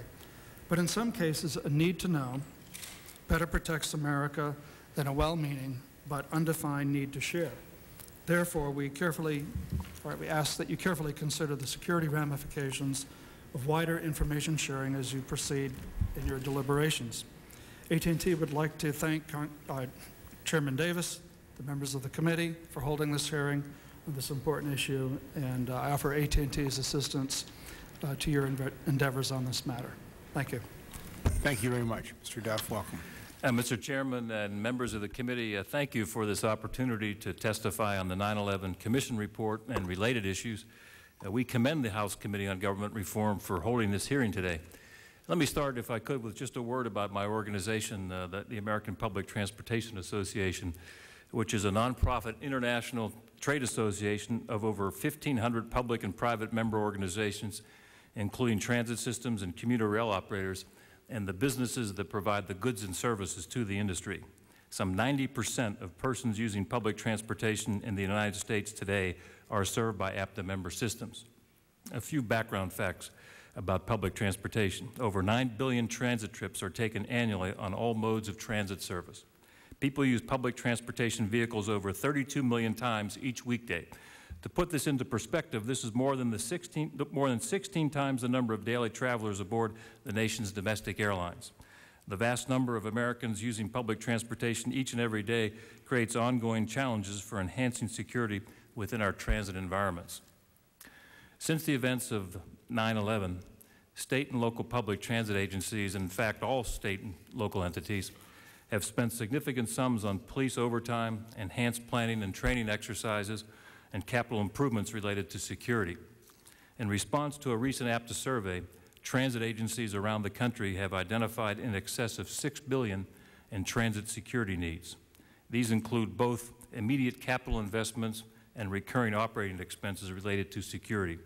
But in some cases, a need to know better protects America than a well-meaning but undefined need to share. Therefore, we carefully, we ask that you carefully consider the security ramifications of wider information sharing as you proceed in your deliberations. AT&T would like to thank uh, Chairman Davis, the members of the committee for holding this hearing on this important issue, and uh, I offer AT&T's assistance uh, to your endeavors on this matter. Thank you. Thank you very much. Mr. Duff, welcome. Uh, Mr. Chairman and members of the committee, uh, thank you for this opportunity to testify on the 9/11 Commission report and related issues. Uh, we commend the House Committee on Government Reform for holding this hearing today. Let me start, if I could, with just a word about my organization, uh, the, the American Public Transportation Association, which is a nonprofit international trade association of over 1,500 public and private member organizations, including transit systems and commuter rail operators, and the businesses that provide the goods and services to the industry. Some 90% of persons using public transportation in the United States today are served by APTA member systems. A few background facts about public transportation. Over 9 billion transit trips are taken annually on all modes of transit service. People use public transportation vehicles over 32 million times each weekday. To put this into perspective, this is more than, the 16, more than 16 times the number of daily travelers aboard the nation's domestic airlines. The vast number of Americans using public transportation each and every day creates ongoing challenges for enhancing security within our transit environments. Since the events of 9-11, state and local public transit agencies, in fact all state and local entities, have spent significant sums on police overtime, enhanced planning and training exercises, and capital improvements related to security. In response to a recent APTA survey, transit agencies around the country have identified in excess of 6 billion in transit security needs. These include both immediate capital investments and recurring operating expenses related to security.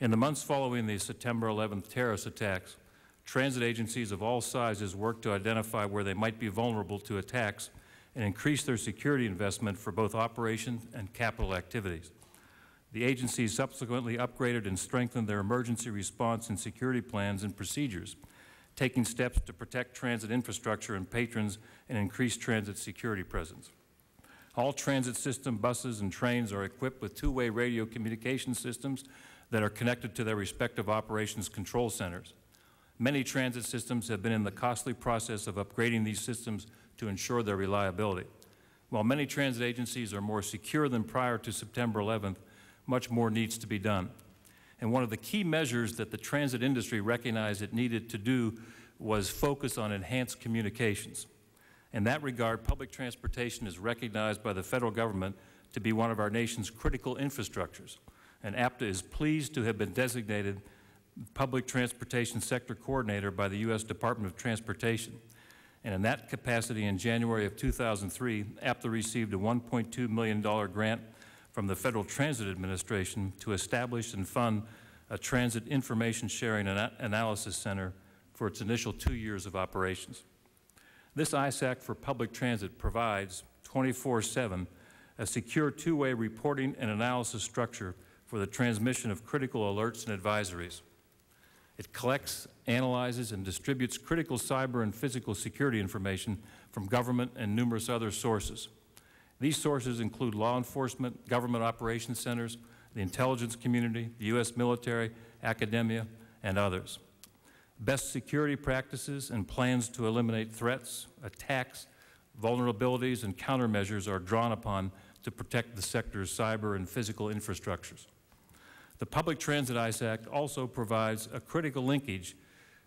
In the months following the September 11th terrorist attacks, transit agencies of all sizes worked to identify where they might be vulnerable to attacks and increase their security investment for both operations and capital activities. The agencies subsequently upgraded and strengthened their emergency response and security plans and procedures, taking steps to protect transit infrastructure and patrons and increase transit security presence. All transit system buses and trains are equipped with two-way radio communication systems that are connected to their respective operations control centers. Many transit systems have been in the costly process of upgrading these systems to ensure their reliability. While many transit agencies are more secure than prior to September 11th, much more needs to be done. And one of the key measures that the transit industry recognized it needed to do was focus on enhanced communications. In that regard, public transportation is recognized by the federal government to be one of our nation's critical infrastructures. And APTA is pleased to have been designated Public Transportation Sector Coordinator by the U.S. Department of Transportation. And in that capacity, in January of 2003, APTA received a $1.2 million grant from the Federal Transit Administration to establish and fund a Transit Information Sharing and Analysis Center for its initial two years of operations. This ISAC for public transit provides 24-7 a secure two-way reporting and analysis structure for the transmission of critical alerts and advisories. It collects, analyzes, and distributes critical cyber and physical security information from government and numerous other sources. These sources include law enforcement, government operations centers, the intelligence community, the U.S. military, academia, and others. Best security practices and plans to eliminate threats, attacks, vulnerabilities, and countermeasures are drawn upon to protect the sector's cyber and physical infrastructures. The Public Transit ISAC also provides a critical linkage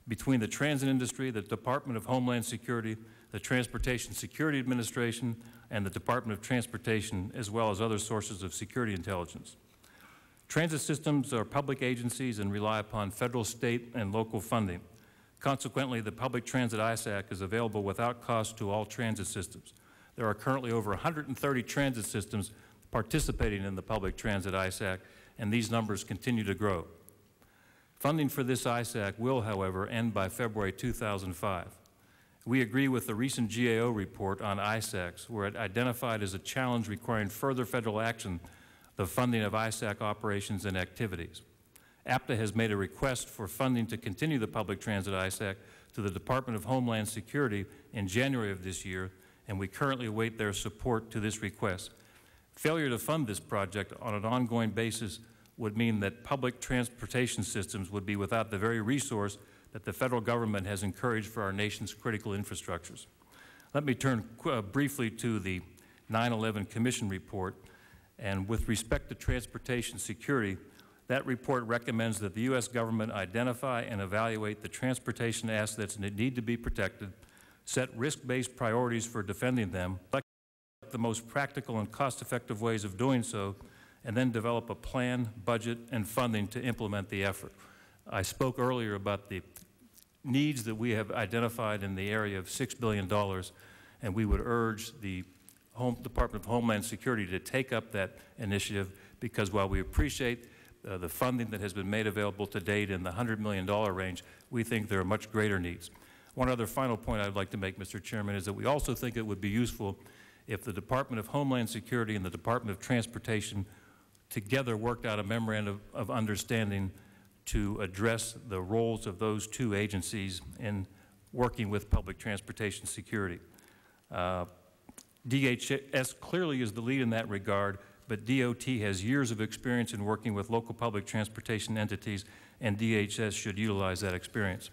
between the transit industry, the Department of Homeland Security, the Transportation Security Administration, and the Department of Transportation, as well as other sources of security intelligence. Transit systems are public agencies and rely upon federal, state, and local funding. Consequently, the Public Transit ISAC is available without cost to all transit systems. There are currently over 130 transit systems participating in the Public Transit ISAC, and these numbers continue to grow. Funding for this ISAC will, however, end by February 2005. We agree with the recent GAO report on ISACs, where it identified as a challenge requiring further federal action the funding of ISAC operations and activities. APTA has made a request for funding to continue the public transit ISAC to the Department of Homeland Security in January of this year, and we currently await their support to this request. Failure to fund this project on an ongoing basis would mean that public transportation systems would be without the very resource that the federal government has encouraged for our nation's critical infrastructures. Let me turn uh, briefly to the 9-11 Commission report. And with respect to transportation security, that report recommends that the U.S. government identify and evaluate the transportation assets that need to be protected, set risk-based priorities for defending them, the most practical and cost-effective ways of doing so, and then develop a plan, budget, and funding to implement the effort. I spoke earlier about the needs that we have identified in the area of $6 billion, and we would urge the Home, Department of Homeland Security to take up that initiative because while we appreciate uh, the funding that has been made available to date in the $100 million range, we think there are much greater needs. One other final point I'd like to make, Mr. Chairman, is that we also think it would be useful if the Department of Homeland Security and the Department of Transportation together worked out a memorandum of understanding to address the roles of those two agencies in working with public transportation security. Uh, DHS clearly is the lead in that regard, but DOT has years of experience in working with local public transportation entities, and DHS should utilize that experience.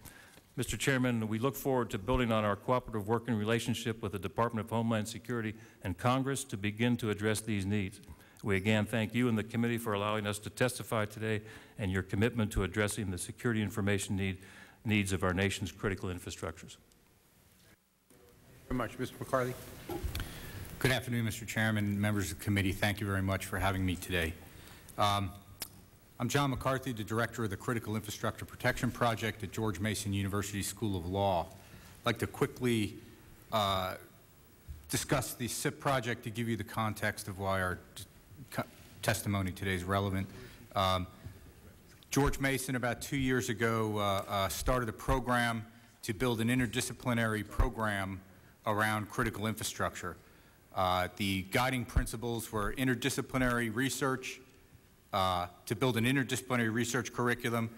Mr. Chairman, we look forward to building on our cooperative working relationship with the Department of Homeland Security and Congress to begin to address these needs. We again thank you and the committee for allowing us to testify today and your commitment to addressing the security information need, needs of our nation's critical infrastructures. Thank you very much. Mr. McCarthy. Good afternoon, Mr. Chairman, members of the committee. Thank you very much for having me today. Um, I'm John McCarthy, the Director of the Critical Infrastructure Protection Project at George Mason University School of Law. I'd like to quickly uh, discuss the CIP project to give you the context of why our testimony today is relevant. Um, George Mason, about two years ago, uh, uh, started a program to build an interdisciplinary program around critical infrastructure. Uh, the guiding principles were interdisciplinary research, uh, to build an interdisciplinary research curriculum,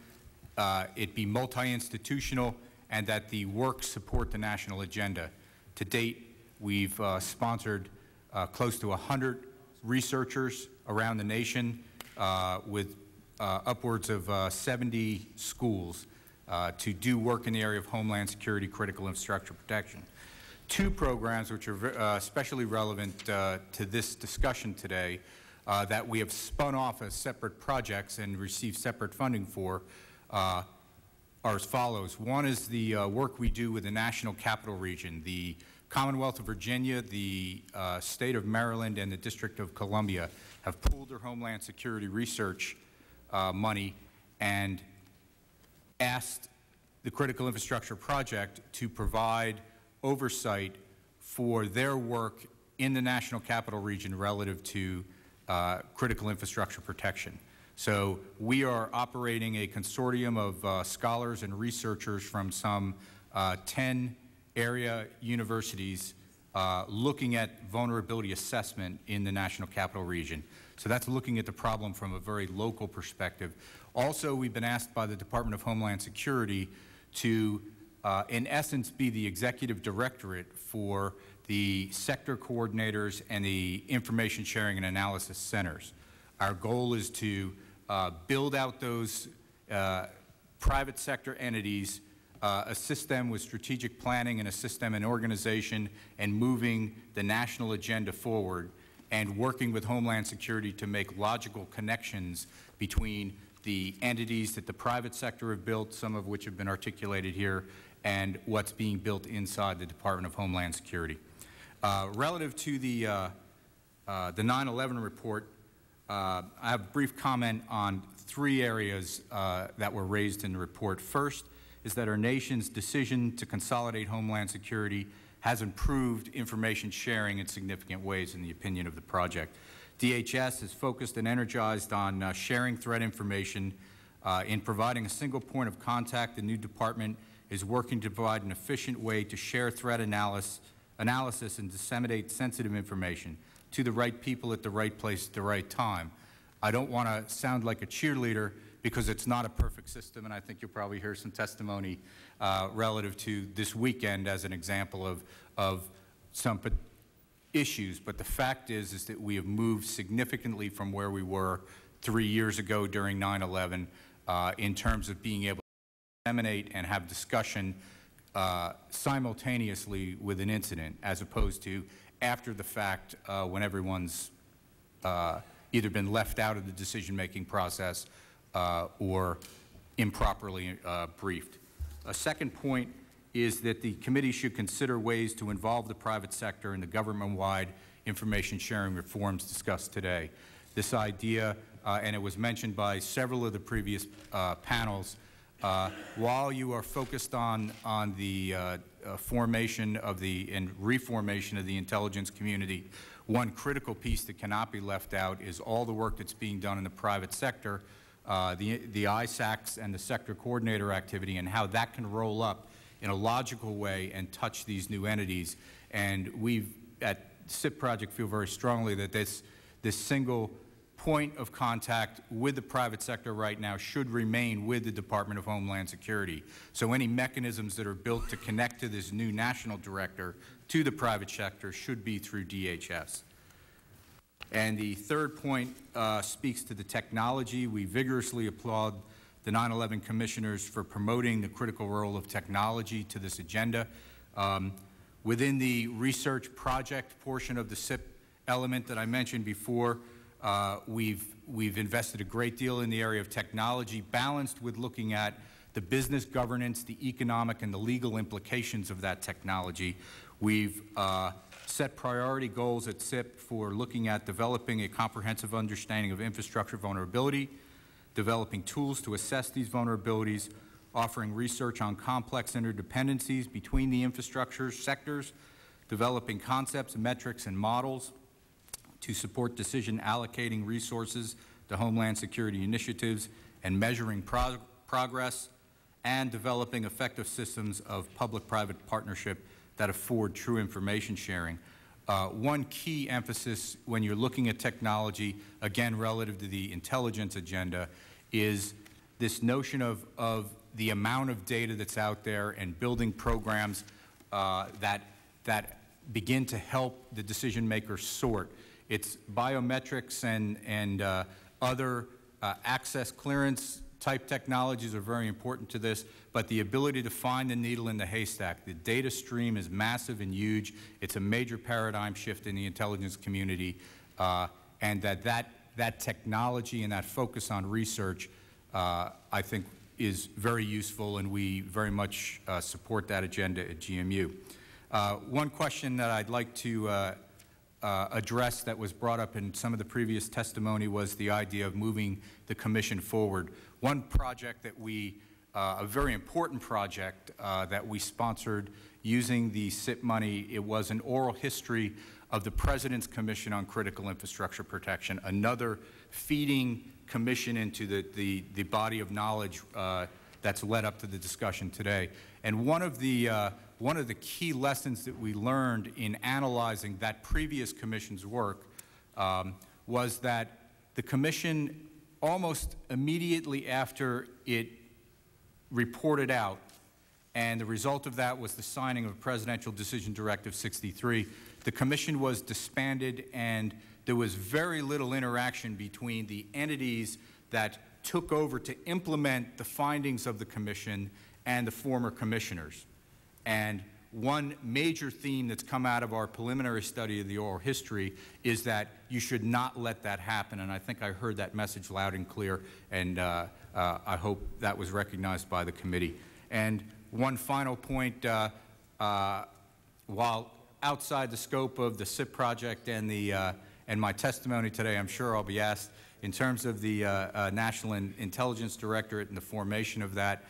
uh, it be multi-institutional, and that the work support the national agenda. To date, we've uh, sponsored uh, close to 100 researchers around the nation uh, with upwards of 70 schools to do work in the area of homeland security, critical infrastructure protection two programs which are especially relevant to this discussion today uh, that we have spun off as separate projects and received separate funding for uh, are as follows. One is the uh, work we do with the National Capital Region. The Commonwealth of Virginia, the uh, State of Maryland, and the District of Columbia have pooled their Homeland Security research money and asked the Critical Infrastructure Project to provide oversight for their work in the National Capital Region relative to uh, critical infrastructure protection. So we are operating a consortium of uh, scholars and researchers from some uh, 10 area universities uh, looking at vulnerability assessment in the National Capital Region. So that's looking at the problem from a very local perspective. Also, we've been asked by the Department of Homeland Security to uh, in essence, be the executive directorate for the sector coordinators and the information sharing and analysis centers. Our goal is to uh, build out those uh, private sector entities, uh, assist them with strategic planning and assist them in organization and moving the national agenda forward and working with Homeland Security to make logical connections between the entities that the private sector have built, some of which have been articulated here, and what's being built inside the Department of Homeland Security. Uh, relative to the 9-11 uh, report, uh, I have a brief comment on three areas uh, that were raised in the report. First is that our nation's decision to consolidate Homeland Security has improved information sharing in significant ways in the opinion of the project. DHS is focused and energized on uh, sharing threat information uh, in providing a single point of contact. The new department is working to provide an efficient way to share threat analysis, analysis and disseminate sensitive information to the right people at the right place at the right time. I don't want to sound like a cheerleader because it's not a perfect system, and I think you'll probably hear some testimony uh, relative to this weekend as an example of, of some issues. But the fact is, is that we have moved significantly from where we were three years ago during 9-11 uh, in terms of being able to disseminate and have discussion uh, simultaneously with an incident as opposed to after the fact uh, when everyone's uh, either been left out of the decision-making process uh, or improperly uh, briefed. A second point is that the committee should consider ways to involve the private sector in the government-wide information sharing reforms discussed today. This idea, uh, and it was mentioned by several of the previous panels, uh, while you are focused on, on the uh, uh, formation of the and reformation of the intelligence community, one critical piece that cannot be left out is all the work that's being done in the private sector, uh, the, the ISACs and the sector coordinator activity, and how that can roll up in a logical way and touch these new entities. And we at CIP Project feel very strongly that this, this single point of contact with the private sector right now should remain with the Department of Homeland Security. So any mechanisms that are built to connect to this new national director to the private sector should be through DHS. And the third point uh, speaks to the technology. We vigorously applaud the 9-11 commissioners for promoting the critical role of technology to this agenda. Um, within the research project portion of the CIP element that I mentioned before, uh, we've, we've invested a great deal in the area of technology, balanced with looking at the business governance, the economic, and the legal implications of that technology. We've uh, set priority goals at CIP for looking at developing a comprehensive understanding of infrastructure vulnerability, developing tools to assess these vulnerabilities, offering research on complex interdependencies between the infrastructure sectors, developing concepts, metrics, and models to support decision allocating resources to Homeland Security initiatives and measuring prog progress, and developing effective systems of public-private partnership that afford true information sharing. Uh, one key emphasis when you're looking at technology, again relative to the intelligence agenda, is this notion of, of the amount of data that's out there and building programs uh, that, that begin to help the decision makers sort. It's biometrics and, and uh, other uh, access clearance type technologies are very important to this, but the ability to find the needle in the haystack, the data stream is massive and huge. It's a major paradigm shift in the intelligence community, uh, and that, that that technology and that focus on research, uh, I think, is very useful, and we very much uh, support that agenda at GMU. Uh, one question that I'd like to uh, address that was brought up in some of the previous testimony was the idea of moving the Commission forward. One project that we, uh, a very important project uh, that we sponsored using the CIP money, it was an oral history of the President's Commission on Critical Infrastructure Protection, another feeding commission into the, the, the body of knowledge uh, that's led up to the discussion today. And one of the, uh, one of the key lessons that we learned in analyzing that previous commission's work um, was that the commission, almost immediately after it reported out, and the result of that was the signing of Presidential Decision Directive 63, the commission was disbanded and there was very little interaction between the entities that took over to implement the findings of the commission and the former commissioners. And one major theme that's come out of our preliminary study of the oral history is that you should not let that happen. And I think I heard that message loud and clear, and uh, uh, I hope that was recognized by the committee. And one final point, uh, uh while outside the scope of the CIP project and, the, uh, and my testimony today, I'm sure I'll be asked in terms of the uh, National in Intelligence Directorate and the formation of that.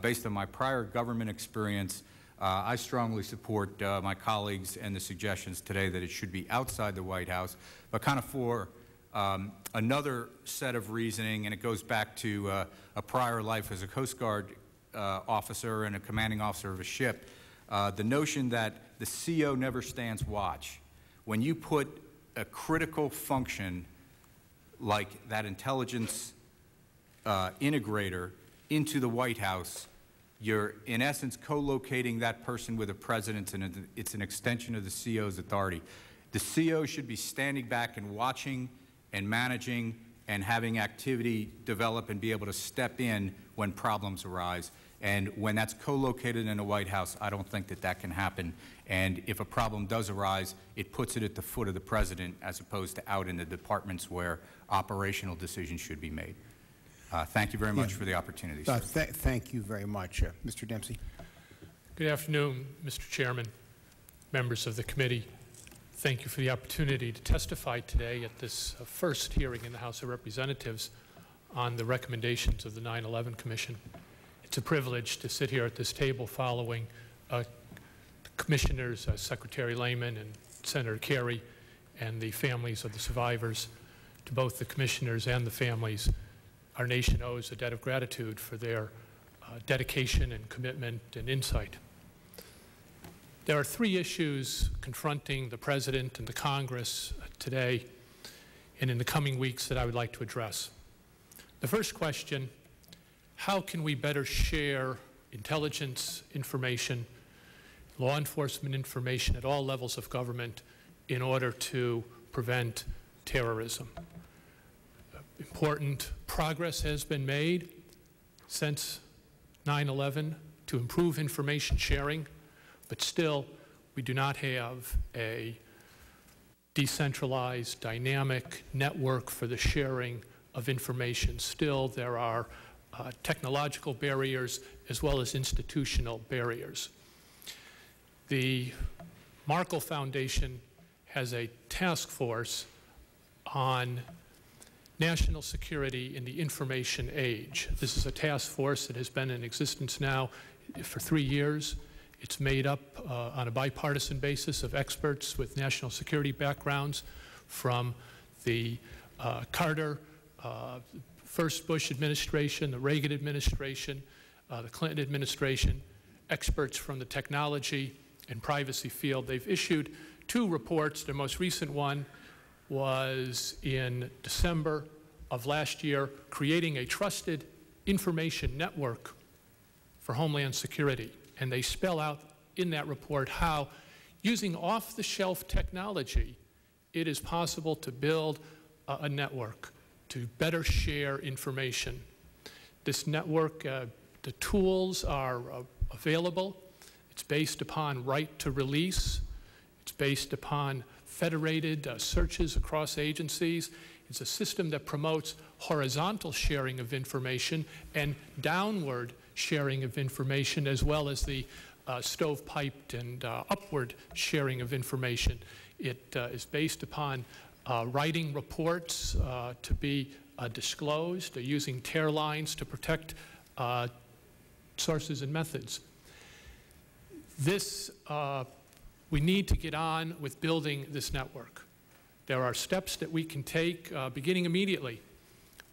Based on my prior government experience, uh, I strongly support uh, my colleagues and the suggestions today that it should be outside the White House, but kind of for um, another set of reasoning, and it goes back to a prior life as a Coast Guard officer and a commanding officer of a ship. the notion that the CO never stands watch. When you put a critical function like that intelligence uh, integrator into the White House, you're in essence co-locating that person with the president and it's an extension of the CO's authority. The CO should be standing back and watching and managing and having activity develop and be able to step in when problems arise. And when that's co-located in the White House, I don't think that that can happen. And if a problem does arise, it puts it at the foot of the President as opposed to out in the departments where operational decisions should be made. Uh, thank you very much yeah. for the opportunity. Uh, th thank you very much. Uh, Mr. Dempsey. Good afternoon, Mr. Chairman, members of the committee. Thank you for the opportunity to testify today at this uh, first hearing in the House of Representatives on the recommendations of the 9-11 Commission. It's a privilege to sit here at this table following uh, Commissioners, uh, Secretary Lehman and Senator Kerrey, and the families of the survivors. To both the commissioners and the families, our nation owes a debt of gratitude for their uh, dedication and commitment and insight. There are three issues confronting the President and the Congress today and in the coming weeks that I would like to address. The first question, how can we better share intelligence information, law enforcement information at all levels of government in order to prevent terrorism? Important progress has been made since 9-11 to improve information sharing, but still we do not have a decentralized, dynamic network for the sharing of information. Still, there are uh, technological barriers as well as institutional barriers. The Markle Foundation has a task force on national security in the information age. This is a task force that has been in existence now for three years. It's made up uh, on a bipartisan basis of experts with national security backgrounds from the uh, Carter, uh, first Bush administration, the Reagan administration, uh, the Clinton administration, experts from the technology and privacy field. They've issued two reports. The most recent one was in December of last year, creating a trusted information network for Homeland Security. And they spell out in that report how, using off-the-shelf technology, it is possible to build a, a, network to better share information. This network, uh, the tools are uh, available. It's based upon right to release. It's based upon federated uh, searches across agencies. It's a system that promotes horizontal sharing of information and downward sharing of information as well as the uh, stovepiped and uh, upward sharing of information. It uh, is based upon uh, writing reports uh, to be uh, disclosed, using tear lines to protect sources and methods. This we need to get on with building this network. There are steps that we can take uh, beginning immediately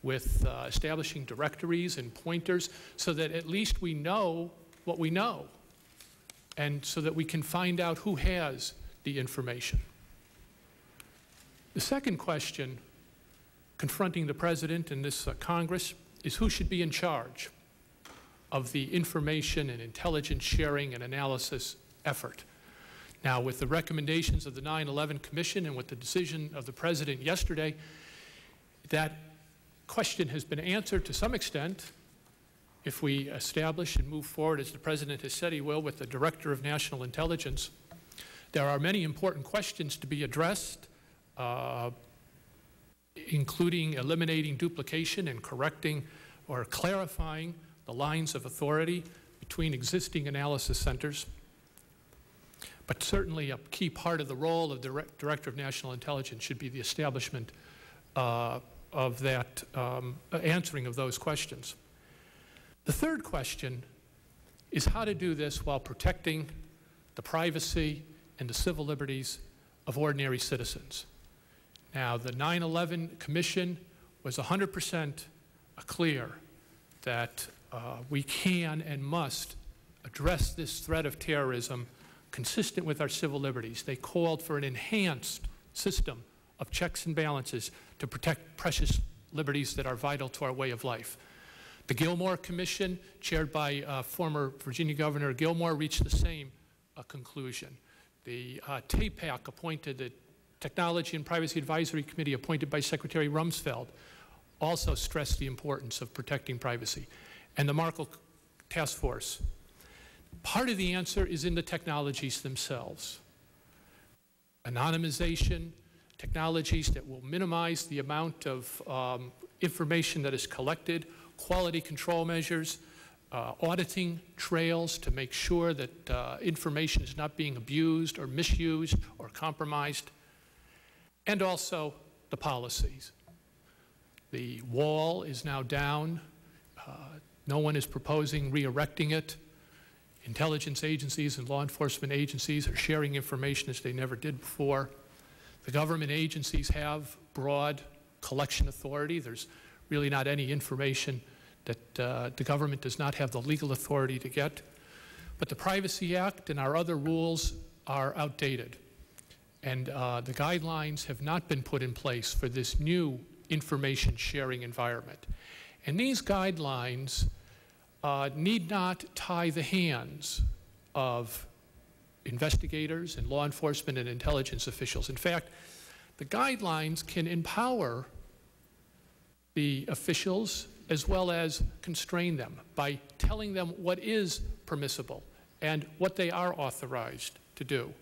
with uh, establishing directories and pointers so that at least we know what we know and so that we can find out who has the information. The second question confronting the President and this uh, Congress is who should be in charge of the information and intelligence sharing and analysis effort. Now, with the recommendations of the 9-11 Commission and with the decision of the President yesterday, that question has been answered to some extent if we establish and move forward, as the President has said he will, with the Director of National Intelligence. There are many important questions to be addressed, uh, including eliminating duplication and correcting or clarifying the lines of authority between existing analysis centers. But certainly a key part of the role of the Director of National Intelligence should be the establishment uh, of that um, answering of those questions. The third question is how to do this while protecting the privacy and the civil liberties of ordinary citizens. Now, the 9-11 Commission was 100% clear that uh, we can and must address this threat of terrorism consistent with our civil liberties. They called for an enhanced system of checks and balances to protect precious liberties that are vital to our way of life. The Gilmore Commission, chaired by uh, former Virginia Governor Gilmore, reached the same uh, conclusion. The uh, TAPAC appointed, the Technology and Privacy Advisory Committee appointed by Secretary Rumsfeld, also stressed the importance of protecting privacy. And the Markle Task Force Part of the answer is in the technologies themselves. Anonymization, technologies that will minimize the amount of um, information that is collected, quality control measures, uh, auditing trails to make sure that uh, information is not being abused or misused or compromised, and also the policies. The wall is now down. Uh, no one is proposing re-erecting it. Intelligence agencies and law enforcement agencies are sharing information as they never did before. The government agencies have broad collection authority. There's really not any information that uh, the government does not have the legal authority to get. But the Privacy Act and our other rules are outdated. And uh, the guidelines have not been put in place for this new information sharing environment. And these guidelines uh, need not tie the hands of investigators and law enforcement and intelligence officials. In fact, the guidelines can empower the officials as well as constrain them by telling them what is permissible and what they are authorized to do.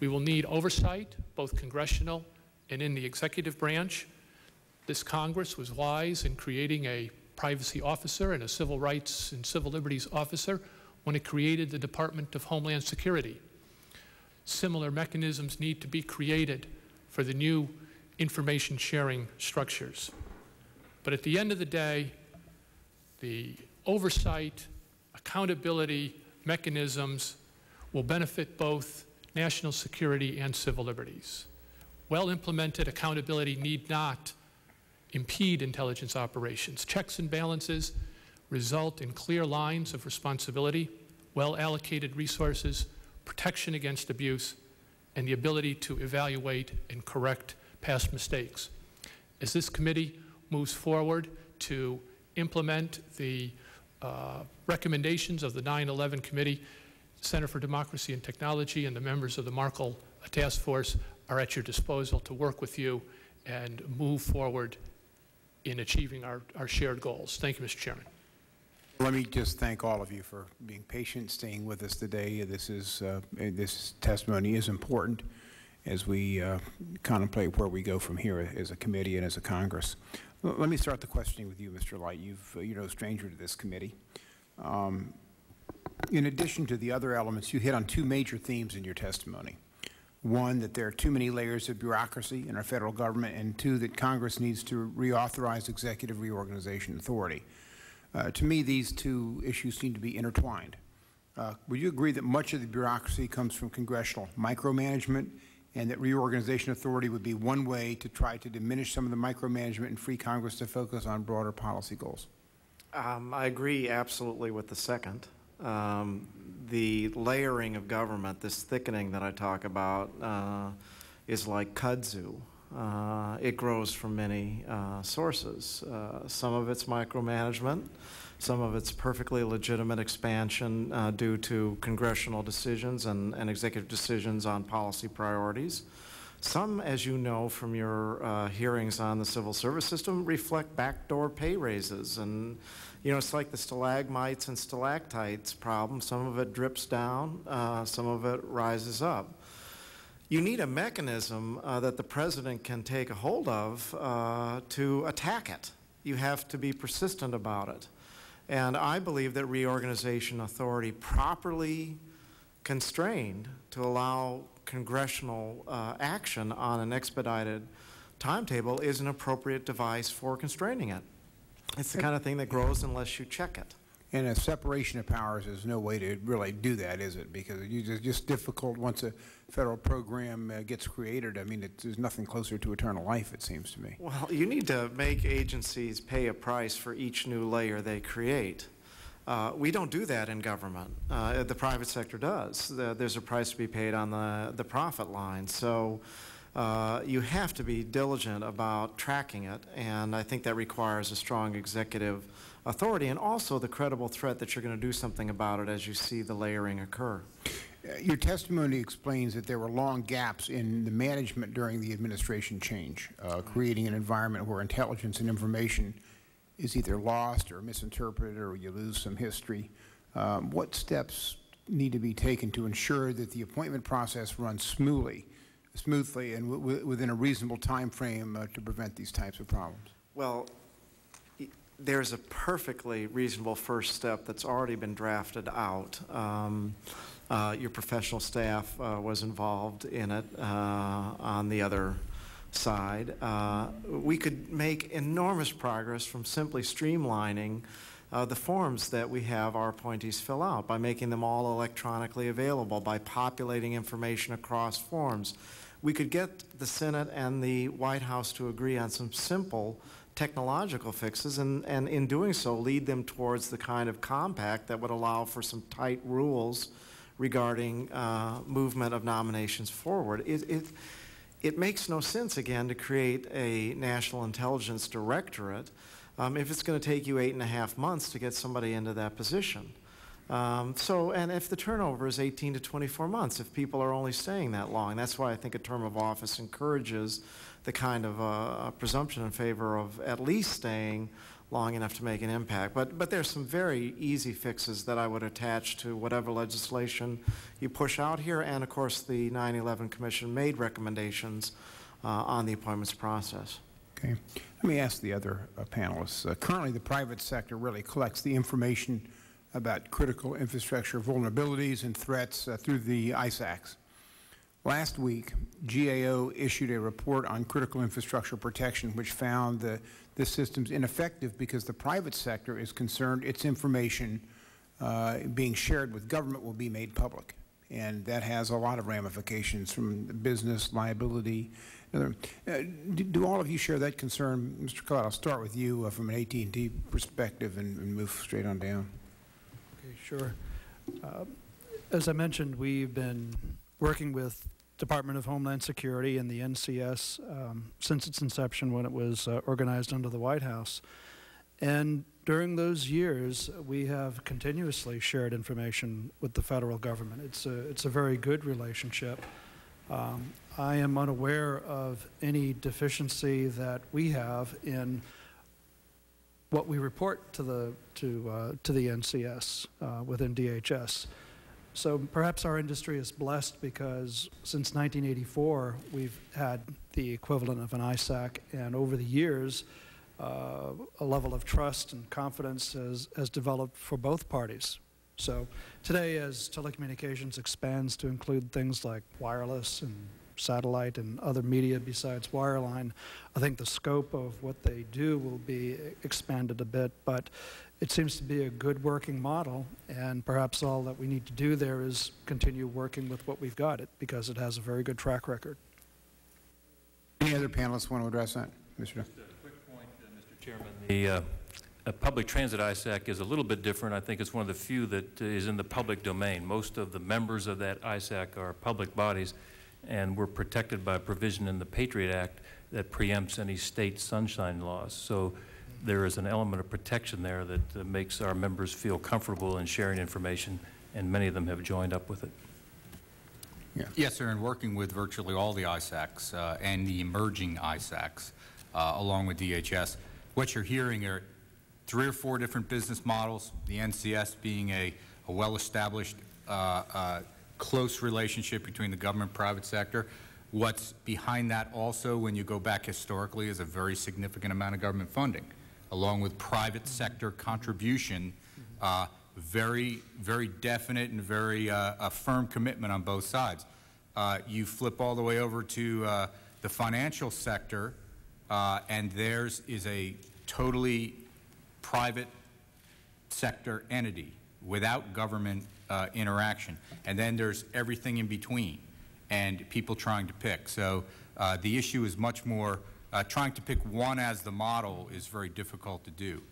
We will need oversight, both congressional and in the executive branch. This Congress was wise in creating a privacy officer and a civil rights and civil liberties officer when it created the Department of Homeland Security. Similar mechanisms need to be created for the new information sharing structures. But at the end of the day, the oversight, accountability mechanisms will benefit both national security and civil liberties. Well-implemented accountability need not impede intelligence operations. Checks and balances result in clear lines of responsibility, well-allocated resources, protection against abuse, and the ability to evaluate and correct past mistakes. As this committee moves forward to implement the uh, recommendations of the 9-11 Committee, Center for Democracy and Technology and the members of the Markle Task Force are at your disposal to work with you and move forward in achieving our, our shared goals. Thank you, Mr. Chairman. Let me just thank all of you for being patient, staying with us today. This is uh, this testimony is important as we uh, contemplate where we go from here as a committee and as a Congress. L let me start the questioning with you, Mr. Light. You've, uh, you're no stranger to this committee. Um, in addition to the other elements, you hit on two major themes in your testimony. One, that there are too many layers of bureaucracy in our federal government, and two, that Congress needs to reauthorize executive reorganization authority. Uh, to me, these two issues seem to be intertwined. Uh, would you agree that much of the bureaucracy comes from congressional micromanagement and that reorganization authority would be one way to try to diminish some of the micromanagement and free Congress to focus on broader policy goals? Um, I agree absolutely with the second. Um, the layering of government, this thickening that I talk about, uh, is like kudzu. Uh, it grows from many uh, sources. Uh, some of it's micromanagement, some of it's perfectly legitimate expansion uh, due to congressional decisions and, and, executive decisions on policy priorities. Some, as you know from your uh, hearings on the civil service system, reflect backdoor pay raises. And, you know, it's like the stalagmites and stalactites problem. Some of it drips down, uh, some of it rises up you need a mechanism uh, that the president can take a hold of uh, to attack it. You have to be persistent about it. And I believe that reorganization authority properly constrained to allow congressional uh, action on an expedited timetable is an appropriate device for constraining it. It's the kind of thing that grows unless you check it. And a separation of powers is no way to really do that, is it? Because it's just difficult once a federal program uh, gets created. I mean, it, there's nothing closer to eternal life, it seems to me. Well, you need to make agencies pay a price for each new layer they create. Uh, we don't do that in government. Uh, the private sector does. The, there's a price to be paid on the, the profit line. So uh, you have to be diligent about tracking it, and I think that requires a strong executive authority and also the credible threat that you're going to do something about it as you see the layering occur. Your testimony explains that there were long gaps in the management during the administration change, uh, creating an environment where intelligence and information is either lost or misinterpreted or you lose some history. Um, what steps need to be taken to ensure that the appointment process runs smoothly, smoothly and within a reasonable time frame uh, to prevent these types of problems? Well, there's a perfectly reasonable first step that's already been drafted out. Um, uh, your professional staff uh, was involved in it uh, on the other side. Uh, we could make enormous progress from simply streamlining uh, the forms that we have our appointees fill out by making them all electronically available, by populating information across forms. We could get the Senate and the White House to agree on some simple technological fixes and, and in doing so lead them towards the kind of compact that would allow for some tight rules regarding uh, movement of nominations forward. It, it, it makes no sense, again, to create a national intelligence directorate um, if it's going to take you eight and a half months to get somebody into that position. Um, so, and if the turnover is 18 to 24 months, if people are only staying that long, that's why I think a term of office encourages the kind of uh, presumption in favor of at least staying long enough to make an impact. But, but there's some very easy fixes that I would attach to whatever legislation you push out here. And of course, the 9-11 Commission made recommendations uh, on the appointments process. Okay. Let me ask the other uh, panelists. Uh, currently, the private sector really collects the information about critical infrastructure vulnerabilities and threats uh, through the ISACs. Last week, GAO issued a report on critical infrastructure protection which found the, the system's ineffective because the private sector is concerned its information uh, being shared with government will be made public. And that has a lot of ramifications from business liability. Uh, do, do, all of you share that concern? Mr. Collette, I'll start with you uh, from an AT&T perspective and, and, move straight on down. Sure. Uh, as I mentioned, we've been working with Department of Homeland Security and the NCS um, since its inception when it was uh, organized under the White House. And during those years, we have continuously shared information with the federal government. It's a, it's a very good relationship. Um, I am unaware of any deficiency that we have in what we report to the, to, uh, to the NCS uh, within DHS. So perhaps our industry is blessed because since 1984, we've had the equivalent of an ISAC, and over the years, uh, a level of trust and confidence has, has developed for both parties. So today, as telecommunications expands to include things like wireless and satellite and other media besides wireline, I think the scope of what they do will be expanded a bit. But it seems to be a good working model, and perhaps all that we need to do there is continue working with what we've got, it because it has a very good track record. Any other panelists want to address that? Mr. Just a quick point, uh, Mr. Chairman. The uh, public transit ISAC is a little bit different. I think it's one of the few that uh, is in the public domain. Most of the members of that ISAC are public bodies, and we're protected by a provision in the Patriot Act that preempts any state sunshine laws. So there is an element of protection there that uh, makes our members feel comfortable in sharing information, and many of them have joined up with it. Yeah. Yes, sir, and working with virtually all the ISACs uh, and the emerging ISACs, uh, along with DHS, what you're hearing are three or four different business models, the NCS being a, a well-established, uh, uh, close relationship between the government private sector. What's behind that also, when you go back historically, is a very significant amount of government funding along with private sector contribution, uh, very, very definite and very uh, a firm commitment on both sides. Uh, you flip all the way over to uh, the financial sector, uh, and theirs is a totally private sector entity without government uh, interaction. And then there's everything in between and people trying to pick. So the issue is much more uh, trying to pick one as the model is very difficult to do.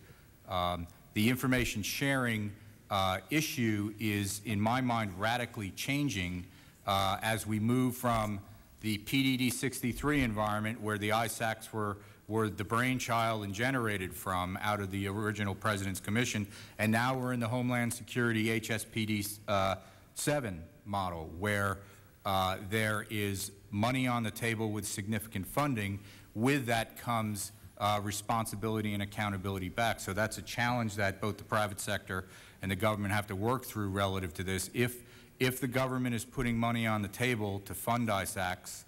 Um, the information sharing uh, issue is, in my mind, radically changing uh, as we move from the PDD 63 environment where the ISACs were, were the brainchild and generated from out of the original President's Commission, and now we're in the Homeland Security HSPD uh, 7 model where uh, there is money on the table with significant funding with that comes uh, responsibility and accountability back. So that's a challenge that both the private sector and the government have to work through relative to this. If, if the government is putting money on the table to fund ISACs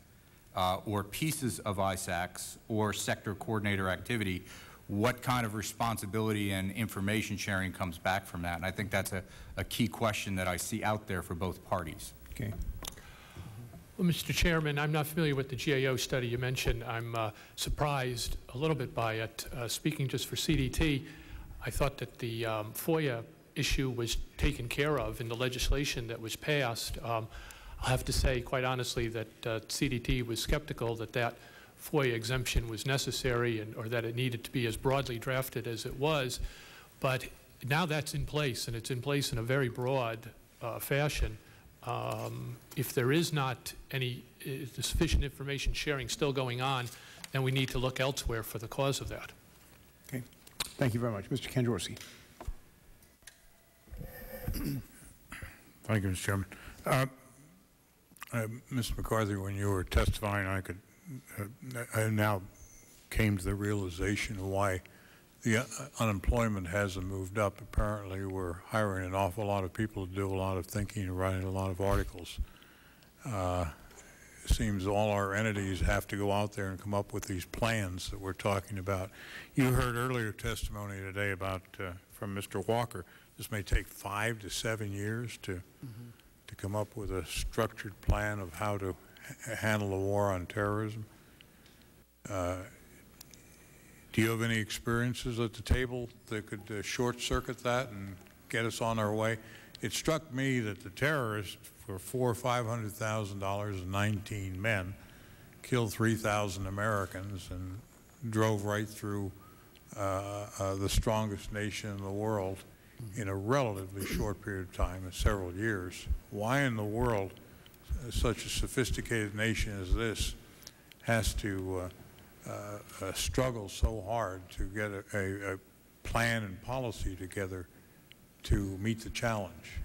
uh, or pieces of ISACs or sector coordinator activity, what kind of responsibility and information sharing comes back from that? And I think that's a, a key question that I see out there for both parties. Okay. Well, Mr. Chairman, I'm not familiar with the GAO study you mentioned. I'm uh, surprised a little bit by it. Uh, speaking just for CDT, I thought that the um, FOIA issue was taken care of in the legislation that was passed. Um, I'll have to say, quite honestly, that uh, CDT was skeptical that that FOIA exemption was necessary and, or that it needed to be as broadly drafted as it was. But now that's in place, and it's in place in a very broad uh, fashion. Um, if there is not any uh, sufficient information sharing still going on, then we need to look elsewhere for the cause of that. Okay. Thank you very much. Mr. Kanjorski. Thank you, Mr. Chairman. Uh, uh, Mr. McCarthy, when you were testifying, I could, uh, I now came to the realization of why the unemployment hasn't moved up. Apparently, we're hiring an awful lot of people to do a lot of thinking and writing a lot of articles. Uh, it seems all our entities have to go out there and come up with these plans that we're talking about. You heard earlier testimony today about uh, from Mr. Walker. This may take five to seven years to mm -hmm. To come up with a structured plan of how to handle the war on terrorism. Uh, do you have any experiences at the table that could uh, short circuit that and get us on our way? It struck me that the terrorists, for four or five hundred thousand dollars and 19 men, killed 3,000 Americans and drove right through uh, uh, the strongest nation in the world in a relatively short period of time, several years. Why in the world such a sophisticated nation as this has to uh, uh, uh, struggle so hard to get a, a, a, plan and policy together to meet the challenge.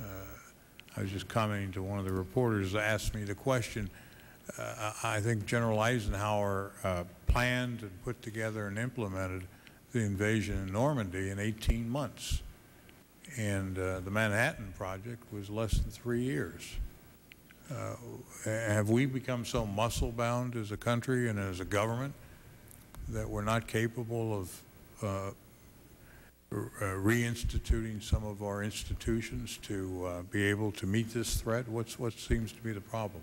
Uh, I was just commenting to one of the reporters asked me the question. Uh, I think General Eisenhower uh, planned and put together and implemented the invasion in Normandy in 18 months. And uh, the Manhattan Project was less than three years. Uh, have we become so muscle-bound as a country and as a government that we're not capable of uh, uh, reinstituting some of our institutions to uh, be able to meet this threat? What's, what seems to be the problem?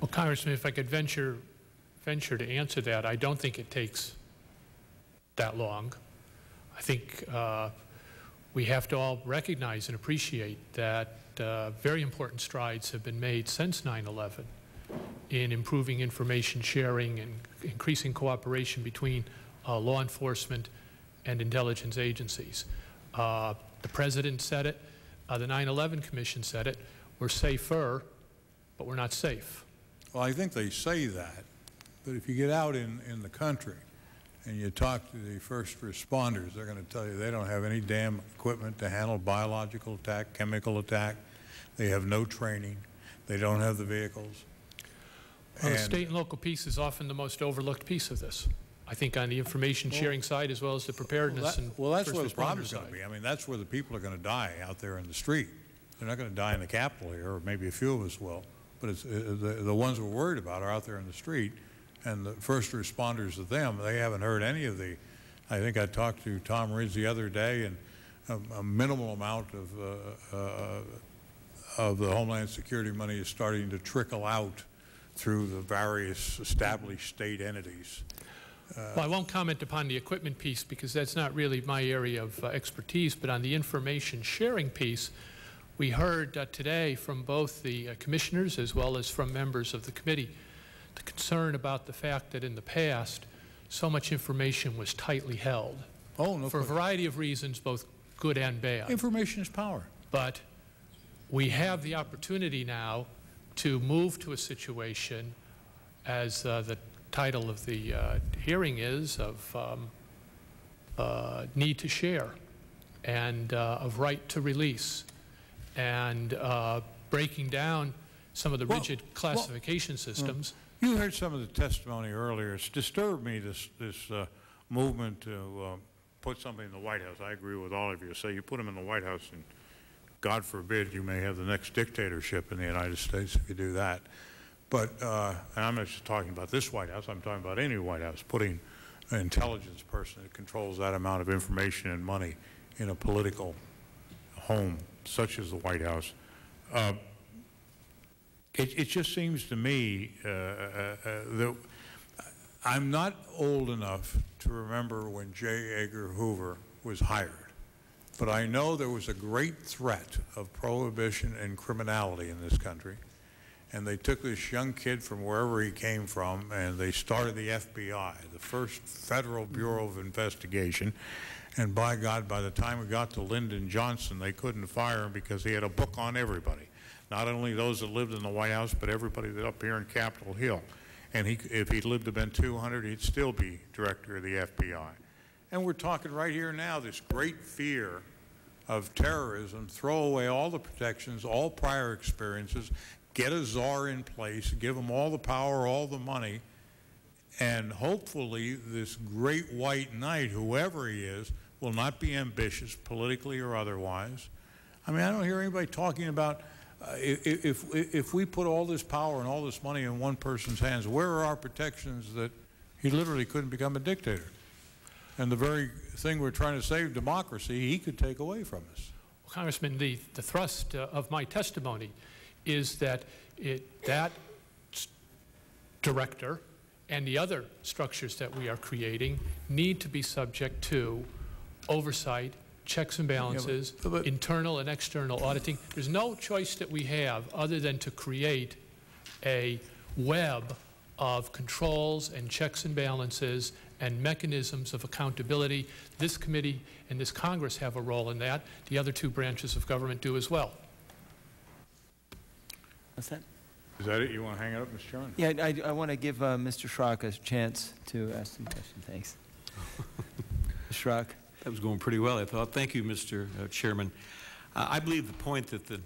Well, Congressman, if I could venture, venture to answer that, I don't think it takes that long. I think uh, we have to all recognize and appreciate that uh, very important strides have been made since 9-11 in improving information sharing and increasing cooperation between uh, law enforcement and intelligence agencies. Uh, the President said it. Uh, the 9-11 Commission said it. We're safer, but we're not safe. Well, I think they say that. But if you get out in, in the country, and you talk to the first responders, they're going to tell you they don't have any damn equipment to handle biological attack, chemical attack. They have no training. They don't have the vehicles. Well, the state and local piece is often the most overlooked piece of this. I think on the information well, sharing side as well as the preparedness well, that, and well, that's where the problem is going to be. I mean, that's where the people are going to die out there in the street. They're not going to die in the Capitol here, or maybe a few of us will. But it's, uh, the, the ones we're worried about are out there in the street and the first responders to them, they haven't heard any of the, I think I talked to Tom Ridge the other day, and a, a minimal amount of, uh, uh, of the Homeland Security money is starting to trickle out through the various established state entities. Uh, well, I won't comment upon the equipment piece because that's not really my area of uh, expertise, but on the information sharing piece, we heard uh, today from both the uh, commissioners as well as from members of the committee the concern about the fact that in the past, so much information was tightly held. Oh, no For a variety of reasons, both good and bad. Information is power. But we have the opportunity now to move to a situation, as uh, the title of the uh, hearing is, of um, uh, need to share and uh, of right to release and uh, breaking down some of the well, rigid classification well, systems. You heard some of the testimony earlier. It's disturbed me, this, this uh, movement to uh, put somebody in the White House. I agree with all of you. Say you put them in the White House and God forbid you may have the next dictatorship in the United States if you do that. But, uh, and I'm not just talking about this White House, I'm talking about any White House, putting an intelligence person that controls that amount of information and money in a political home such as the White House. Uh, it, it just seems to me uh, uh, uh, that I'm not old enough to remember when J. Edgar Hoover was hired, but I know there was a great threat of prohibition and criminality in this country. And they took this young kid from wherever he came from and they started the FBI, the first Federal Bureau of Investigation. And by God, by the time we got to Lyndon Johnson, they couldn't fire him because he had a book on everybody. Not only those that lived in the White House, but everybody that up here in Capitol Hill. And he, if he'd lived to been 200, he'd still be director of the FBI. And we're talking right here now, this great fear of terrorism, throw away all the protections, all prior experiences, get a czar in place, give him all the power, all the money, and hopefully this great white knight, whoever he is, will not be ambitious politically or otherwise. I mean, I don't hear anybody talking about uh, if, if, we put all this power and all this money in one person's hands, where are our protections that he literally couldn't become a dictator? And the very thing we're trying to save, democracy, he could take away from us. Well, Congressman, the, the thrust uh, of my testimony is that it, that director and the other structures that we are creating need to be subject to oversight, checks and balances, Yeah, but- but- internal and external auditing. There's no choice that we have other than to create a web of controls and checks and balances and mechanisms of accountability. This committee and this Congress have a role in that. The other two branches of government do as well. What's that? Is that it? You want to hang it up, Mr. Chairman? Yeah, I, I want to give uh, Mr. Schrock a chance to ask some questions. Thanks. Mr. Schrock. That was going pretty well, I thought. Thank you, Mr. uh, Chairman. Uh, I believe the point that the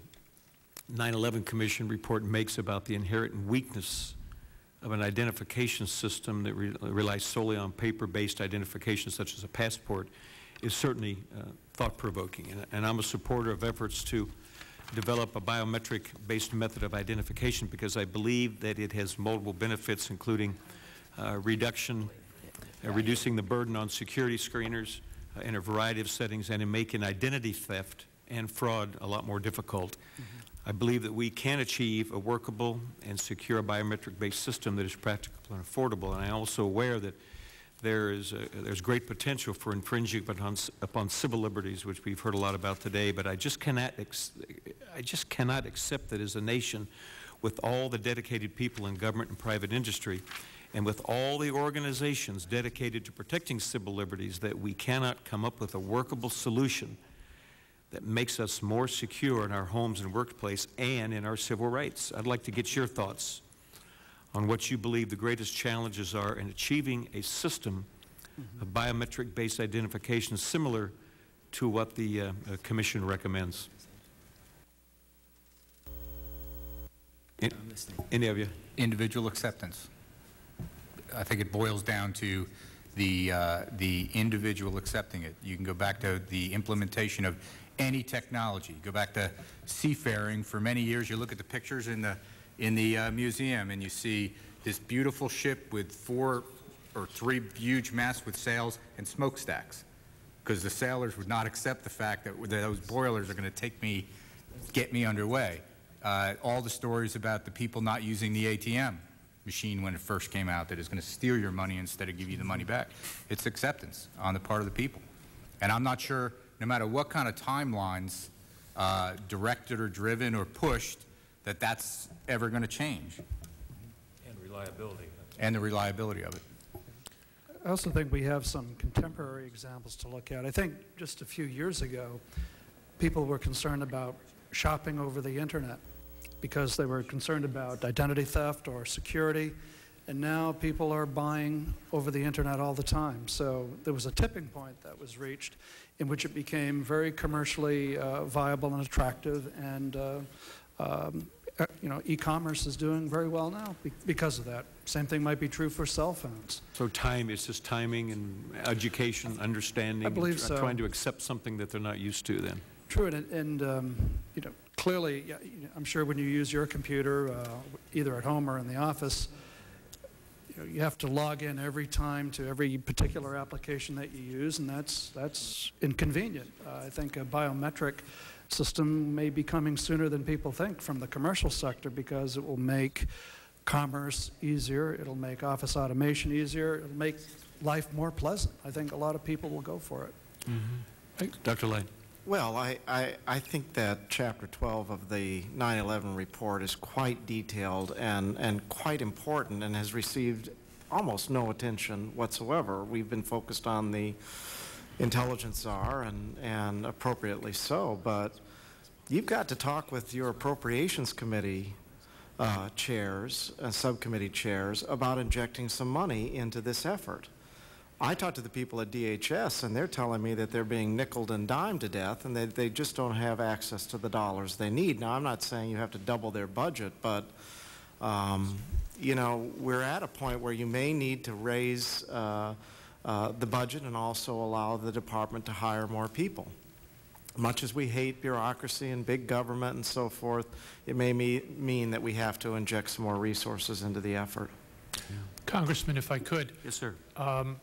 9/11 Commission report makes about the inherent weakness of an identification system that re relies solely on paper-based identification, such as a passport, is certainly uh, thought-provoking. And, and I'm a supporter of efforts to develop a biometric-based method of identification because I believe that it has multiple benefits, including uh, reduction, uh, reducing the burden on security screeners in a variety of settings, and in making identity theft and fraud a lot more difficult. Mm-hmm. I believe that we can achieve a workable and secure biometric-based system that is practical and affordable. And I'm also aware that there is a, there's great potential for infringing upon, upon civil liberties, which we've heard a lot about today. But I just cannot I just cannot accept that as a nation, with all the dedicated people in government and private industry, and with all the organizations dedicated to protecting civil liberties, that we cannot come up with a workable solution that makes us more secure in our homes and workplace and in our civil rights. I'd like to get your thoughts on what you believe the greatest challenges are in achieving a system of biometric-based identification similar to what the uh, uh, Commission recommends. In- Any of you? Individual acceptance. I think it boils down to the, uh, the individual accepting it. You can go back to the implementation of any technology. Go back to seafaring. For many years, you look at the pictures in the, in the uh, museum and you see this beautiful ship with four or three huge masts with sails and smokestacks because the sailors would not accept the fact that those boilers are going to take me, get me underway. Uh, all the stories about the people not using the ATM machine when it first came out that is going to steal your money instead of give you the money back. It's acceptance on the part of the people. And I'm not sure, no matter what kind of timelines, uh, directed or driven or pushed, that that's ever going to change, And reliability. and the reliability of it. I also think we have some contemporary examples to look at. I think just a few years ago, people were concerned about shopping over the internet because they were concerned about identity theft or security. And now people are buying over the internet all the time. So there was a tipping point that was reached in which it became very commercially uh, viable and attractive. And, uh, um, uh, you know, e-commerce is doing very well now because of that. Same thing might be true for cell phones. So time, it's just timing and education, understanding. I believe tr- so. Trying to accept something that they're not used to then. True, and, and um, you know, clearly, yeah, you know, I'm sure when you use your computer, uh, either at home or in the office, you, know, you have to log in every time to every particular application that you use, and that's, that's inconvenient. Uh, I think a biometric system may be coming sooner than people think from the commercial sector because it will make commerce easier, it'll make office automation easier, it'll make life more pleasant. I think a lot of people will go for it. Dr. Lane. Well, I, I, I think that Chapter 12 of the 9/11 report is quite detailed and, and quite important and has received almost no attention whatsoever. We've been focused on the intelligence czar and, and appropriately so, but you've got to talk with your appropriations committee uh, chairs and subcommittee chairs about injecting some money into this effort. I talked to the people at DHS, and they're telling me that they're being nickeled and dimed to death, and they, they just don't have access to the dollars they need. Now, I'm not saying you have to double their budget, but, um, you know, we're at a point where you may need to raise uh, uh, the budget and also allow the department to hire more people. Much as we hate bureaucracy and big government and so forth, it may me mean that we have to inject some more resources into the effort. Congressman, if I could. Yes, sir. Um,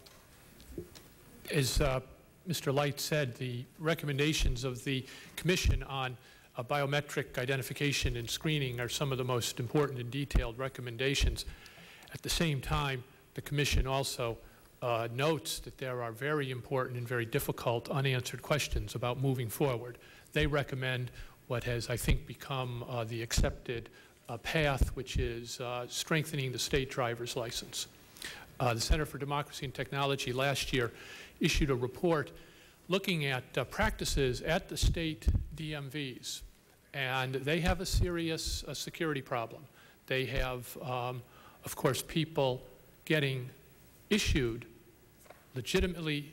As uh, Mr. Light said, the recommendations of the Commission on uh, biometric identification and screening are some of the most important and detailed recommendations. At the same time, the Commission also uh, notes that there are very important and very difficult unanswered questions about moving forward. They recommend what has, I think, become uh, the accepted uh, path, which is uh, strengthening the state driver's license. Uh, the Center for Democracy and Technology last year issued a report looking at uh, practices at the state DMVs, and they have a serious uh, security problem. They have, um, of course, people getting issued, legitimately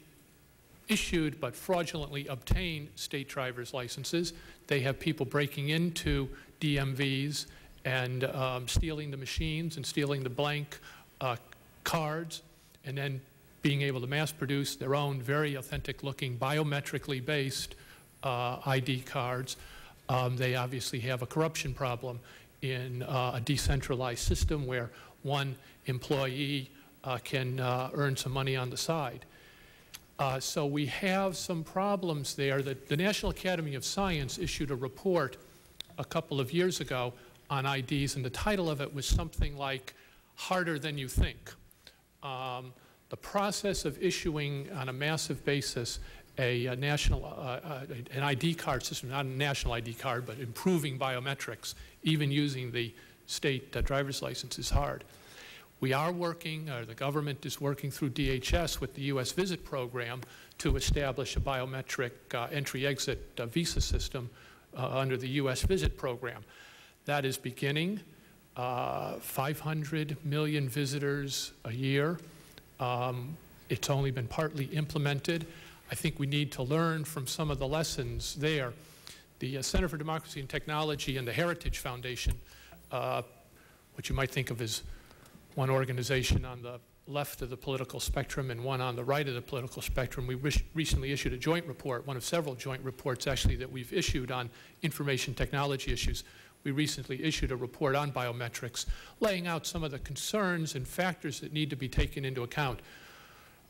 issued but fraudulently obtained state driver's licenses. They have people breaking into DMVs and um, stealing the machines and stealing the blank uh, cards and then being able to mass produce their own very authentic looking biometrically based uh, ID cards. Um, they obviously have a corruption problem in uh, a decentralized system where one employee uh, can uh, earn some money on the side. Uh, so we have some problems there. The, the National Academy of Science issued a report a couple of years ago on IDs, and the title of it was something like Harder Than You Think. Um, the process of issuing on a massive basis a, a national, uh, uh, an ID card system, not a national ID card, but improving biometrics, even using the state uh, driver's license is hard. We are working, or the government is working through DHS with the U.S. Visit Program to establish a biometric uh, entry-exit uh, visa system uh, under the U.S. Visit Program. That is beginning. Uh, 500 million visitors a year. Um, it's only been partly implemented. I think we need to learn from some of the lessons there. The uh, Center for Democracy and Technology and the Heritage Foundation, uh, you might think of as one organization on the left of the political spectrum and one on the right of the political spectrum. We recently issued a joint report, one of several joint reports actually that we've issued on information technology issues. We recently issued a report on biometrics, laying out some of the concerns and factors that need to be taken into account,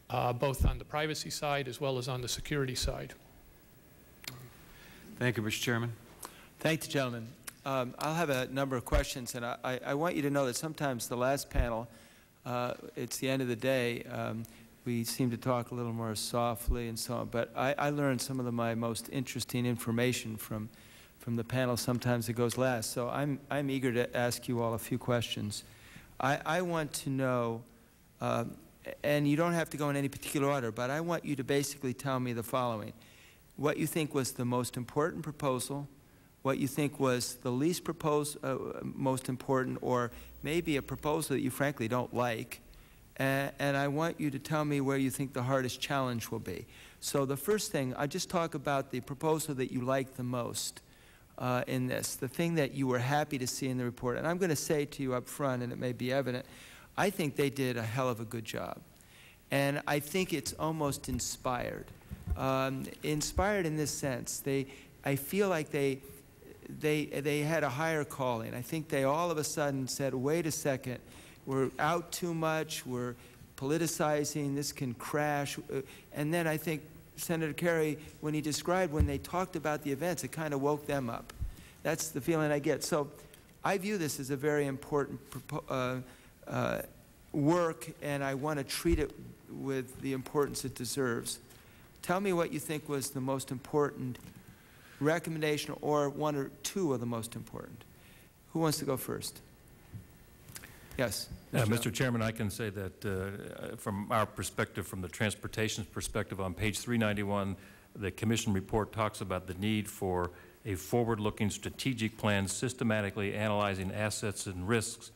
uh, both on the privacy side as well as on the security side. Thank you, Mr. Chairman. Thank you, gentlemen. Um, I'll have a number of questions, and I, I, I, want you to know that sometimes the last panel, uh, it's the end of the day, um, we seem to talk a little more softly and so on, but I, I learned some of the, my most interesting information from, from the panel. Sometimes it goes last, so I'm, I'm eager to ask you all a few questions. I, I want to know, um, and you don't have to go in any particular order, but I want you to basically tell me the following. What you think was the most important proposal, what you think was the least propose, uh, most important, or maybe a proposal that you frankly don't like, uh, and I want you to tell me where you think the hardest challenge will be. So the first thing, I just talk about the proposal that you like the most uh, in this, the thing that you were happy to see in the report. And I'm going to say to you up front, and it may be evident, I think they did a hell of a good job. And I think it's almost inspired. Um, inspired in this sense. They, I feel like they, they, they had a higher calling. I think they all of a sudden said, wait a second, we're out too much, we're politicizing, this can crash. Uh, And then I think Senator Kerrey, when he described when they talked about the events, it kind of woke them up. That's the feeling I get. So I view this as a very important uh, uh, work, and I want to treat it with the importance it deserves. Tell me what you think was the most important recommendation, or one or two of the most important. Who wants to go first? Yes. Uh, Mr. Chairman, I can say that uh, from our perspective, from the transportation perspective, on page 391, the commission report talks about the need for a forward-looking strategic plan systematically analyzing assets and risks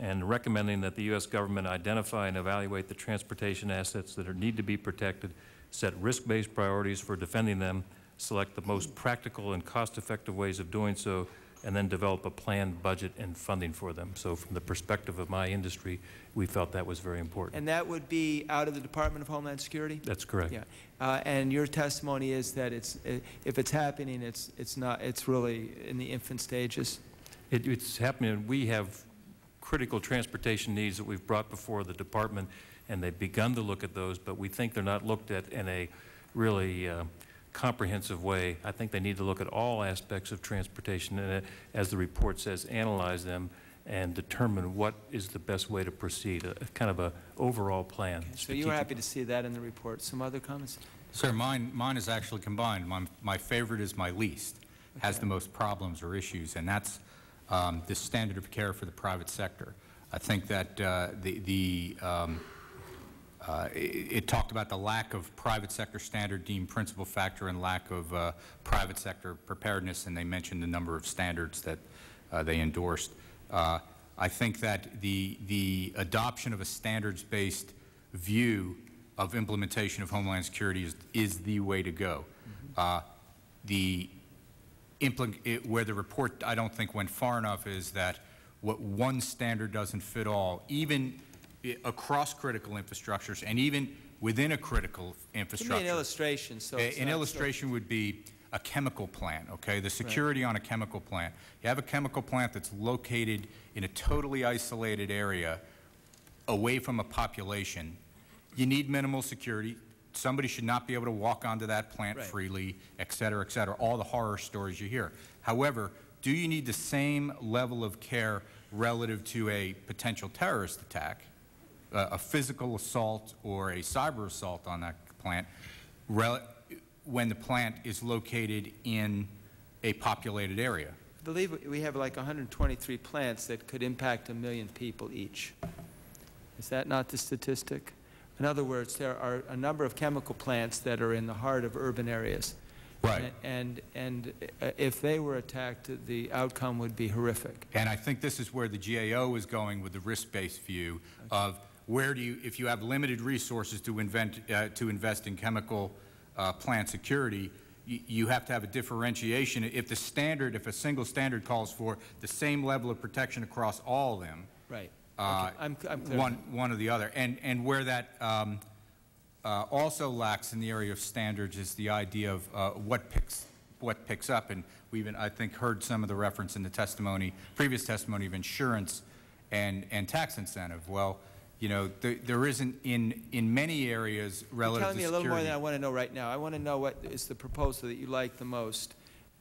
and recommending that the U.S. government identify and evaluate the transportation assets that are, need to be protected, set risk-based priorities for defending them, select the most practical and cost-effective ways of doing so, and then develop a planned budget and funding for them. So from the perspective of my industry, we felt that was very important. And that would be out of the Department of Homeland Security? That's correct. Yeah. Uh, And your testimony is that it's, if it's happening, it's, it's not, it's really in the infant stages? It, it's happening, we have critical transportation needs that we've brought before the department, and they've begun to look at those, but we think they're not looked at in a really uh, comprehensive way. I think they need to look at all aspects of transportation, and uh, as the report says, analyze them and determine what is the best way to proceed, a, a kind of a overall plan. So you were happy to see that in the report. Some other comments? Sir, mine, mine is actually combined. My, my favorite is my least, has the most problems or issues, and that's um, the standard of care for the private sector. I think that uh, the, the um, uh, it, it talked about the lack of private sector standard deemed principal factor and lack of uh, private sector preparedness, and they mentioned the number of standards that uh, they endorsed. Uh, I think that the, the adoption of a standards-based view of implementation of Homeland Security is, is the way to go. Uh, the it, where the report, I don't think, went far enough is that what one standard doesn't fit all, even across critical infrastructures and even within a critical infrastructure. Give me an illustration, so. A- An not so- illustration would be a chemical plant, okay? The security on a chemical plant. You have a chemical plant that's located in a totally isolated area away from a population. You need minimal security. Somebody should not be able to walk onto that plant Right. freely, et cetera, et cetera, all the horror stories you hear. However, do you need the same level of care relative to a potential terrorist attack, a a physical assault or a cyber assault on that plant, rel- when the plant is located in a populated area? I believe we have like 123 plants that could impact a million people each. Is that not the statistic? In other words, there are a number of chemical plants that are in the heart of urban areas. Right. And, and uh, if they were attacked, the outcome would be horrific. And I think this is where the GAO is going with the risk-based view of where do you, if you have limited resources to invent, uh, to invest in chemical uh, plant security, you, have to have a differentiation. If the standard, if a single standard calls for the same level of protection across all of them, Right. uh, Okay, I'm- I'm clear. one, one or the other. And, and where that um, uh, also lacks in the area of standards is the idea of uh, what picks, what picks up. And we even, I think, heard some of the reference in the testimony, previous testimony of insurance and, and tax incentive. Well, you know, there, there isn't in, in many areas You're relative telling to me a little more security. than I want to know right now. I want to know what is the proposal that you like the most.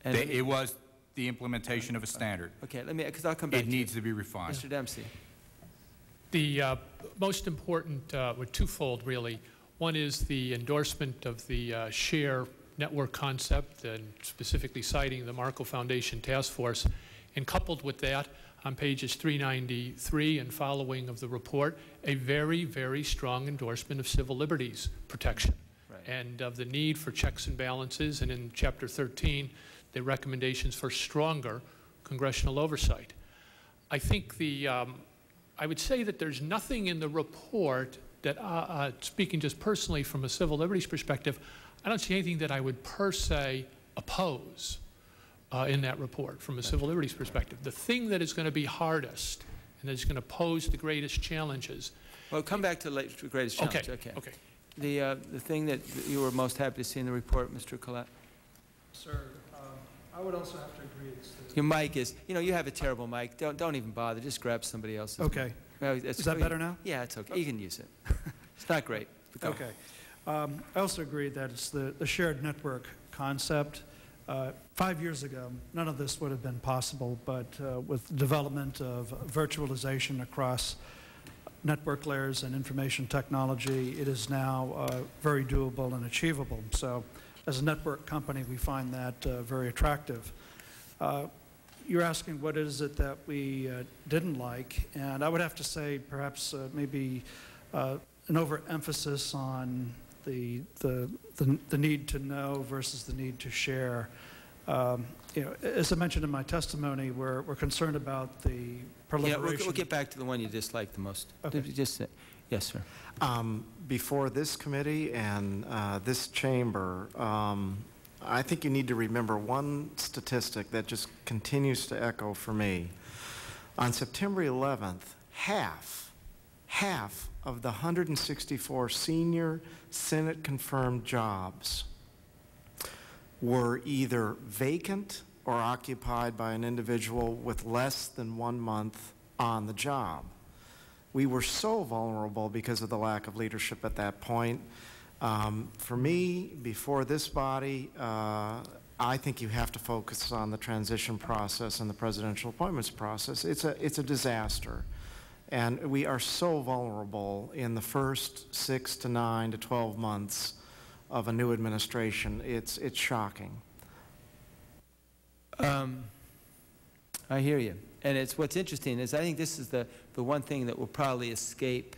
And They- let me- It was the implementation of a standard. Okay, let me, because I'll come back It to you. needs to be refined. Mr. Dempsey. The uh, most important, uh, were twofold really. One is the endorsement of the uh, share network concept and specifically citing the Markle Foundation Task Force. And coupled with that, on pages 393 and following of the report, a very, very strong endorsement of civil liberties protection and of the need for checks and balances, and in Chapter 13, the recommendations for stronger congressional oversight. I think the, um, I would say that there's nothing in the report that, uh, uh, speaking just personally from a civil liberties perspective, I don't see anything that I would per se oppose uh, in that report from a civil liberties perspective. The thing that is going to be hardest and that is going to pose the greatest challenges. Well, come back to the greatest challenge. Okay. okay. The, uh, the thing that you were most happy to see in the report, Mr. Collette? Sir, um, I would also have to agree. It's the- Your mic is, you know, you have a terrible mic. Don't, don't even bother. Just grab somebody else's. Okay. Well, it's- Is that better now? Yeah, it's okay. You can use it. It's not great. Okay. Um, I also agree that it's the, the shared network concept. Uh, Five years ago, none of this would have been possible, but uh, with the development of virtualization across network layers and information technology, it is now uh, very doable and achievable. So as a network company, we find that uh, very attractive. Uh, You're asking what is it that we uh, didn't like, and I would have to say perhaps maybe an overemphasis on the, the, the, the need to know versus the need to share. Um, You know, as I mentioned in my testimony, we're, we're concerned about the Yeah, we'll, we'll get back to the one you dislike the most. Okay. Just, say- yes, sir. Um, Before this committee and uh, this chamber, um, I think you need to remember one statistic that just continues to echo for me. On September 11th, half, half of the 164 senior Senate-confirmed jobs were either vacant or occupied by an individual with less than one month on the job. We were so vulnerable because of the lack of leadership at that point. Um, for me, before this body, uh, I think you have to focus on the transition process and the presidential appointments process. It's a, it's a disaster. And we are so vulnerable in the first six to nine to 12 months of a new administration. It's, it's shocking. Um, I hear you. And it's, what's interesting is I think this is the, the one thing that will probably escape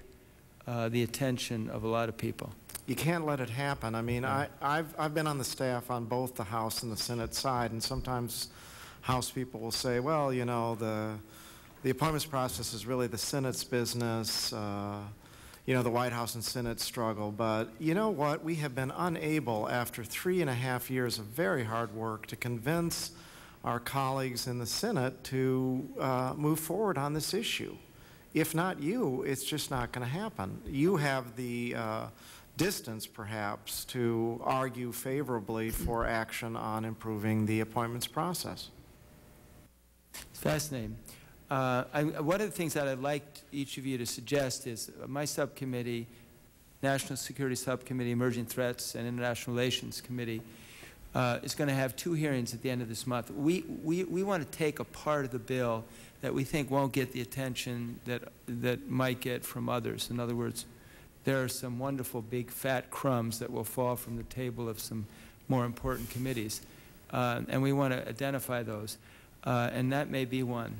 uh, the attention of a lot of people. You can't let it happen. I mean, I, I've, I've been on the staff on both the House and the Senate side, and sometimes House people will say, well, you know, the, the appointments process is really the Senate's business. Uh, you know, the White House and Senate struggle. But you know what? We have been unable, after three and a half years of very hard work, to convince our colleagues in the Senate to uh, move forward on this issue. If not you, it's just not going to happen. You have the uh, distance, perhaps, to argue favorably for action on improving the appointments process. Fascinating. Uh, I, one of the things that I'd like each of you to suggest is my subcommittee, National Security Subcommittee, Emerging Threats and International Relations Committee, uh, is going to have two hearings at the end of this month. We, we, we want to take a part of the bill that we think won't get the attention that, that might get from others. In other words, there are some wonderful big fat crumbs that will fall from the table of some more important committees. Uh, and we want to identify those. Uh, and that may be one.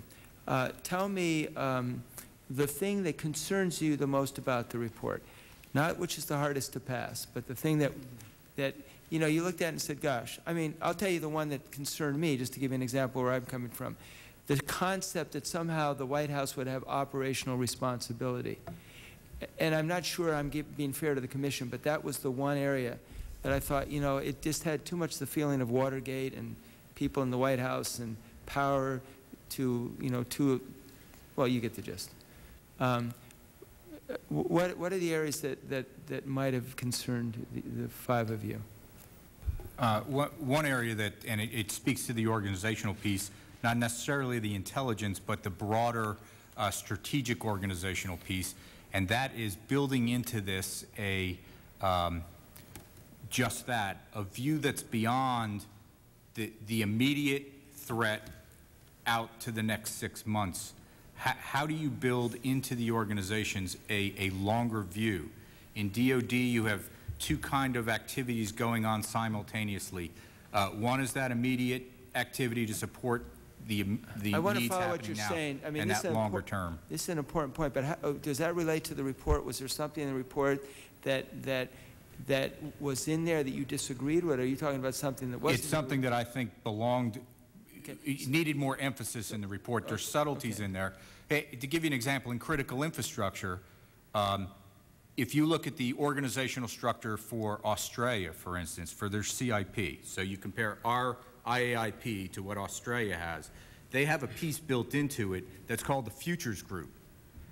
Uh, tell me um, the thing that concerns you the most about the report. Not which is the hardest to pass, but the thing that, that you know, you looked at and said, gosh, I mean, I'll tell you the one that concerned me, just to give you an example where I'm coming from. The concept that somehow the White House would have operational responsibility. And I'm not sure I'm being fair to the commission, but that was the one area that I thought, you know, it just had too much the feeling of Watergate and people in the White House and power to, you know, to, well, you get the gist. Um, what, what are the areas that, that, that might have concerned the, the five of you? Uh, one, one area that, and it, it speaks to the organizational piece, not necessarily the intelligence, but the broader uh, strategic organizational piece, and that is building into this a um, just that, a view that's beyond the, the immediate threat out to the next six months. How, how do you build into the organizations a, a longer view? In DOD, you have two kind of activities going on simultaneously. Uh, one is that immediate activity to support the, the I want to needs follow happening what you're now, saying. I mean, and this that is longer term. This is an important point, but how, does that relate to the report? Was there something in the report that, that, that was in there that you disagreed with? Or are you talking about something that wasn't? It's something that I think belonged, needed more emphasis in the report. There's subtleties in there. Hey, to give you an example, in critical infrastructure, um, if you look at the organizational structure for Australia, for instance, for their CIP, so you compare our IAIP to what Australia has, they have a piece built into it that's called the Futures Group.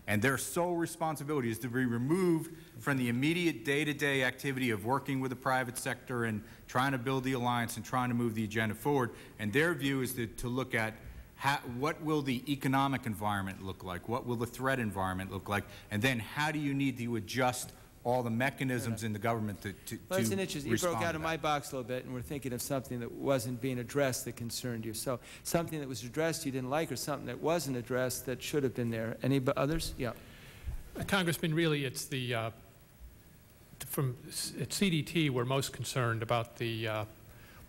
And their sole responsibility is to be removed from the immediate day-to-day activity of working with the private sector and trying to build the alliance and trying to move the agenda forward. And their view is to, to look at how, what will the economic environment look like? What will the threat environment look like? And then how do you need to adjust all the mechanisms in the government to, to, Well, it's to an interesting, you broke out to of my box a little bit, and we're thinking of something that wasn't being addressed that concerned you. So something that was addressed you didn't like, or something that wasn't addressed that should have been there. Any bu- others? Yeah. Uh, Congressman, really, it's the, uh, from, at CDT, we're most concerned about the uh,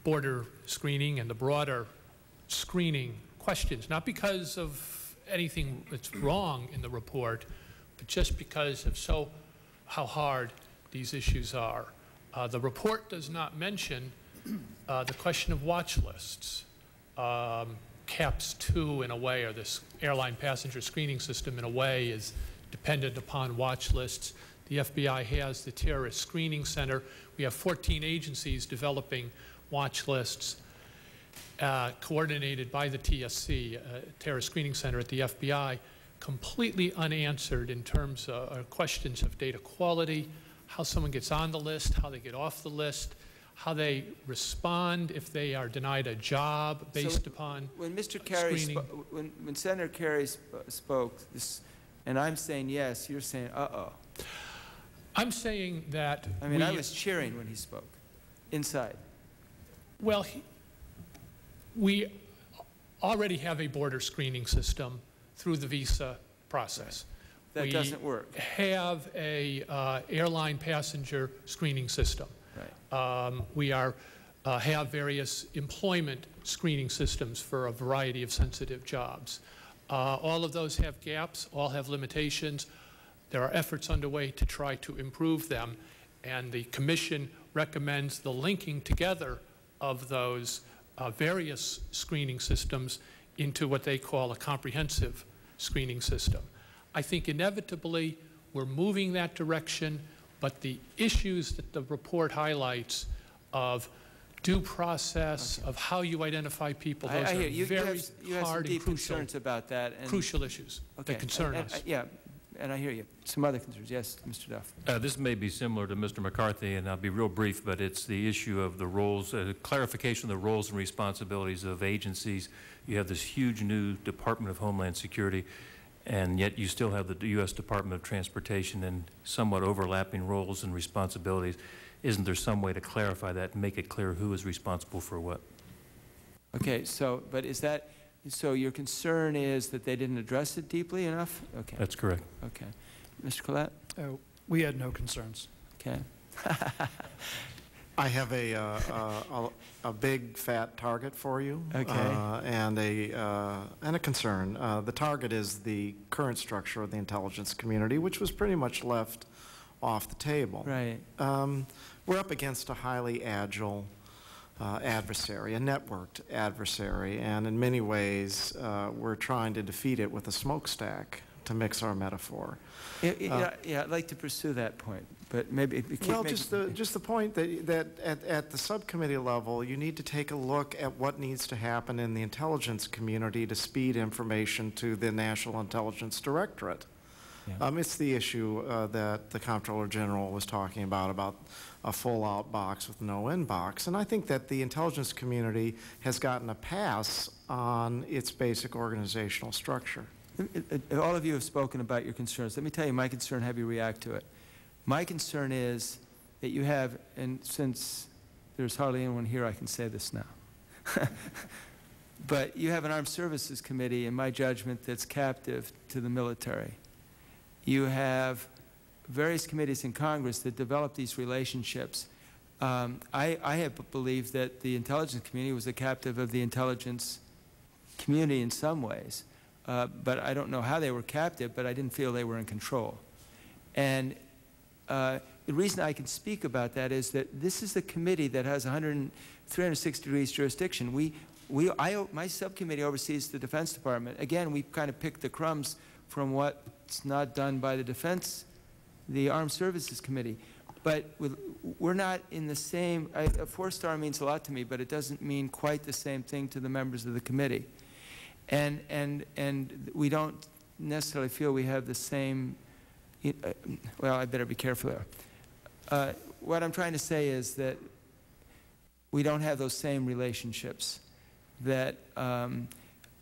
border screening and the broader screening questions, not because of anything that's wrong in the report, but just because of so, how hard these issues are. Uh, The report does not mention uh, the question of watch lists. Um, CAPPS 2, in a way, or this airline passenger screening system, in a way, is dependent upon watch lists. The FBI has the Terrorist Screening Center. We have 14 agencies developing watch lists uh, coordinated by the TSC, uh, Terrorist Screening Center at the FBI, completely unanswered in terms of uh, questions of data quality, how someone gets on the list, how they get off the list, how they respond if they are denied a job based So upon When Mr. Kerrey, when, when Senator Kerrey sp- spoke, this, and I'm saying yes, you're saying uh-oh. I'm saying that I mean, I was cheering when he spoke, inside. Well, he- we already have a border screening system through the visa process. That We doesn't work. have a uh, airline passenger screening system. Right. Um, We are, uh, have various employment screening systems for a variety of sensitive jobs. Uh, All of those have gaps, all have limitations. There are efforts underway to try to improve them, and the Commission recommends the linking together of those uh, various screening systems into what they call a comprehensive screening system. I think inevitably we're moving that direction, but the issues that the report highlights of due process, of how you identify people, I- those I hear are you. You very have s- you have some hard and deep crucial, concerns about that. and- crucial issues Okay. that concern and- us. and- Yeah, and I hear you. Some other concerns. Yes, Mr. Duff. Uh, This may be similar to Mr. McCarthy, and I'll be real brief, but it's the issue of the roles, uh, clarification of the roles and responsibilities of agencies. You have this huge new Department of Homeland Security, and yet you still have the U.S. Department of Transportation and somewhat overlapping roles and responsibilities. Isn't there some way to clarify that and make it clear who is responsible for what? Okay, so, but is that, so your concern is that they didn't address it deeply enough? Okay. That's correct. Okay. Mr. Collette? Uh, We had no concerns. Okay. I have a, uh, uh, a, a big fat target for you. Okay. uh, And a, uh, and a concern. Uh, The target is the current structure of the intelligence community, which was pretty much left off the table. Right. Um, We're up against a highly agile uh, adversary, a networked adversary, and in many ways, uh, we're trying to defeat it with a smokestack, to mix our metaphor. Yeah, yeah, yeah, I'd like to pursue that point, but maybe. it Well, just the, just the point that, that at, at the subcommittee level, you need to take a look at what needs to happen in the intelligence community to speed information to the National Intelligence Directorate. Um, it's the issue uh, that the Comptroller General was talking about, about a full-out box with no inbox. And I think that the intelligence community has gotten a pass on its basic organizational structure. Uh, uh, All of you have spoken about your concerns. Let me tell you my concern, have you react to it. My concern is that you have, and since there's hardly anyone here, I can say this now. But you have an Armed Services Committee, in my judgment, that's captive to the military. You have various committees in Congress that develop these relationships. Um, I, I have believed that the intelligence community was a captive of the intelligence community in some ways. Uh, but I don't know how they were captive, but I didn't feel they were in control. And uh, the reason I can speak about that is that this is the committee that has 100, 360 degrees jurisdiction. We, we, I, my subcommittee oversees the Defense Department. Again, we kind of pick the crumbs from what's not done by the Defense, the Armed Services Committee. But with, we're not in the same, I, a four-star means a lot to me, but it doesn't mean quite the same thing to the members of the committee. And, and, and we don't necessarily feel we have the same, uh, well, I better be careful there. Uh, What I'm trying to say is that we don't have those same relationships that, um,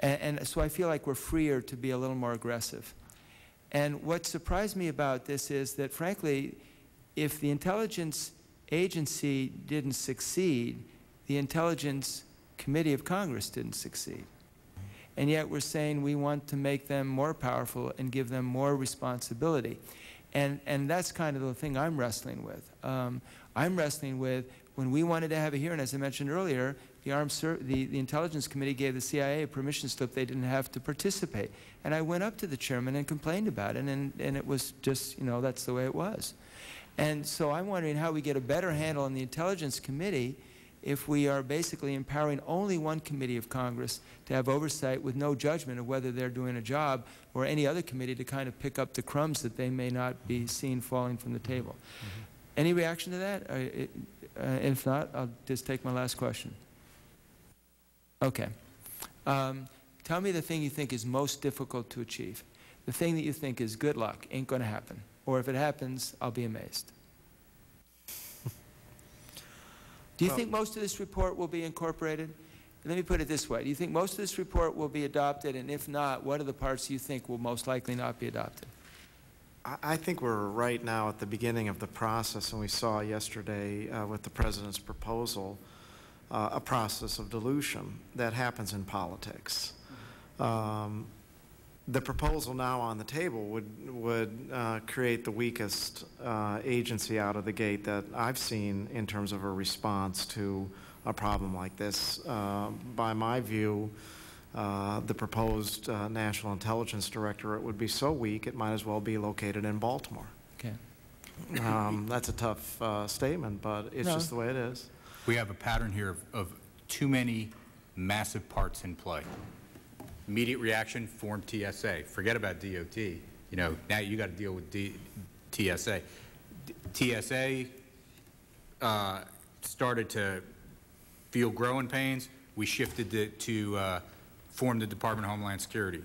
and, and so I feel like we're freer to be a little more aggressive. And what surprised me about this is that, frankly, if the intelligence agency didn't succeed, the Intelligence Committee of Congress didn't succeed. And yet we're saying we want to make them more powerful and give them more responsibility. And, and that's kind of the thing I'm wrestling with. Um, I'm wrestling with when we wanted to have a hearing, as I mentioned earlier, the, Armed the, the Intelligence Committee gave the CIA a permission slip they didn't have to participate. And I went up to the chairman and complained about it, and, and it was just, you know, that's the way it was. And so I'm wondering how we get a better handle on the Intelligence Committee if we are basically empowering only one committee of Congress to have oversight with no judgment of whether they're doing a job or any other committee to kind of pick up the crumbs that they may not be seen falling from the table. Mm -hmm. Any reaction to that? Uh, uh, if not, I'll just take my last question. Okay. Um, tell me the thing you think is most difficult to achieve. The thing that you think is good luck, ain't going to happen. Or if it happens, I'll be amazed. Do you Well- think most of this report will be incorporated? Let me put it this way. Do you think most of this report will be adopted? And if not, what are the parts you think will most likely not be adopted? I- I think we're right now at the beginning of the process, and we saw yesterday uh, with the president's proposal, uh, a process of dilution that happens in politics. Um, The proposal now on the table would, would uh, create the weakest uh, agency out of the gate that I've seen in terms of a response to a problem like this. Uh, By my view, uh, the proposed uh, National Intelligence Directorate would be so weak, it might as well be located in Baltimore. Okay. Um, That's a tough uh, statement, but it's No. just the way it is. We have a pattern here of, of too many massive parts in play. Immediate reaction, form TSA. Forget about DOT. You know, now you got to deal with D, TSA. D- TSA uh, started to feel growing pains. We shifted to, to uh, form the Department of Homeland Security.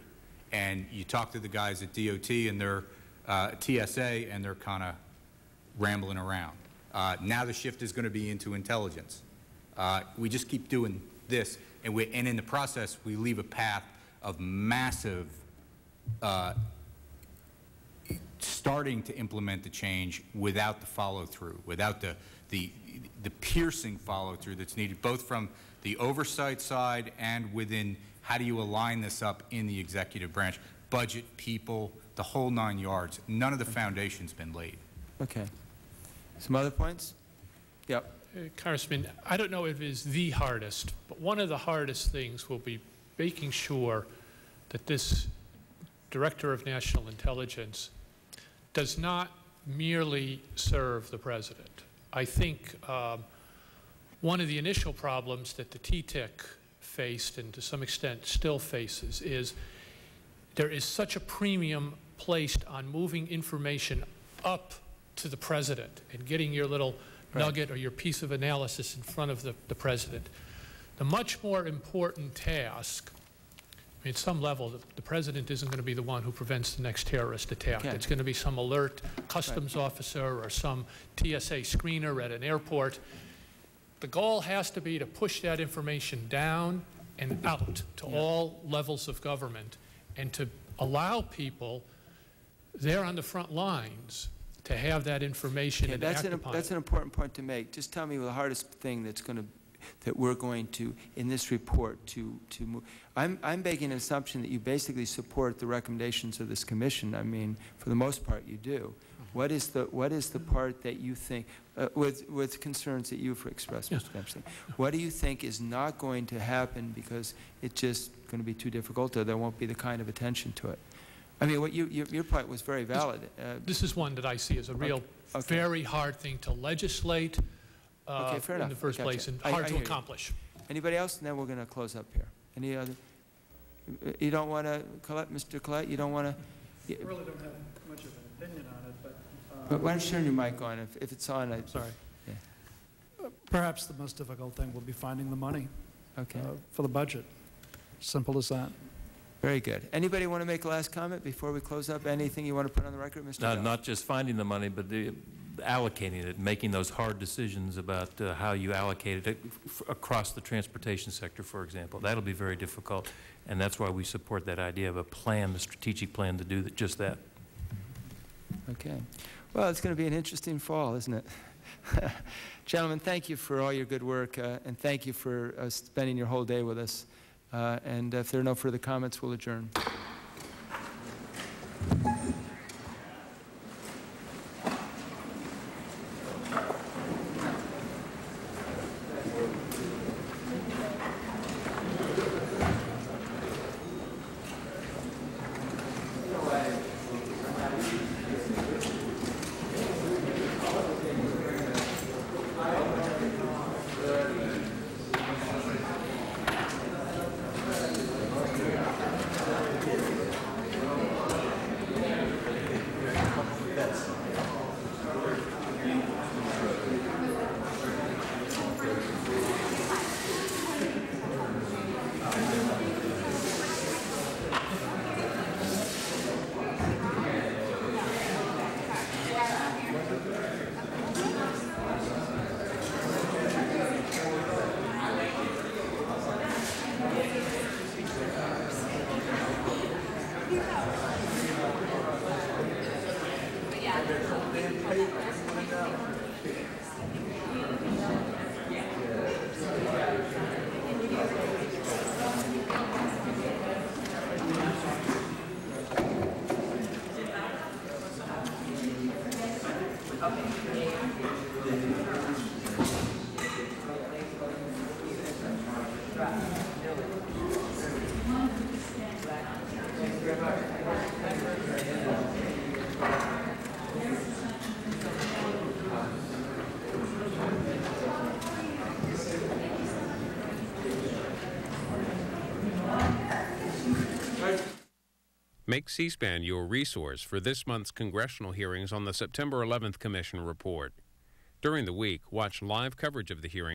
And you talk to the guys at DOT and their uh, TSA, and they're kind of rambling around. Uh, now the shift is going to be into intelligence. Uh, we just keep doing this, and, we, and in the process, we leave a path of massive uh, starting to implement the change without the follow-through, without the, the, the piercing follow-through that's needed, both from the oversight side and within how do you align this up in the executive branch, budget, people, the whole nine yards. None of the foundation's been laid. Okay. Some other points? Yep. Uh, Congressman, I don't know if it is the hardest, but one of the hardest things will be making sure that this Director of National Intelligence does not merely serve the President. I think um, one of the initial problems that the TTIC faced, and to some extent still faces, is there is such a premium placed on moving information up to the President and getting your little Right. nugget or your piece of analysis in front of the, the President. The much more important task, I mean, at some level, the, the President isn't going to be the one who prevents the next terrorist attack. Okay. It's going to be some alert customs officer or some TSA screener at an airport. The goal has to be to push that information down and out to all levels of government and to allow people there on the front lines to have that information Okay, and that's act an, upon that's it. an important point to make. Just tell me the hardest thing that's going to, that we're going to, in this report, to, to move. I'm, I'm making an assumption that you basically support the recommendations of this commission. I mean, for the most part, you do. What is the, what is the part that you think, uh, with, with concerns that you've expressed, yes. Mr. Dempsey, what do you think is not going to happen because it's just going to be too difficult or there won't be the kind of attention to it? I mean, what you, your, your point was very valid. Uh, This is one that I see as a real, Okay. very hard thing to legislate uh, Okay, fair in enough. the first Gotcha. place and I- hard I to hear you. accomplish. Anybody else? And then we're going to close up here. Any other? uh, You don't want to, Collette, Mr. Collette, you don't want to? I really don't have much of an opinion on it, but. uh, Why don't you turn your mic on? If, if it's on, I. Sorry. Yeah. Perhaps the most difficult thing will be finding the money Okay. uh, for the budget. Simple as that. Very good. Anybody want to make a last comment before we close up? Anything you want to put on the record, Mr. Not, Dell? not just finding the money, but the allocating it, making those hard decisions about uh, how you allocate it f- across the transportation sector, for example. That'll be very difficult, and that's why we support that idea of a plan, the strategic plan to do that, just that. Okay. Well, it's going to be an interesting fall, isn't it? Gentlemen, thank you for all your good work, uh, and thank you for uh, spending your whole day with us. Uh, And if there are no further comments, we'll adjourn. Make C-SPAN your resource for this month's congressional hearings on the September 11th Commission report. During the week, watch live coverage of the hearing